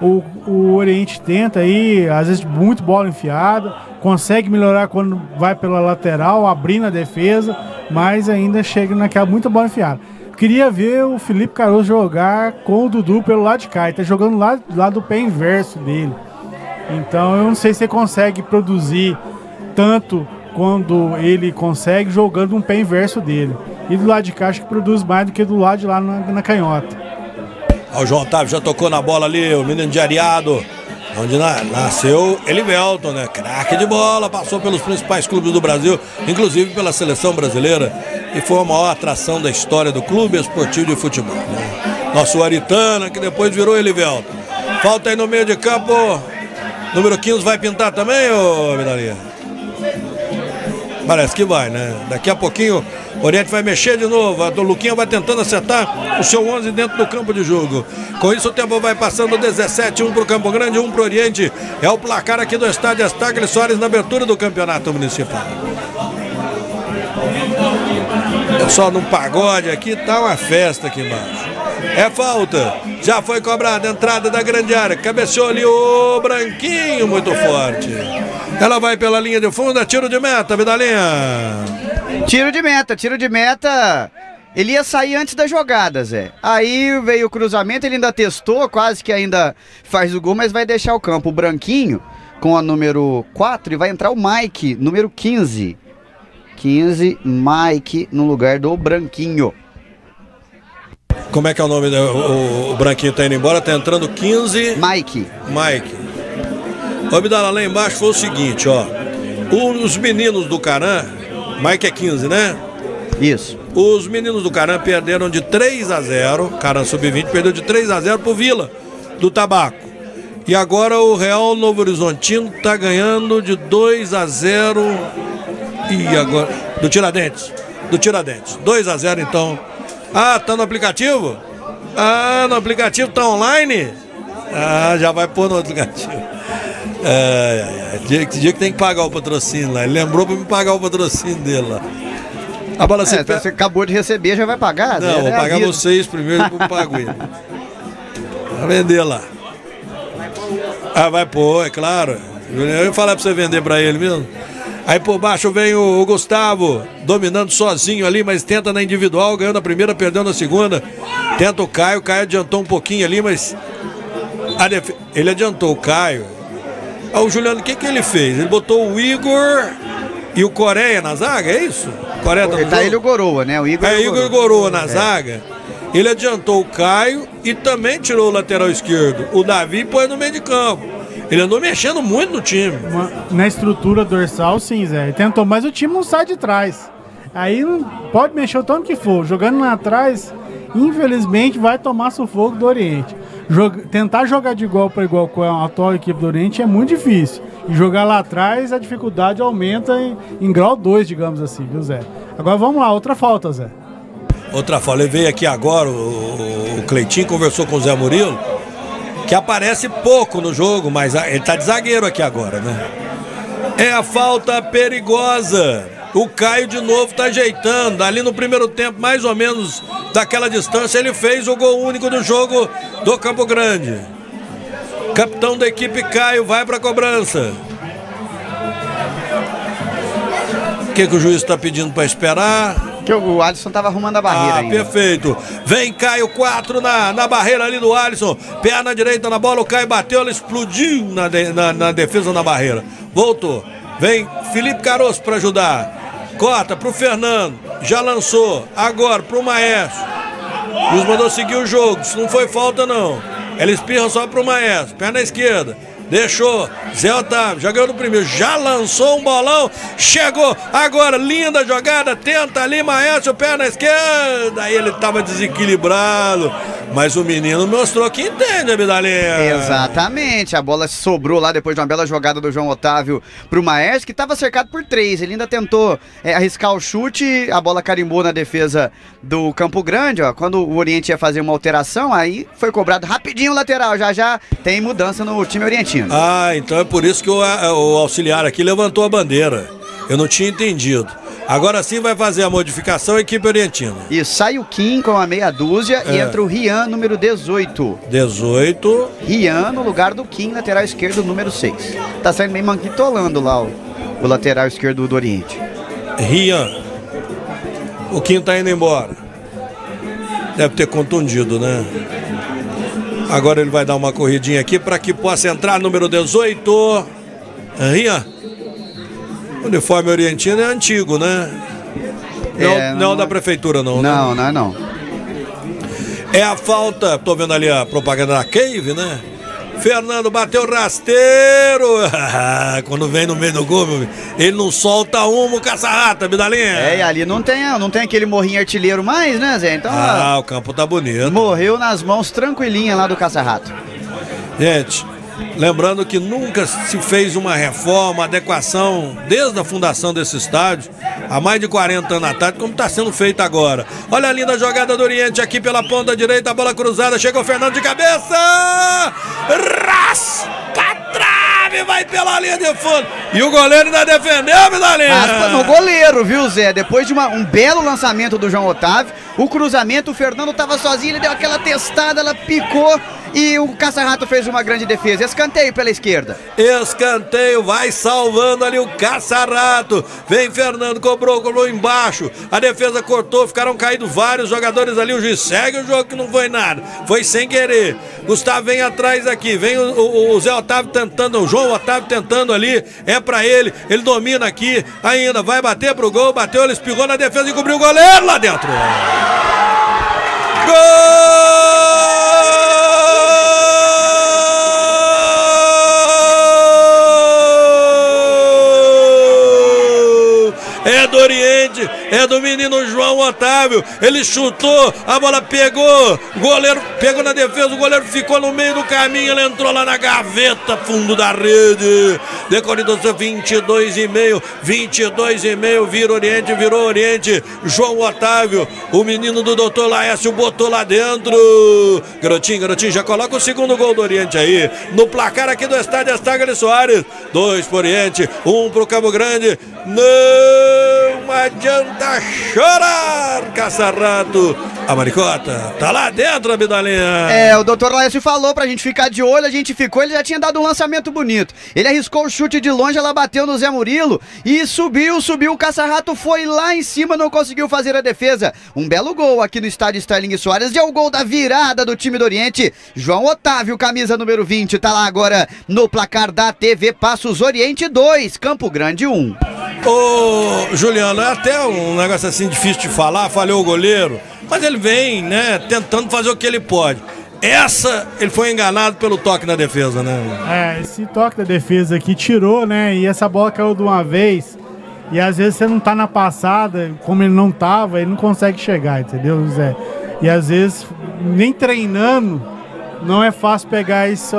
O, o Oriente tenta aí, às vezes muito bola enfiada, consegue melhorar quando vai pela lateral, abrindo a defesa, mas ainda chega naquela muita bola enfiada. Queria ver o Felipe Caroso jogar com o Dudu pelo lado de cá. Ele tá jogando lá, lá do pé inverso dele. Então eu não sei se ele consegue produzir tanto quando ele consegue jogando um pé inverso dele. E do lado de cá acho que produz mais do que do lado de lá na, na canhota. O João Otávio já tocou na bola ali, o menino de Ariado. Onde na- nasceu Elivelton, né? Craque de bola, passou pelos principais clubes do Brasil, inclusive pela seleção brasileira, e foi a maior atração da história do clube esportivo de futebol. né? Nosso Aritana, que depois virou Elivelton. Falta aí no meio de campo. Número 15 vai pintar também, ô Vidalia? Parece que vai, né? Daqui a pouquinho o Oriente vai mexer de novo. A do Luquinha vai tentando acertar o seu 11 dentro do campo de jogo. Com isso o tempo vai passando 17, 1 para o Campo Grande, 1 para o Oriente. É o placar aqui do estádio Astagli Soares na abertura do campeonato municipal. É só no pagode aqui, tá uma festa aqui embaixo. É falta. Já foi cobrada a entrada da grande área. Cabeceou ali o Branquinho, muito forte. Ela vai pela linha de fundo, é tiro de meta, Vidalinha. Tiro de meta, tiro de meta. Ele ia sair antes da jogada, Zé. Aí veio o cruzamento, ele ainda testou, quase que ainda faz o gol, mas vai deixar o campo. O Branquinho com a número 4 e vai entrar o Mike, número 15. 15, Mike no lugar do Branquinho. Como é que é o nome? do- O, o Branquinho tá indo embora, tá entrando 15. Mike. Mike. Ô, Bidala, lá embaixo foi o seguinte, ó. Os meninos do Caran, Mike é 15, né? Isso. Os meninos do Caran perderam de 3 a 0. Caran Sub-20 perdeu de 3 a 0 pro Vila, do Tabaco. E agora o Real Novo Horizontino tá ganhando de 2 a 0. E agora. Do Tiradentes. Do Tiradentes. 2 a 0 então. Ah, tá no aplicativo? Ah, no aplicativo tá online? Ah, já vai pôr no aplicativo. Ai, ai, ai. Dia, dia que tem que pagar o patrocínio lá. Ele lembrou pra me pagar o patrocínio dele lá. A bola se É, pe- você acabou de receber, já vai pagar? Não, É vou a pagar vocês primeiro, depois eu pago ele. Vai vender lá. Ah, vai pôr, é claro. Eu ia falar pra você vender pra ele mesmo. Aí por baixo vem o, Gustavo, dominando sozinho ali, mas tenta na individual, ganhando a primeira, perdendo a segunda. Tenta o Caio, o Caio adiantou um pouquinho ali, mas. A defe- Ele adiantou o Caio. Ah, o Juliano, o que, que ele fez? Ele botou o Igor e o Coreia na zaga, é isso? Coreia tá jogo? ele o Goroa, né? O Igor É e o Igor Goroa na zaga. Ele adiantou o Caio e também tirou o lateral esquerdo. O Davi pôs no meio de campo. Ele andou mexendo muito no time. Uma- na estrutura dorsal, sim, Zé. Ele tentou, mas o time não sai de trás. Aí não pode mexer o tanto que for. Jogando lá atrás, infelizmente, vai tomar sufoco do Oriente. Joga- tentar jogar de igual para igual com a atual equipe do Oriente é muito difícil. E jogar lá atrás, a dificuldade aumenta em, em grau 2, digamos assim, viu, Zé? Agora vamos lá, outra falta, Zé. Outra fala, ele veio aqui agora, o, o Cleitinho conversou com o Zé Murilo, que aparece pouco no jogo, mas ele tá de zagueiro aqui agora, né? É a falta perigosa. O Caio de novo tá ajeitando. Ali no primeiro tempo, mais ou menos daquela distância, ele fez o gol único do jogo do Campo Grande. Capitão da equipe Caio vai pra cobrança. O que, que o juiz está pedindo para esperar? Que o Alisson tava arrumando a barreira Ah, ainda. perfeito. Vem Caio 4 na, na barreira ali do Alisson. Perna direita na bola, o Caio bateu, ela explodiu na, de- na, na defesa na barreira. Voltou. Vem Felipe Caroço para ajudar. Corta pro Fernando. Já lançou. Agora pro Maestro. Luiz mandou seguir o jogo. Isso não foi falta, não. Ela espirra só pro Maestro. Perna esquerda. Deixou. Zé Otávio. Já ganhou no primeiro. Já lançou um bolão. Chegou. Agora, linda jogada. Tenta ali, Maestro. Perna esquerda. Aí ele tava desequilibrado. Mas o menino mostrou que entende, Abidalinha. Exatamente, a bola sobrou lá depois de uma bela jogada do João Otávio pro Maestro, que estava cercado por três. Ele ainda tentou é, arriscar o chute, a bola carimbou na defesa do Campo Grande, ó. Quando o Oriente ia fazer uma alteração, aí foi cobrado rapidinho o lateral. Já já tem mudança no time orientino. Ah, então é por isso que o, o auxiliar aqui levantou a bandeira. Eu não tinha entendido. Agora sim vai fazer a modificação a equipe orientina. E sai o Kim com a meia dúzia e É. entra o Rian, número 18. 18. Rian no lugar do Kim, lateral esquerdo, número 6. Tá saindo meio manquitolando lá o, o lateral esquerdo do Oriente. Rian. O Kim tá indo embora. Deve ter contundido, né? Agora ele vai dar uma corridinha aqui para que possa entrar número 18. Rian. O uniforme orientino é antigo, né? Não, É, não, não- da prefeitura, não. né? Não, não é não. É a falta, tô vendo ali a propaganda da Cave, né? Fernando bateu rasteiro. Quando vem no meio do gol, ele não solta uma, o caça-rata, Bidalinha. É, e ali não tem, não tem aquele morrinho artilheiro mais, né, Zé? Então, Ah, o campo tá bonito. ó, morreu nas mãos tranquilinha lá do caça-rato. Gente, lembrando que nunca se fez uma reforma, adequação, desde a fundação desse estádio, há mais de 40 anos atrás, como está sendo feito agora. Olha a linda jogada do Oriente aqui pela ponta direita, a bola cruzada, chega o Fernando de cabeça! Raspa trave, vai pela linha de fundo. E o goleiro ainda defendeu, Vidalinha! Raspa no goleiro, viu, Zé? Depois de uma- um belo lançamento do João Otávio, o cruzamento, o Fernando tava sozinho, ele deu aquela testada, ela picou E o Caça-Rato fez uma grande defesa. Escanteio pela esquerda. Escanteio, vai salvando ali o caça-rato. Vem Fernando, cobrou, cobrou embaixo. A defesa cortou, ficaram caídos vários jogadores ali. O juiz segue o jogo que não foi nada. Foi sem querer. Gustavo vem atrás aqui. Vem o, o, o Zé Otávio tentando, o João Otávio tentando ali. É pra ele. Ele domina aqui. Ainda vai bater pro gol. Bateu, ele espirrou na defesa e cobriu o goleiro lá dentro. Gol! É do Oriente, é do menino João Otávio. Ele chutou, a bola pegou, goleiro pegou na defesa, o goleiro ficou no meio do caminho, ele entrou lá na gaveta, fundo da rede. Decorrido 22 e meio, 22 e meio, vira Oriente, virou Oriente. João Otávio, o menino do doutor Laércio botou lá dentro. Garotinho, garotinho, já coloca o segundo gol do Oriente aí. No placar aqui do estádio Estagre Soares. Dois pro Oriente, um pro Cabo Grande. Não adianta chorar, caça-rato. A maricota tá lá dentro, Abidalinha. É, o doutor Laércio falou pra gente ficar de olho, a gente ficou, ele já tinha dado um lançamento bonito. Ele arriscou o chute de longe, ela bateu no Zé Murilo e subiu, subiu. O caça-rato foi lá em cima, não conseguiu fazer a defesa. Um belo gol aqui no estádio Sterling Soares. E é o gol da virada do time do Oriente. João Otávio, camisa número 20, tá lá agora no placar da TV Passos Oriente 2, Campo Grande 1. Ô, Juliano, é até um negócio assim difícil de falar, falhou o goleiro, mas ele vem, né, tentando fazer o que ele pode. Essa, ele foi enganado pelo toque na defesa, né? É, esse toque da defesa aqui tirou, né? E essa bola caiu de uma vez. E às vezes você não tá na passada, como ele não tava, ele não consegue chegar, entendeu, Zé? E às vezes, nem treinando, não é fácil pegar isso,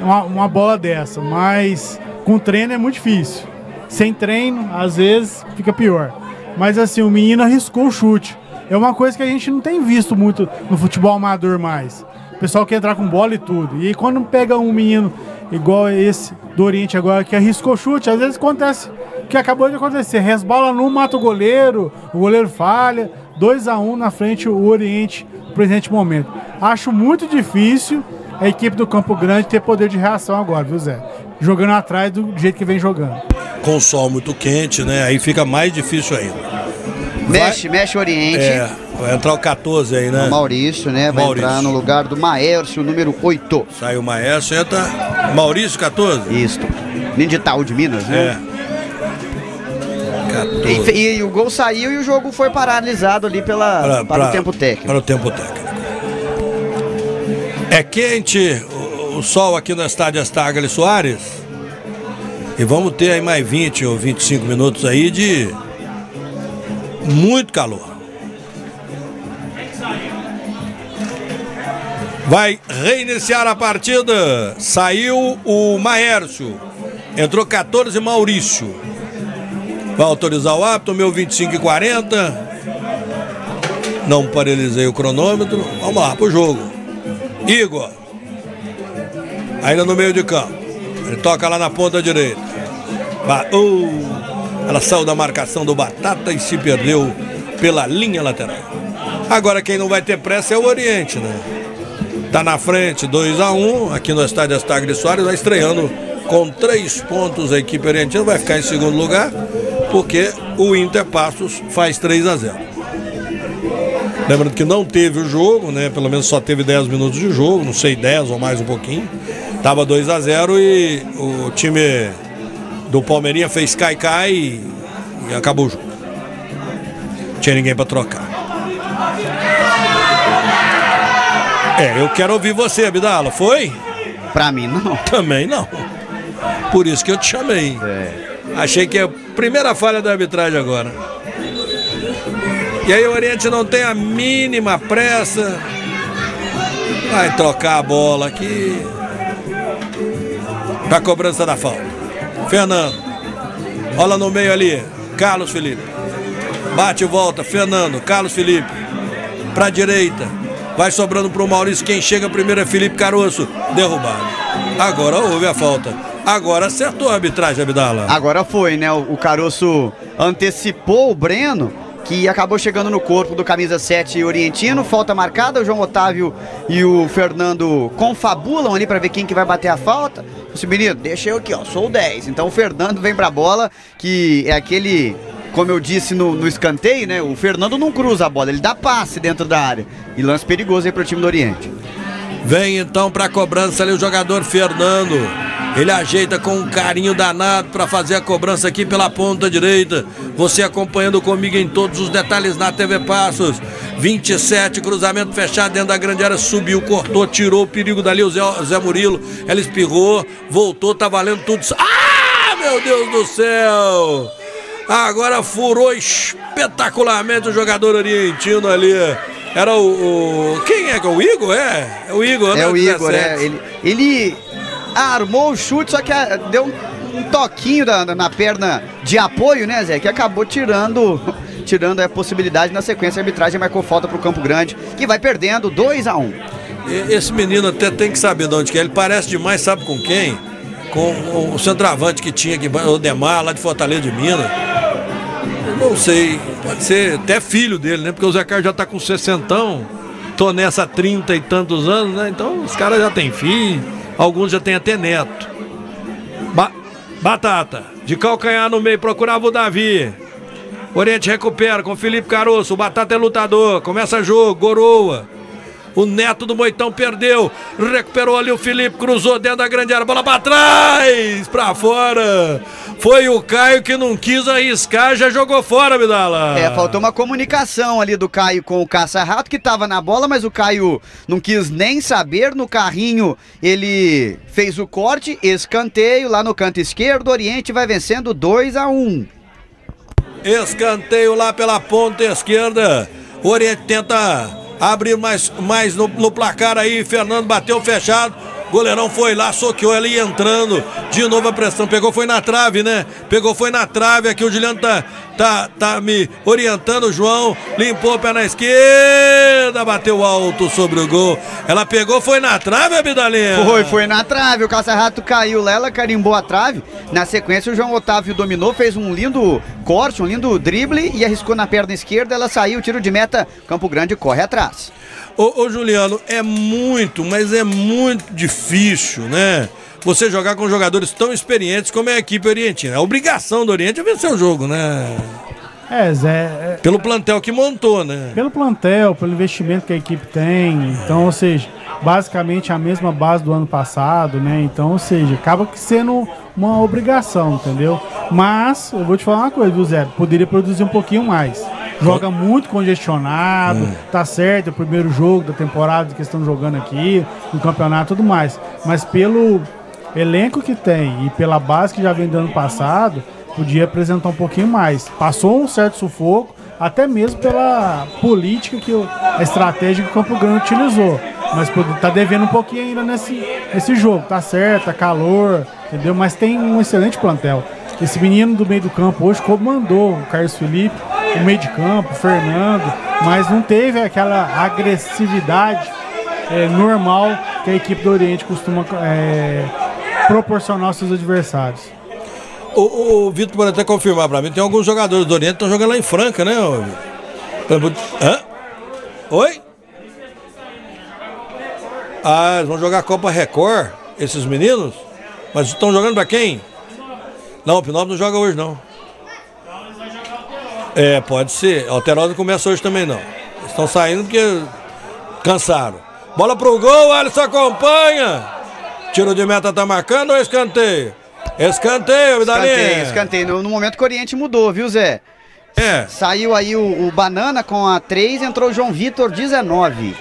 uma, uma bola dessa. Mas com treino é muito difícil. Sem treino, às vezes, fica pior. Mas assim, o menino arriscou o chute. É uma coisa que a gente não tem visto muito no futebol amador mais. O pessoal quer entrar com bola e tudo. E aí, quando pega um menino igual esse do Oriente agora que arriscou o chute, às vezes acontece o que acabou de acontecer. Resbola num, mata o goleiro, o goleiro falha. 2 a 1 um na frente o Oriente no presente momento. Acho muito difícil a equipe do Campo Grande ter poder de reação agora, viu, Zé? Jogando atrás do jeito que vem jogando. Com o sol muito quente, né? Aí fica mais difícil ainda. Mexe, mexe o Oriente. É, vai entrar o 14 aí, né? O Maurício, né? Vai Maurício. entrar no lugar do Maércio, número 8. Saiu o Maestro, entra Maurício 14. Isto. Nem de Itaú de Minas, né? É. E, 14. fe- e o gol saiu e o jogo foi paralisado ali pela, Pra- para pra- o tempo técnico. Para o tempo técnico. É quente o, sol aqui no estádio Estagale Soares. E vamos ter aí mais 20 ou 25 minutos aí de muito calor. Vai reiniciar a partida. Saiu o Maércio. Entrou 14 Maurício. Vai autorizar o árbitro, meu 25 e 40. Não paralisei o cronômetro. Vamos lá pro jogo. Igor. Ainda no meio de campo. Ele toca lá na ponta direita. Vai. Uh, ela saiu da marcação do Batata e se perdeu pela linha lateral. Agora quem não vai ter pressa é o Oriente, né? Tá na frente, 2 a 1 aqui no estádio Astagre Soares, vai estreando com três pontos a equipe orientina, vai ficar em segundo lugar, porque o Inter Passos faz 3 a 0 Lembrando que não teve o jogo, né? Pelo menos só teve 10 minutos de jogo, não sei, 10 ou mais um pouquinho. Tava 2 a 0 e o time do Palmeirinha fez cai-cai e, e acabou o jogo. Tinha ninguém para trocar. É, eu quero ouvir você, Abdala. Foi? Pra mim, não. Também não. Por isso que eu te chamei. Achei que é a primeira falha da arbitragem agora. E aí o Oriente não tem a mínima pressa. Vai trocar a bola aqui. Pra cobrança da falta. Fernando. Rola no meio ali. Carlos Felipe. Bate e volta. Fernando. Carlos Felipe. Pra direita. Vai sobrando pro Maurício. Quem chega primeiro é Felipe Caroço. Derrubado. Agora houve a falta. Agora acertou a arbitragem, Abdala. Agora foi, né? O, o Caroço antecipou o Breno que acabou chegando no corpo do camisa 7 orientino. Falta marcada, o João Otávio e o Fernando confabulam ali para ver quem que vai bater a falta. Esse menino, deixa eu aqui, ó, sou o 10. Então o Fernando vem pra bola, que é aquele como eu disse no, no, escanteio, né? O Fernando não cruza a bola, ele dá passe dentro da área. E lance perigoso aí pro time do Oriente. Vem então pra cobrança ali o jogador Fernando. Ele ajeita com um carinho danado para fazer a cobrança aqui pela ponta direita. Você acompanhando comigo em todos os detalhes na TV Passos. 27, cruzamento fechado dentro da grande área, subiu, cortou, tirou o perigo dali. O Zé, Zé Murilo, ela espirrou, voltou, tá valendo tudo. Ah, meu Deus do céu! Agora furou espetacularmente o jogador argentino ali. Era o, o, Quem é que é o Igor? É, é o Igor, né? É o Igor, é. Ele, ele armou o chute, só que ah, deu um, um toquinho da, na perna de apoio, né, Zé? Que acabou tirando tirando a possibilidade na sequência a arbitragem marcou falta pro Campo Grande, que vai perdendo 2 a 1 um. Esse menino até tem que saber de onde que é. Ele parece demais, sabe com quem? Com o centroavante que tinha aqui, o Demar, lá de Fortaleza de Minas. Não sei, pode ser até filho dele, né? Porque o Zé Carlos já tá com 60, tô nessa 30 e tantos anos, né? Então os caras já têm filho, alguns já têm até neto. Ba Batata, de calcanhar no meio, procurava o Davi. Oriente recupera com Felipe Caroço. O Batata é lutador. Começa jogo. Goroa. O neto do Moitão perdeu. Recuperou ali o Felipe. Cruzou dentro da grande área. Bola para trás. Para fora. Foi o Caio que não quis arriscar. Já jogou fora, Vidala. É, faltou uma comunicação ali do Caio com o Caça-Rato que estava na bola, mas o Caio não quis nem saber. No carrinho ele fez o corte. Escanteio lá no canto esquerdo. O Oriente vai vencendo 2 a 1 Escanteio lá pela ponta esquerda. O Oriente tenta abrir mais, mais no, no placar aí. Fernando bateu fechado. Goleirão foi lá, soqueou ali entrando. De novo a pressão. Pegou, foi na trave, né? Pegou, foi na trave. Aqui o Juliano tá, tá, tá me orientando, João. Limpou o pé na esquerda. Bateu alto sobre o gol. Ela pegou, foi na trave, Abidalinha? Foi, foi na trave. O Caça-Rato caiu lá, ela carimbou a trave. Na sequência, o João Otávio dominou, fez um lindo corte, um lindo drible e arriscou na perna esquerda. Ela saiu, tiro de meta. Campo Grande corre atrás. Ô, ô, Juliano, é muito, mas é muito difícil, né? Você jogar com jogadores tão experientes como é a equipe orientina. A obrigação do Oriente é vencer o jogo, né? É, Zé. É... Pelo plantel que montou, né? Pelo plantel, pelo investimento que a equipe tem. Então, ou seja, basicamente a mesma base do ano passado, né? Então, ou seja, acaba sendo uma obrigação, entendeu? Mas, eu vou te falar uma coisa, viu, Zé? Poderia produzir um pouquinho mais joga muito congestionado, hum. tá certo, é o primeiro jogo da temporada que estão jogando aqui, no campeonato e tudo mais. Mas pelo elenco que tem e pela base que já vem do ano passado, podia apresentar um pouquinho mais. Passou um certo sufoco, até mesmo pela política que a estratégia que o Campo Grande utilizou. Mas tá devendo um pouquinho ainda nesse, nesse jogo. Tá certo, tá calor, entendeu? Mas tem um excelente plantel. Esse menino do meio do campo hoje comandou o Carlos Felipe o meio de campo, o Fernando, mas não teve aquela agressividade é, normal que a equipe do Oriente costuma é, proporcionar aos seus adversários. O, o Vitor pode até confirmar para mim, tem alguns jogadores do Oriente que estão jogando lá em Franca, né? Hã? Oi? Ah, eles vão jogar a Copa Record, esses meninos? Mas estão jogando para quem? Não, o Pinópolis não joga hoje não. É, pode ser. Alterosa não começa hoje também não. Estão saindo porque cansaram. Bola pro gol, Alisson acompanha. Tiro de meta tá marcando ou escanteio? Escanteio, Vidalinha. Escanteio, escanteio. No, no, momento que o Oriente mudou, viu, Zé? É. Saiu aí o, o Banana com a 3, entrou o João Vitor 19.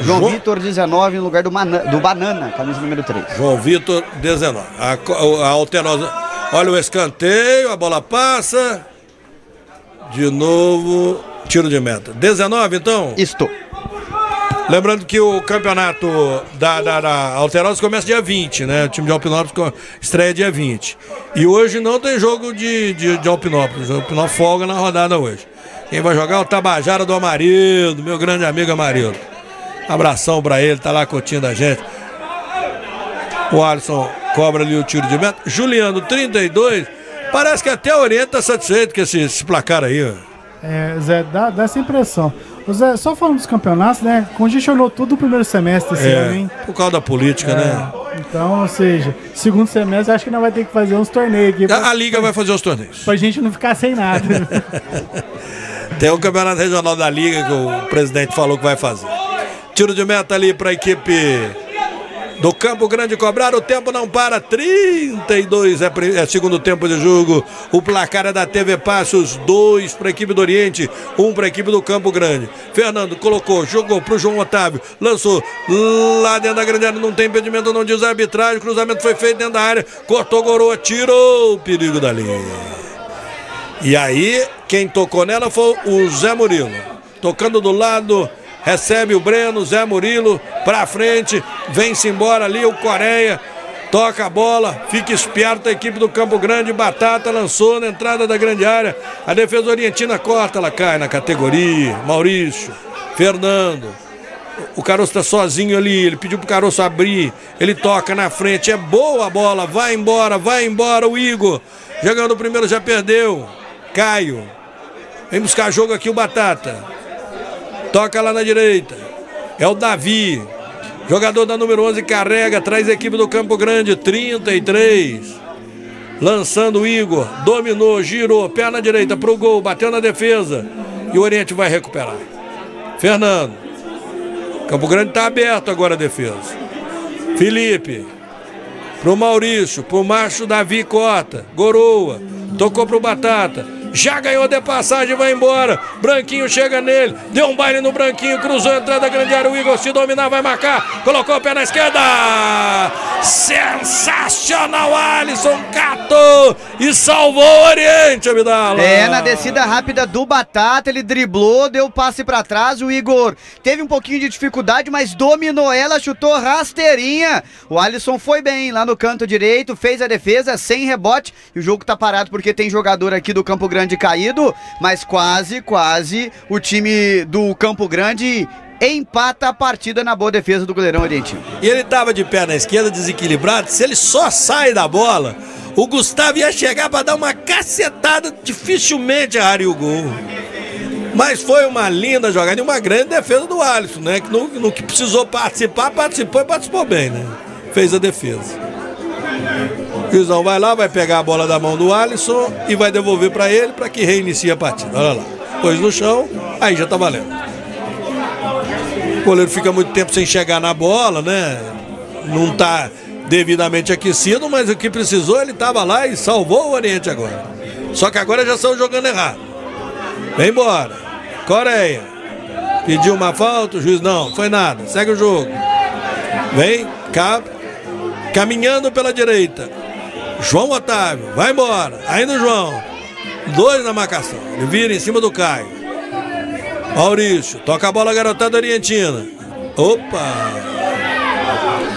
João jo... Vitor 19 no lugar do, Mana, do Banana, camisa número 3. João Vitor 19. A, a, a Alterosa. Olha o escanteio, a bola passa. De novo, tiro de meta. 19, então? Isto. Lembrando que o campeonato da, da, da Alterosa começa dia 20, né? O time de Alpinópolis estreia dia 20. E hoje não tem jogo de, de, de Alpinópolis. O Alpinópolis folga na rodada hoje. Quem vai jogar é o Tabajara do Amarildo, meu grande amigo Amarildo. Abração pra ele, tá lá curtindo a gente. O Alisson cobra ali o tiro de meta. Juliano, 32. Parece que até o Oriente tá satisfeito com esse, esse placar aí, ó. É, Zé, dá, dá essa impressão. Ô Zé, só falando dos campeonatos, né? Congestionou tudo o primeiro semestre esse ano, É, hein? por causa da política, né? Então, ou seja, segundo semestre acho que nós vai ter que fazer uns torneios aqui. A, Pra, a Liga vai fazer os torneios. pra gente não ficar sem nada. Tem o campeonato regional da Liga que o presidente falou que vai fazer. Tiro de meta ali para a equipe do Campo Grande cobrar. O tempo não para. 32 é, é segundo tempo de jogo. O placar é da TV Passos. Dois para a equipe do Oriente, um para a equipe do Campo Grande. Fernando colocou, jogou para o João Otávio. Lançou lá dentro da grande área. Não tem impedimento, não diz a arbitragem. Cruzamento foi feito dentro da área. Cortou, gorou, tirou o perigo dali. E aí, quem tocou nela foi o Zé Murilo. Tocando do lado, recebe o Breno, Zé Murilo, pra frente, vem-se embora ali o Coreia. Toca a bola, fica esperto a equipe do Campo Grande. Batata lançou na entrada da grande área. A defesa orientina corta, ela cai na categoria. Maurício, Fernando. O Caroço está sozinho ali, ele pediu pro Caroço abrir, ele toca na frente, é boa a bola, vai embora, vai embora o Igor. Jogando o primeiro já perdeu. Caio. Vem buscar jogo aqui o Batata. Toca lá na direita. É o Davi. Jogador da número 11 carrega, traz a equipe do Campo Grande, 33. Lançando o Igor, dominou, girou, perna direita pro gol, bateu na defesa. E o Oriente vai recuperar. Fernando. Campo Grande está aberto agora a defesa. Felipe. Pro Maurício, pro Macho Davi corta. Goroa. Tocou pro Batata. Já ganhou de passagem, vai embora. Branquinho chega nele. Deu um baile no Branquinho, cruzou a entrada da grande área. O Igor se dominar, vai marcar. Colocou o pé na esquerda. Sensacional, Alisson. Catou e salvou o Oriente, Abdala. É, na descida rápida do Batata, ele driblou, deu passe pra trás. O Igor teve um pouquinho de dificuldade, mas dominou ela, chutou rasteirinha. O Alisson foi bem lá no canto direito, fez a defesa sem rebote. E o jogo tá parado porque tem jogador aqui do Campo Grande caído, mas quase, quase o time do Campo Grande empata a partida na boa defesa do goleirão Orientino. E ele tava de pé na esquerda, desequilibrado. Se ele só sai da bola, o Gustavo ia chegar para dar uma cacetada, dificilmente erraria o gol. Mas foi uma linda jogada e uma grande defesa do Alisson, né? Que no, no que precisou participar, participou e participou bem, né? Fez a defesa. Juizão vai lá, vai pegar a bola da mão do Alisson e vai devolver para ele para que reinicie a partida. Olha lá. Pôs no chão, aí já tá valendo. O goleiro fica muito tempo sem chegar na bola, né? Não tá devidamente aquecido, mas o que precisou, ele tava lá e salvou o Oriente agora. Só que agora já estão jogando errado. Vem embora. Coreia. Pediu uma falta, o juiz não, foi nada. Segue o jogo. Vem, cabe. Caminhando pela direita. João Otávio, vai embora. Ainda o João. Dois na marcação. Ele vira em cima do Caio. Maurício, toca a bola garotada orientina. Opa!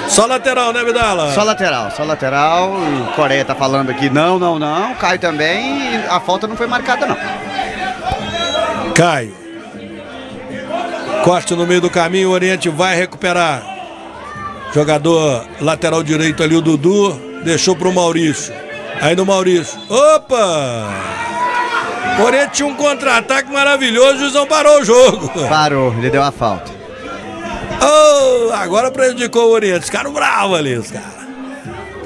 Só lateral, né, Vidala? Só lateral, só lateral. O Coreia tá falando aqui, não, não, não. Caio também. A falta não foi marcada, não. Caio. Corte no meio do caminho, o Oriente vai recuperar. Jogador lateral direito ali, o Dudu, deixou pro Maurício. Aí no Maurício. Opa! Oriente tinha um contra-ataque maravilhoso, o juizão parou o jogo. Parou, ele deu a falta. Oh, agora prejudicou o Oriente. Os caras bravos ali, os caras.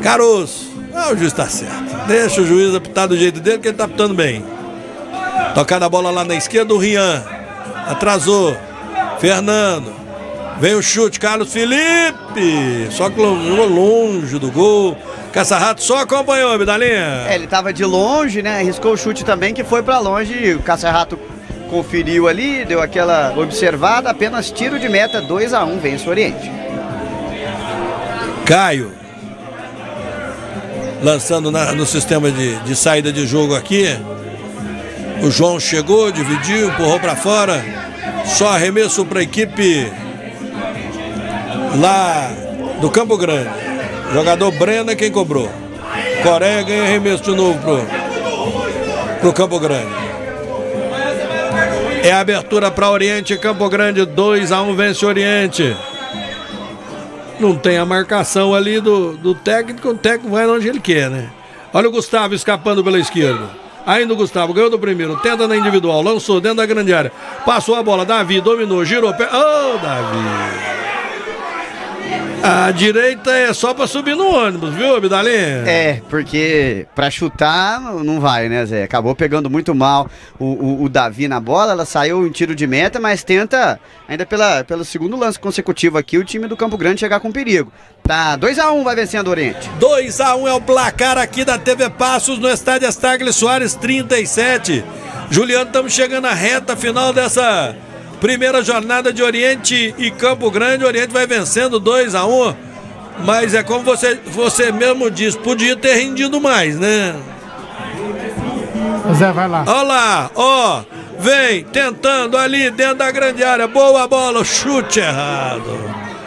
Caroço. Ah, o juiz tá certo. Deixa o juiz apitar do jeito dele, que ele tá apitando bem. Tocada a bola lá na esquerda, o Rian. Atrasou. Fernando. Vem o chute, Carlos Felipe. Só que longe do gol. Caça-rato só acompanhou, Bidalinha. É, ele tava de longe, né? Arriscou o chute também, que foi pra longe. O Caça-Rato conferiu ali, deu aquela observada. Apenas tiro de meta, 2 a 1 vence o Oriente. Caio. Lançando na- no sistema de, de saída de jogo aqui. O João chegou, dividiu, empurrou para fora. Só arremesso para a equipe lá do Campo Grande. Jogador Brena quem cobrou. Coreia ganha arremesso de novo pro, pro Campo Grande. É abertura para Oriente, Campo Grande 2 a 1 vence Oriente. Não tem a marcação ali do, do técnico, o técnico vai onde ele quer, né? Olha o Gustavo escapando pela esquerda. Ainda o Gustavo ganhou do primeiro, tenta na individual, lançou dentro da grande área. Passou a bola, Davi dominou, girou pé. Oh, Davi! A direita é só pra subir no ônibus, viu, Abdalinha? É, porque pra chutar não vai, né, Zé? Acabou pegando muito mal o, o, o, Davi na bola, ela saiu em tiro de meta, mas tenta, ainda pela, pelo segundo lance consecutivo aqui, o time do Campo Grande chegar com perigo. Tá, 2x1 um vai vencendo o Oriente. 2x1 um é o placar aqui da TV Passos no estádio Estagli Soares 37. Juliano, estamos chegando à reta final dessa Primeira jornada de Oriente e Campo Grande. O Oriente vai vencendo 2 a 1 um, Mas é como você, você mesmo disse, podia ter rendido mais, né? Zé, vai lá. Olha lá, ó. Vem tentando ali dentro da grande área. Boa bola, chute errado.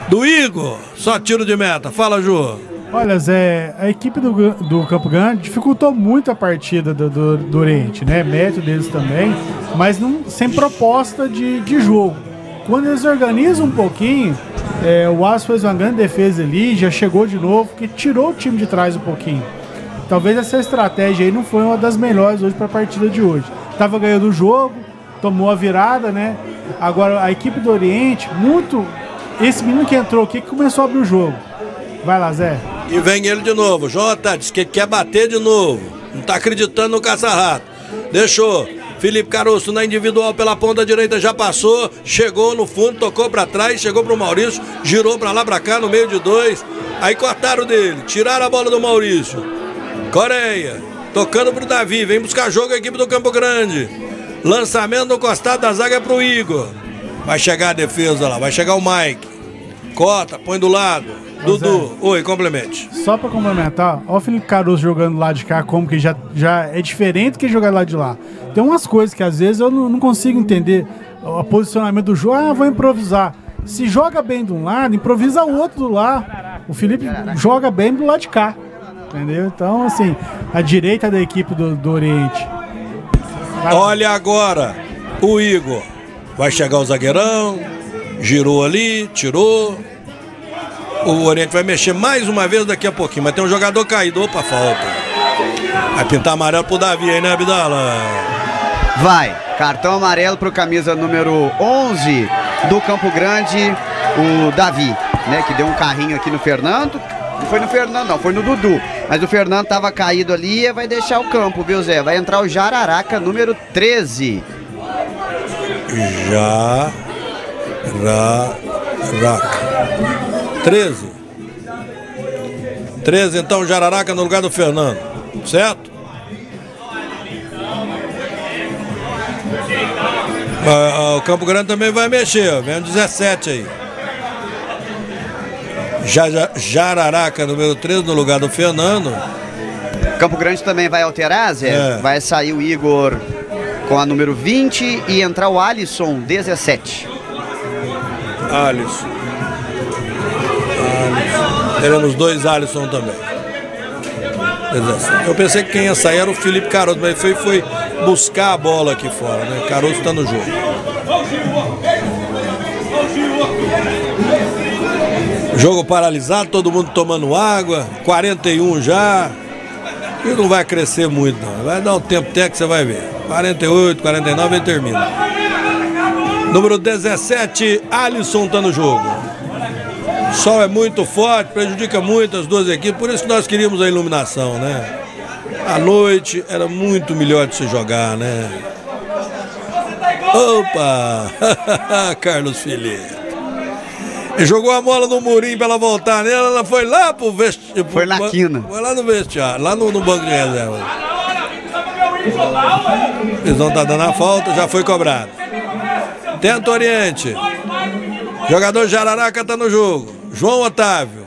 Do Igor, só tiro de meta. Fala, Ju. Olha, Zé, a equipe do, do Campo Grande dificultou muito a partida do, do, do Oriente, né? Mérito deles também, mas não, sem proposta de, de jogo. Quando eles organizam um pouquinho, é, o Aço fez uma grande defesa ali, já chegou de novo, que tirou o time de trás um pouquinho. Talvez essa estratégia aí não foi uma das melhores hoje para a partida de hoje. Tava ganhando o jogo, tomou a virada, né? Agora a equipe do Oriente, muito. Esse menino que entrou aqui que começou a abrir o jogo. Vai lá, Zé. E vem ele de novo. Jota diz que quer bater de novo. Não tá acreditando no caça-rato. Deixou. Felipe Caruso na individual pela ponta direita já passou, chegou no fundo, tocou para trás, chegou pro Maurício, girou para lá para cá no meio de dois. Aí cortaram dele, tiraram a bola do Maurício. Coreia, tocando pro Davi, vem buscar jogo a equipe do Campo Grande. Lançamento no costado da zaga pro Igor. Vai chegar a defesa lá, vai chegar o Mike. Corta, põe do lado. Dudu, é. oi, complemente. Só pra complementar, ó o Felipe Caruso jogando lá de cá, como que já, já é diferente que jogar lá de lá. Tem umas coisas que às vezes eu não, não consigo entender. O posicionamento do jogo, ah, vou improvisar. Se joga bem de um lado, improvisa o outro do lá. O Felipe joga bem do lado de cá. Entendeu? Então, assim, a direita da equipe do, do Oriente. Olha agora o Igor. Vai chegar o zagueirão, girou ali, tirou, o Oriente vai mexer mais uma vez daqui a pouquinho, mas tem um jogador caído. Opa, falta. Vai pintar amarelo pro Davi aí, né, Abdala? Vai. Cartão amarelo pro camisa número 11 do Campo Grande, o Davi, né? Que deu um carrinho aqui no Fernando. Não foi no Fernando, não, foi no Dudu. Mas o Fernando tava caído ali e vai deixar o campo, viu, Zé? Vai entrar o Jararaca, número 13. Jararaca. 13. 13, então, Jararaca no lugar do Fernando. Certo? Ah, ah, o Campo Grande também vai mexer, vem o 17 aí. Jararaca, número 13, no lugar do Fernando. Campo Grande também vai alterar, Zé? É. Vai sair o Igor com a número 20 e entrar o Alisson, 17. Alisson. Teremos dois Alisson também. Eu pensei que quem ia sair era o Felipe Caroto, mas foi, foi buscar a bola aqui fora, né? Caroto está no jogo. Jogo paralisado, todo mundo tomando água, 41 já. E não vai crescer muito, não. Vai dar um tempo até que você vai ver. 48, 49 e termina. Número 17, Alisson está no jogo. O sol é muito forte, prejudica muito as duas equipes, por isso que nós queríamos a iluminação, né? À noite era muito melhor de se jogar, né? Opa! Carlos Felipe. Jogou a bola no murinho pra ela voltar nela, ela foi lá pro vestiário. Foi na quina. Foi lá no vestiário, lá no, no banco de reserva. Eles vão estar tá dando a falta, já foi cobrado. Tenta Oriente. Jogador Jararaca tá no jogo. João Otávio.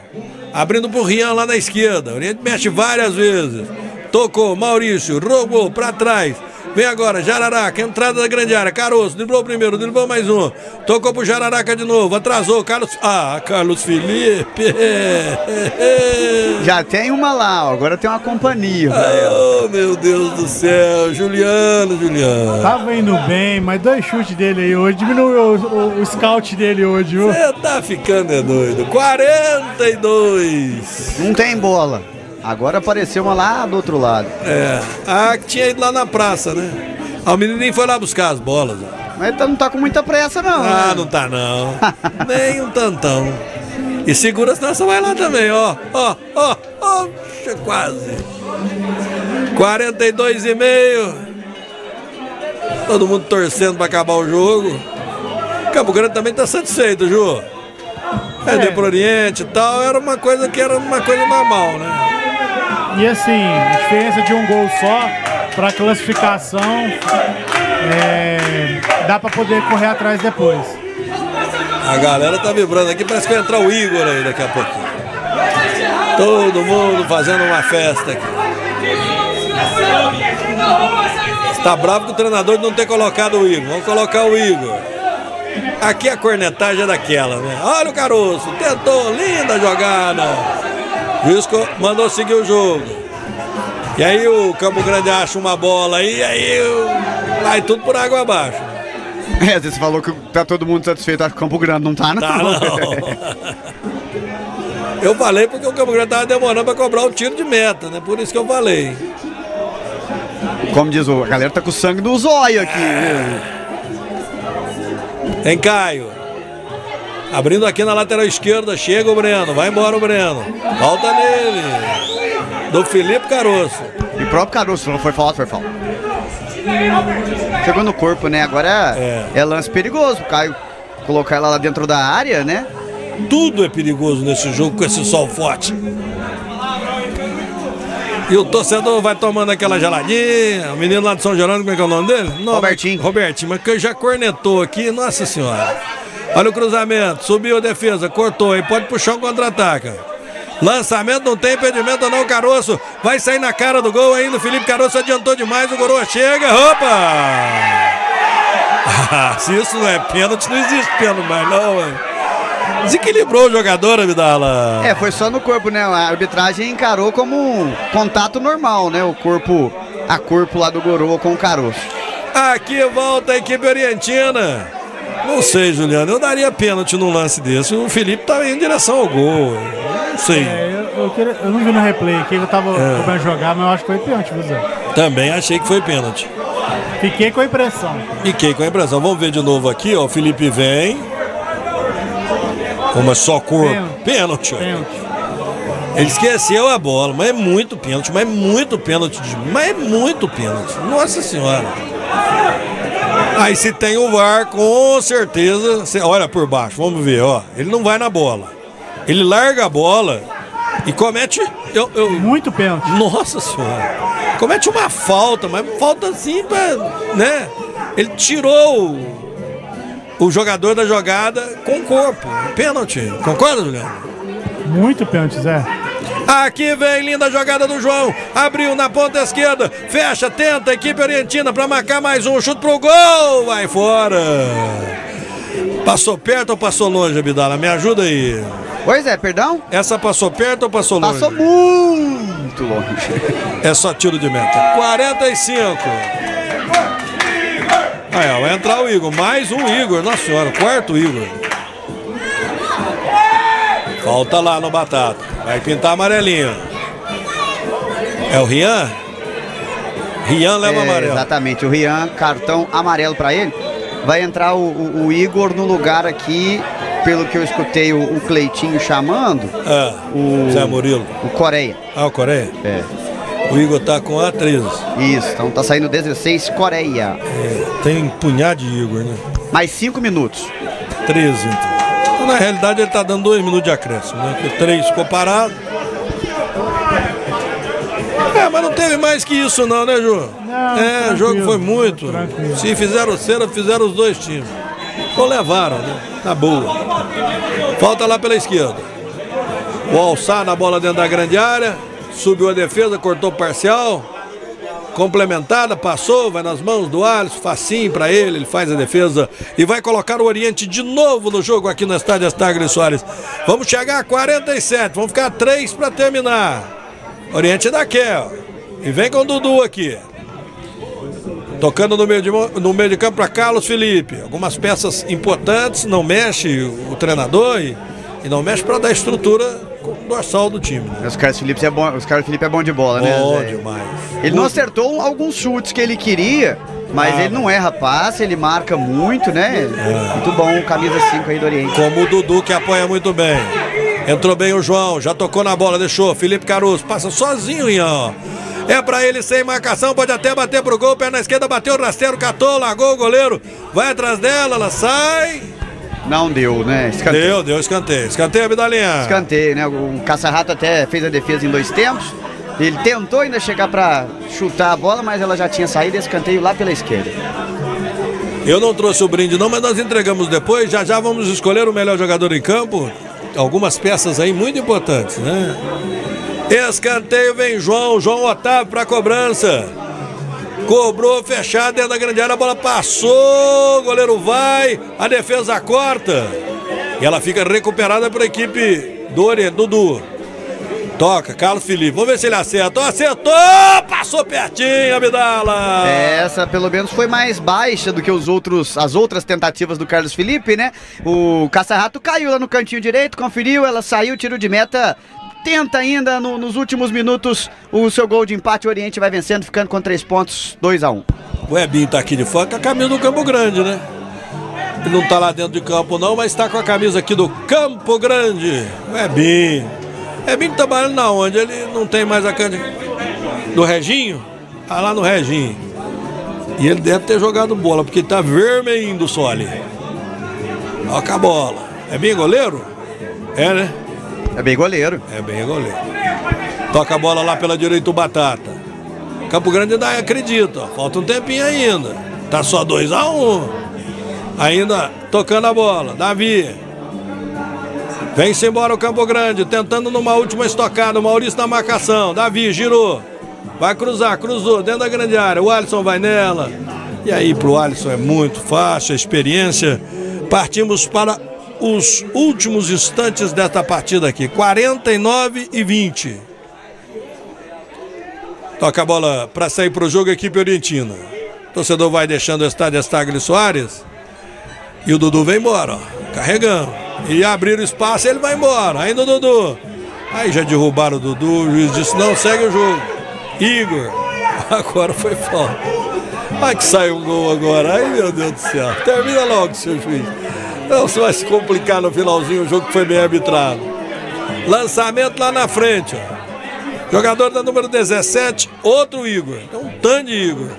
Abrindo pro Rian lá na esquerda. O Oriente mexe várias vezes. Tocou, Maurício, roubou para trás. Vem agora, Jararaca, entrada da grande área. Caroço, driblou o primeiro, driblou mais um. Tocou pro Jararaca de novo, atrasou. Carlos. Ah, Carlos Felipe. Já tem uma lá, ó. agora tem uma companhia. Oh, meu Deus do céu. Juliano, Juliano. Tava indo bem, mas dois chutes dele aí hoje. Diminuiu o, o, o scout dele hoje, viu? Você tá ficando é doido. 42. Não tem bola. Agora apareceu uma lá do outro lado. É. Ah, que tinha ido lá na praça, né? O menininho foi lá buscar as bolas. ó. Mas tá- não tá com muita pressa, não. Ah, né? não tá não. Nem um tantão. E segura a situação, vai lá também, ó. Ó, ó, ó. Quase. 42 e meio. Todo mundo torcendo pra acabar o jogo. Campo Grande também tá satisfeito, Ju. Perder pro Oriente e tal, era uma coisa que era uma coisa normal, né? E assim, diferença de um gol só para classificação é, dá para poder correr atrás depois. A galera tá vibrando aqui, parece que vai entrar o Igor aí daqui a pouquinho. Todo mundo fazendo uma festa aqui. Está bravo com o treinador de não ter colocado o Igor. Vamos colocar o Igor. Aqui a cornetagem é daquela, né? Olha o caroço, tentou, linda jogada. Risco mandou seguir o jogo. E aí o Campo Grande acha uma bola aí, aí o- vai tudo por água abaixo. É, você falou que tá todo mundo satisfeito. Acho que Campo Grande não tá, não. Tá, não. Eu falei porque o Campo Grande tava demorando pra cobrar o tiro de meta, né? Por isso que eu falei. Como diz o, a galera tá com sangue no zóio aqui. viu? Tem Caio. Abrindo aqui na lateral esquerda, chega o Breno. Vai embora o Breno. Falta nele. Do Felipe Caroço. E próprio Caruso não foi falta, foi falta. Chegou no corpo, né? Agora é, é lance perigoso. Caio colocar ela lá dentro da área, né? Tudo é perigoso nesse jogo com esse sol forte. E o torcedor vai tomando aquela geladinha. O menino lá de São Geraldo, como é que é o nome dele? Não, Robertinho. Robertinho, mas que já cornetou aqui, nossa senhora. Olha o cruzamento, subiu a defesa, cortou aí, pode puxar um contra-ataque. Lançamento, não tem impedimento não, Caroço. Vai sair na cara do gol ainda. O Felipe Caroço adiantou demais, o Coroa chega, opa! Se isso não é pênalti, não existe pênalti mais não. Desequilibrou o jogador, Abdala. É, foi só no corpo, né? A arbitragem encarou como um contato normal, né? O corpo, a corpo lá do Goroa com o Caroço. Aqui volta a equipe orientina. Não sei, Juliano, eu daria pênalti num lance desse. O Felipe tá em direção ao gol. Não sei. É, eu, eu queria- eu não vi no replay aqui, eu tava É. jogar, mas eu acho que foi pênalti, Zé? Também achei que foi pênalti. Fiquei com a impressão. Fiquei com a impressão. Vamos ver de novo aqui, ó. O Felipe vem. Uma só cor. Pênalti. ó. Pênalti. Ele esqueceu a bola, mas é muito pênalti, mas é muito pênalti, mas é muito pênalti. Nossa senhora. Aí se tem o VAR, com certeza, você olha por baixo, vamos ver, ó. Ele não vai na bola. Ele larga a bola e comete. Eu, eu- Muito pênalti. nossa senhora. Comete uma falta, mas falta assim pra. né? Ele tirou o, o jogador da jogada com o corpo. Pênalti. Concorda, Juliano? Muito pênalti, Zé. Aqui vem linda jogada do João. Abriu na ponta esquerda. Fecha, tenta. Equipe Orientina para marcar mais um. Chute pro gol. Vai fora. Passou perto ou passou longe, Abdala? Me ajuda aí. Pois é, perdão? Essa passou perto ou passou longe? Passou muito longe. É só tiro de meta. 45. Aí, ó, vai entrar o Igor. Mais um Igor. Nossa senhora, quarto Igor. Falta lá no Batata. Vai pintar amarelinho. É o Rian? Rian leva É, amarelo. Exatamente, o Rian, cartão amarelo pra ele. Vai entrar o, o- o Igor no lugar aqui, pelo que eu escutei o, o Cleitinho chamando, Ah, o, Zé Murilo. o Coreia. Ah, o Coreia? É. O Igor tá com a 13. Isso, então tá saindo 16, Coreia. É, tem um punhado de Igor, né? Mais 5 minutos. 13, então. Na realidade, ele tá dando dois minutos de acréscimo, né? Porque três ficou parado. É, mas não teve mais que isso não, né, Ju? Não, é, o jogo foi muito. tranquilo. Se fizeram cera, fizeram os dois times. Ou levaram, né? Tá boa. Falta lá pela esquerda. O alçar na bola dentro da grande área. Subiu a defesa, cortou parcial. Complementada, passou, vai nas mãos do Alisson, facinho pra ele, ele faz a defesa e vai colocar o Oriente de novo no jogo aqui no estádio Astagre Soares. Vamos chegar a 47, vamos ficar três pra terminar. Oriente daqui, ó. E vem com o Dudu aqui. Tocando no meio de, no meio de campo para Carlos Felipe. Algumas peças importantes, não mexe o treinador e, e não mexe para dar estrutura dorsal do time. Né? Os Carlos Felipe é bom, os Felipe é bom de bola, né? Bom demais. Ele não acertou alguns chutes que ele queria, mas Ah, ele não erra passe, ele marca muito, né? Muito bom, camisa 5 aí do Oriente. Como o Dudu que apoia muito bem. Entrou bem o João, já tocou na bola, deixou. Felipe Caruso passa sozinho, Ian. ó. É pra ele sem marcação, pode até bater pro gol. Pé na esquerda, bateu o rasteiro, catou, largou o goleiro. Vai atrás dela, ela sai. Não deu, né? Escanteio. Deu, deu escanteio. Escanteio, Abidalinha. Escanteio, né? O Caça-Rato até fez a defesa em dois tempos. Ele tentou ainda chegar pra chutar a bola, mas ela já tinha saído escanteio lá pela esquerda. Eu não trouxe o brinde não, mas nós entregamos depois. Já já vamos escolher o melhor jogador em campo. Algumas peças aí muito importantes, né? Escanteio vem João, João Otávio para cobrança. Cobrou fechado dentro da grande área, a bola passou, o goleiro vai, a defesa corta. E ela fica recuperada para a equipe do Dudu. Toca, Carlos Felipe. Vamos ver se ele acerta. Acertou! Passou pertinho, Abdala! Essa pelo menos foi mais baixa do que os outros, as outras tentativas do Carlos Felipe, né? O Caça-Rato caiu lá no cantinho direito, conferiu, ela saiu, tiro de meta. Tenta ainda no- nos últimos minutos o seu gol de empate. O Oriente vai vencendo, ficando com três pontos, 2 a 1 O Ebinho tá aqui de fora com a camisa do Campo Grande, né? Ele não tá lá dentro de campo não, mas tá com a camisa aqui do Campo Grande. O Ebinho. Ebinho trabalhando na onde? Ele não tem mais a cancha do Reginho? Tá lá no Reginho. E ele deve ter jogado bola, porque tá vermelhinho só ali. Com a bola. É bem goleiro? É, né? É bem goleiro. É bem goleiro. Toca a bola lá pela direita o Batata. Campo Grande ainda acredita, falta um tempinho ainda. Tá só 2 a 1 um. Ainda tocando a bola. Davi. Vem-se embora o Campo Grande, tentando numa última estocada. O Maurício na marcação. Davi girou. Vai cruzar, cruzou dentro da grande área. O Alisson vai nela. E aí pro Alisson é muito fácil, experiência. Partimos para os últimos instantes desta partida aqui. 49 e 20. Toca a bola para sair pro jogo a equipe orientina. O torcedor vai deixando o estádio Estagli Soares. E o Dudu vem embora, ó, carregando. E abrir o espaço, ele vai embora. Ainda o Dudu. Aí já derrubaram o Dudu, o juiz disse: não, segue o jogo. Igor, agora foi falta. Ai que saiu um gol agora. Ai meu Deus do céu. Termina logo, seu juiz. Não, se vai se complicar no finalzinho o jogo que foi bem arbitrado. Lançamento lá na frente, ó. Jogador da número 17, outro Igor. Então, um tanto de Igor.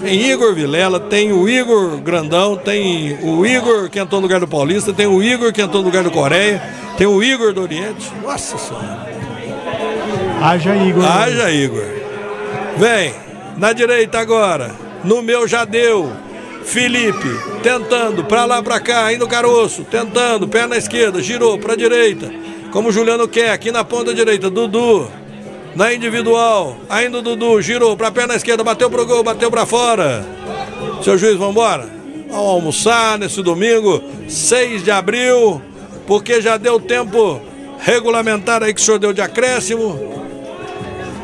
Tem Igor Vilela, tem o Igor Grandão, tem o Igor que entrou no lugar do Paulista, tem o Igor que entrou no lugar do Coreia, tem o Igor do Oriente. Nossa Senhora. Haja Igor. Haja Igor. Vem, na direita agora. No meu já deu. Felipe, tentando, pra lá, pra cá, ainda o caroço, tentando, pé na esquerda, girou pra direita. Como Juliano quer, aqui na ponta direita, Dudu. Na individual, ainda o Dudu, girou pra perna esquerda, bateu pro gol, bateu pra fora. Seu juiz, vambora? Vamos almoçar nesse domingo, 6 de abril, porque já deu tempo regulamentar aí que o senhor deu de acréscimo.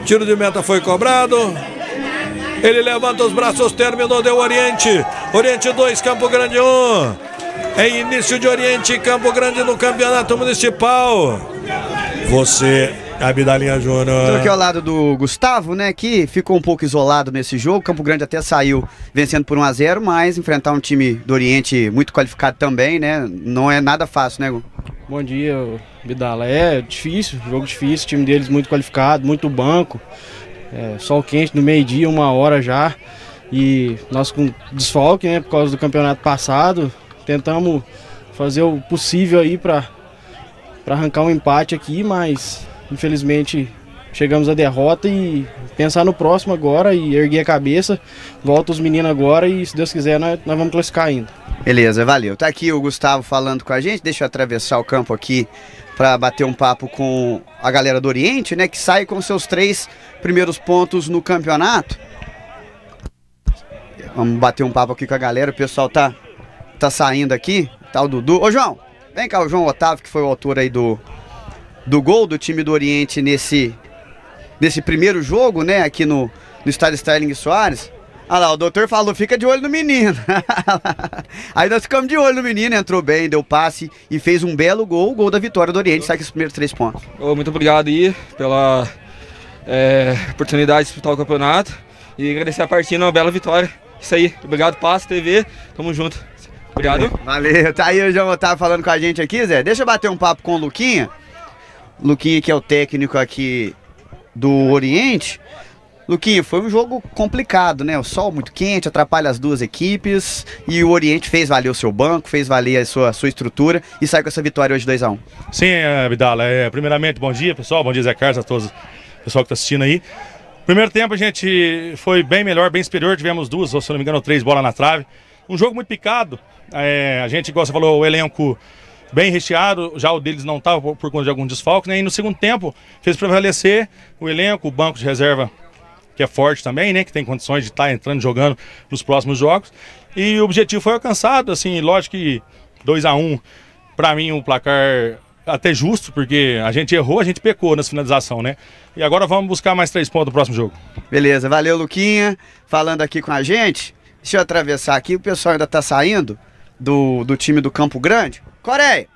Tiro de meta foi cobrado. Ele levanta os braços, terminou, deu Oriente. Oriente 2, Campo Grande 1. Um. É início de Oriente, Campo Grande no campeonato municipal. Você, Abidalinha Júnior. Estou aqui ao lado do Gustavo, né, que ficou um pouco isolado nesse jogo. Campo Grande até saiu vencendo por 1 a 0 mas enfrentar um time do Oriente muito qualificado também, né, não é nada fácil, né? Bom dia, Bidala. É difícil, jogo difícil, time deles muito qualificado, muito banco. É, sol quente no meio-dia, uma hora já. E nós com desfalque, né, por causa do campeonato passado, tentamos fazer o possível aí para arrancar um empate aqui, mas infelizmente chegamos à derrota e pensar no próximo agora e erguer a cabeça. Volta os meninos agora e se Deus quiser nós, nós vamos classificar ainda. Beleza, valeu. Tá aqui o Gustavo falando com a gente. Deixa eu atravessar o campo aqui para bater um papo com a galera do Oriente, né, que sai com seus três primeiros pontos no campeonato. Vamos bater um papo aqui com a galera. O pessoal tá tá saindo aqui. Tá o Dudu. Ô, João, vem cá o João Otávio, que foi o autor aí do do gol do time do Oriente nesse nesse primeiro jogo, né, aqui no no estádio Sterling Soares. Olha lá, o doutor falou, fica de olho no menino. Aí nós ficamos de olho no menino, entrou bem, deu passe e fez um belo gol, o gol da vitória do Oriente, sai com os primeiros três pontos. Ô, muito obrigado aí pela é, oportunidade de disputar o campeonato e agradecer a partida, uma bela vitória. Isso aí, obrigado, Passo TV, tamo junto. Obrigado. Valeu, tá aí o João Otávio falando com a gente aqui, Zé. Deixa eu bater um papo com o Luquinha. Luquinha, que é o técnico aqui do Oriente. Luquinha, foi um jogo complicado, né? O sol muito quente, atrapalha as duas equipes. E o Oriente fez valer o seu banco, fez valer a sua, sua estrutura e sai com essa vitória hoje 2x1. Sim, é, Vidala. É, primeiramente, bom dia, pessoal. Bom dia, Zé Carlos, a todos pessoal que está assistindo aí. Primeiro tempo a gente foi bem melhor, bem superior. Tivemos duas, ou se não me engano, três bolas na trave. Um jogo muito picado. É, a gente, igual você falou, o elenco bem recheado, já o deles não estava por, por conta de algum desfalque, né? E no segundo tempo fez prevalecer o elenco, o banco de reserva que é forte também, né? Que tem condições de estar tá entrando jogando nos próximos jogos. E o objetivo foi alcançado, assim, lógico que 2 a 1 um, para mim um placar até justo, porque a gente errou, a gente pecou nessa finalização, né? E agora vamos buscar mais três pontos no próximo jogo. Beleza, valeu Luquinha, falando aqui com a gente. Deixa eu atravessar aqui, o pessoal ainda tá saindo do, do time do Campo Grande. Coreia!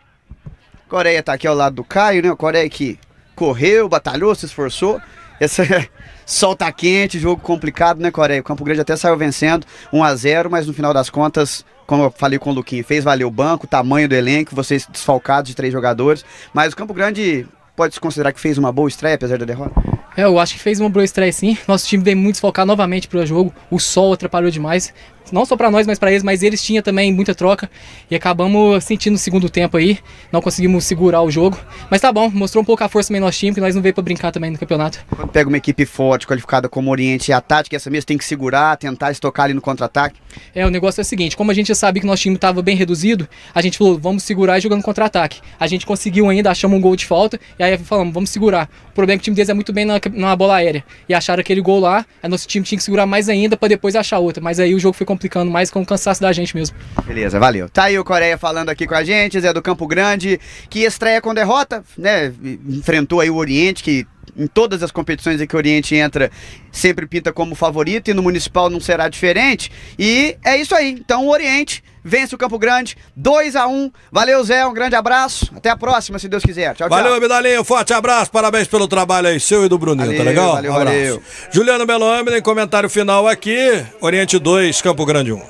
Coreia tá aqui ao lado do Caio, né? O Coreia que correu, batalhou, se esforçou. Esse sol tá quente, jogo complicado, né, Coreia? O Campo Grande até saiu vencendo 1 a 0 mas no final das contas, como eu falei com o Luquinha, fez valer o banco, o tamanho do elenco, vocês desfalcados de três jogadores. Mas o Campo Grande pode se considerar que fez uma boa estreia, apesar da derrota? É, eu acho que fez uma boa estreia sim. Nosso time veio muito desfalcado novamente para o jogo. O sol atrapalhou demais não só para nós, mas para eles, mas eles tinham também muita troca e acabamos sentindo o segundo tempo aí, não conseguimos segurar o jogo, mas tá bom, mostrou um pouco a força também nosso time, que nós não veio para brincar também no campeonato. Quando pega uma equipe forte, qualificada como Oriente, a tática essa mesmo tem que segurar, tentar estocar ali no contra-ataque? É, o negócio é o seguinte, como a gente já sabe que nosso time estava bem reduzido, a gente falou, vamos segurar e jogando contra-ataque. A gente conseguiu ainda, achamos um gol de falta, e aí falamos, vamos segurar. O problema é que o time deles é muito bem na, na bola aérea, e acharam aquele gol lá, aí nosso time tinha que segurar mais ainda para depois achar outra, mas aí o jogo foi complicando mais com o cansaço da gente mesmo. Beleza, valeu. Tá aí o Coreia falando aqui com a gente, Zé do Campo Grande, que estreia com derrota, né? Enfrentou aí o Oriente, que em todas as competições em que o Oriente entra, sempre pinta como favorito e no Municipal não será diferente. E é isso aí. Então o Oriente vence o Campo Grande, 2 a 1 Valeu, Zé, um grande abraço. Até a próxima, se Deus quiser. Tchau, tchau. Valeu, Abidalinho, forte abraço, parabéns pelo trabalho aí, seu e do Bruninho, valeu, tá legal? Valeu, um abraço. valeu. Juliano Melo comentário final aqui, Oriente 2, Campo Grande 1.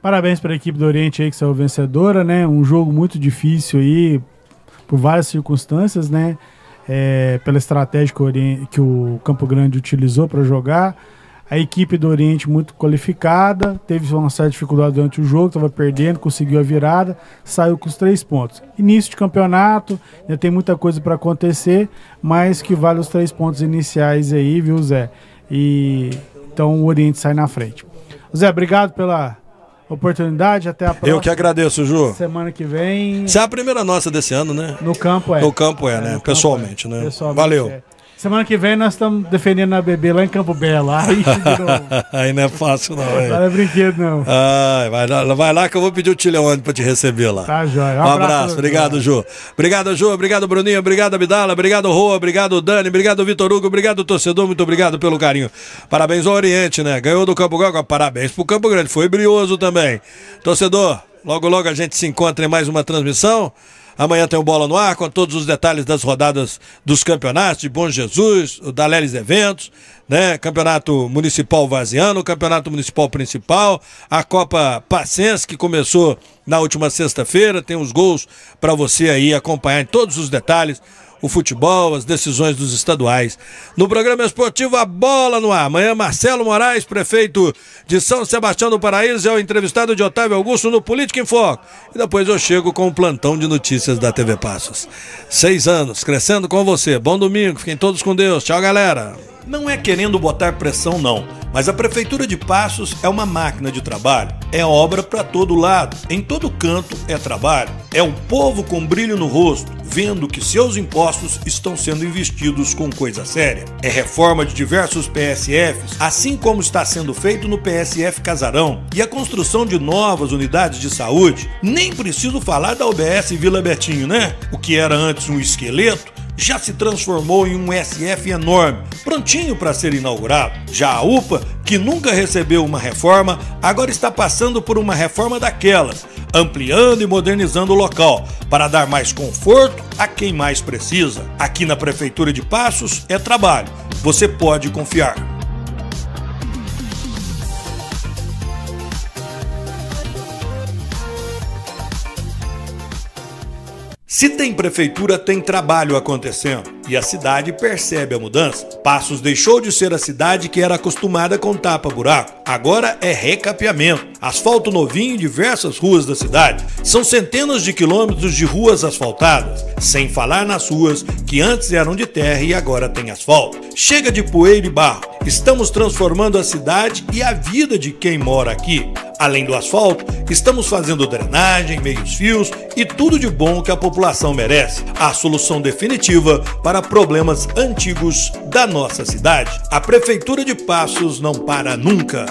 Parabéns para a equipe do Oriente aí que saiu vencedora, né? Um jogo muito difícil aí, por várias circunstâncias, né? É, pela estratégia que o, Oriente, que o Campo Grande utilizou para jogar. A equipe do Oriente muito qualificada, teve uma certa dificuldade durante o jogo, estava perdendo, conseguiu a virada, saiu com os três pontos. Início de campeonato, ainda tem muita coisa para acontecer, mas que vale os três pontos iniciais aí, viu, Zé? E então o Oriente sai na frente. Zé, obrigado pela oportunidade. Até a próxima. Eu que agradeço, Ju. Semana que vem. Você é a primeira nossa desse ano, né? No campo é. No campo é, É, né? no campo Pessoalmente, é. né? Pessoalmente, Valeu. é. Semana que vem nós estamos defendendo a bebê lá em Campo Belo. Aí. Aí não é fácil, não, Não velho. é brinquedo, não. Ai, vai, lá, vai lá que eu vou pedir o Tileone pra te receber lá. Tá, joia. Um abraço, obrigado, Ju. Obrigado, Ju. Obrigado, Bruninho. Obrigado, Abdala. Obrigado, Rô. Obrigado, Dani. Obrigado, Vitor Hugo. Obrigado, torcedor. Muito obrigado pelo carinho. Parabéns ao Oriente, né? Ganhou do Campo Grande. Parabéns pro Campo Grande. Foi brioso também. Torcedor, logo, logo a gente se encontra em mais uma transmissão. Amanhã tem o Bola no Ar com todos os detalhes das rodadas dos campeonatos de Bom Jesus, o da Leles Eventos, né? Campeonato Municipal Vaziano, Campeonato Municipal Principal, a Copa Pacense que começou na última sexta-feira, tem os gols para você aí acompanhar em todos os detalhes o futebol, as decisões dos estaduais. No programa esportivo A Bola no Ar. Amanhã, Marcelo Moraes, prefeito de São Sebastião do Paraíso, é o entrevistado de Otávio Augusto no Política em Foco. E depois eu chego com o plantão de notícias da TV Passos. Seis anos, crescendo com você. Bom domingo, fiquem todos com Deus. Tchau, galera. Não é querendo botar pressão, não, mas a Prefeitura de Passos é uma máquina de trabalho. É obra para todo lado, em todo canto é trabalho. É o povo com brilho no rosto, vendo que seus impostos estão sendo investidos com coisa séria. É reforma de diversos PSFs, assim como está sendo feito no PSF Casarão, e a construção de novas unidades de saúde. Nem preciso falar da UBS Vila Betinho, né? O que era antes um esqueleto já se transformou em um SF enorme, prontinho para ser inaugurado. Já a UPA, que nunca recebeu uma reforma, agora está passando por uma reforma daquelas, ampliando e modernizando o local para dar mais conforto a quem mais precisa. Aqui na Prefeitura de Passos é trabalho, você pode confiar. Se tem prefeitura, tem trabalho acontecendo. E a cidade percebe a mudança. Passos deixou de ser a cidade que era acostumada com tapa-buraco. Agora é recapeamento. Asfalto novinho em diversas ruas da cidade. São centenas de quilômetros de ruas asfaltadas. Sem falar nas ruas que antes eram de terra e agora tem asfalto. Chega de poeira e barro. Estamos transformando a cidade e a vida de quem mora aqui. Além do asfalto, estamos fazendo drenagem, meios fios e tudo de bom que a população merece. A solução definitiva para problemas antigos da nossa cidade. A Prefeitura de Passos não para nunca.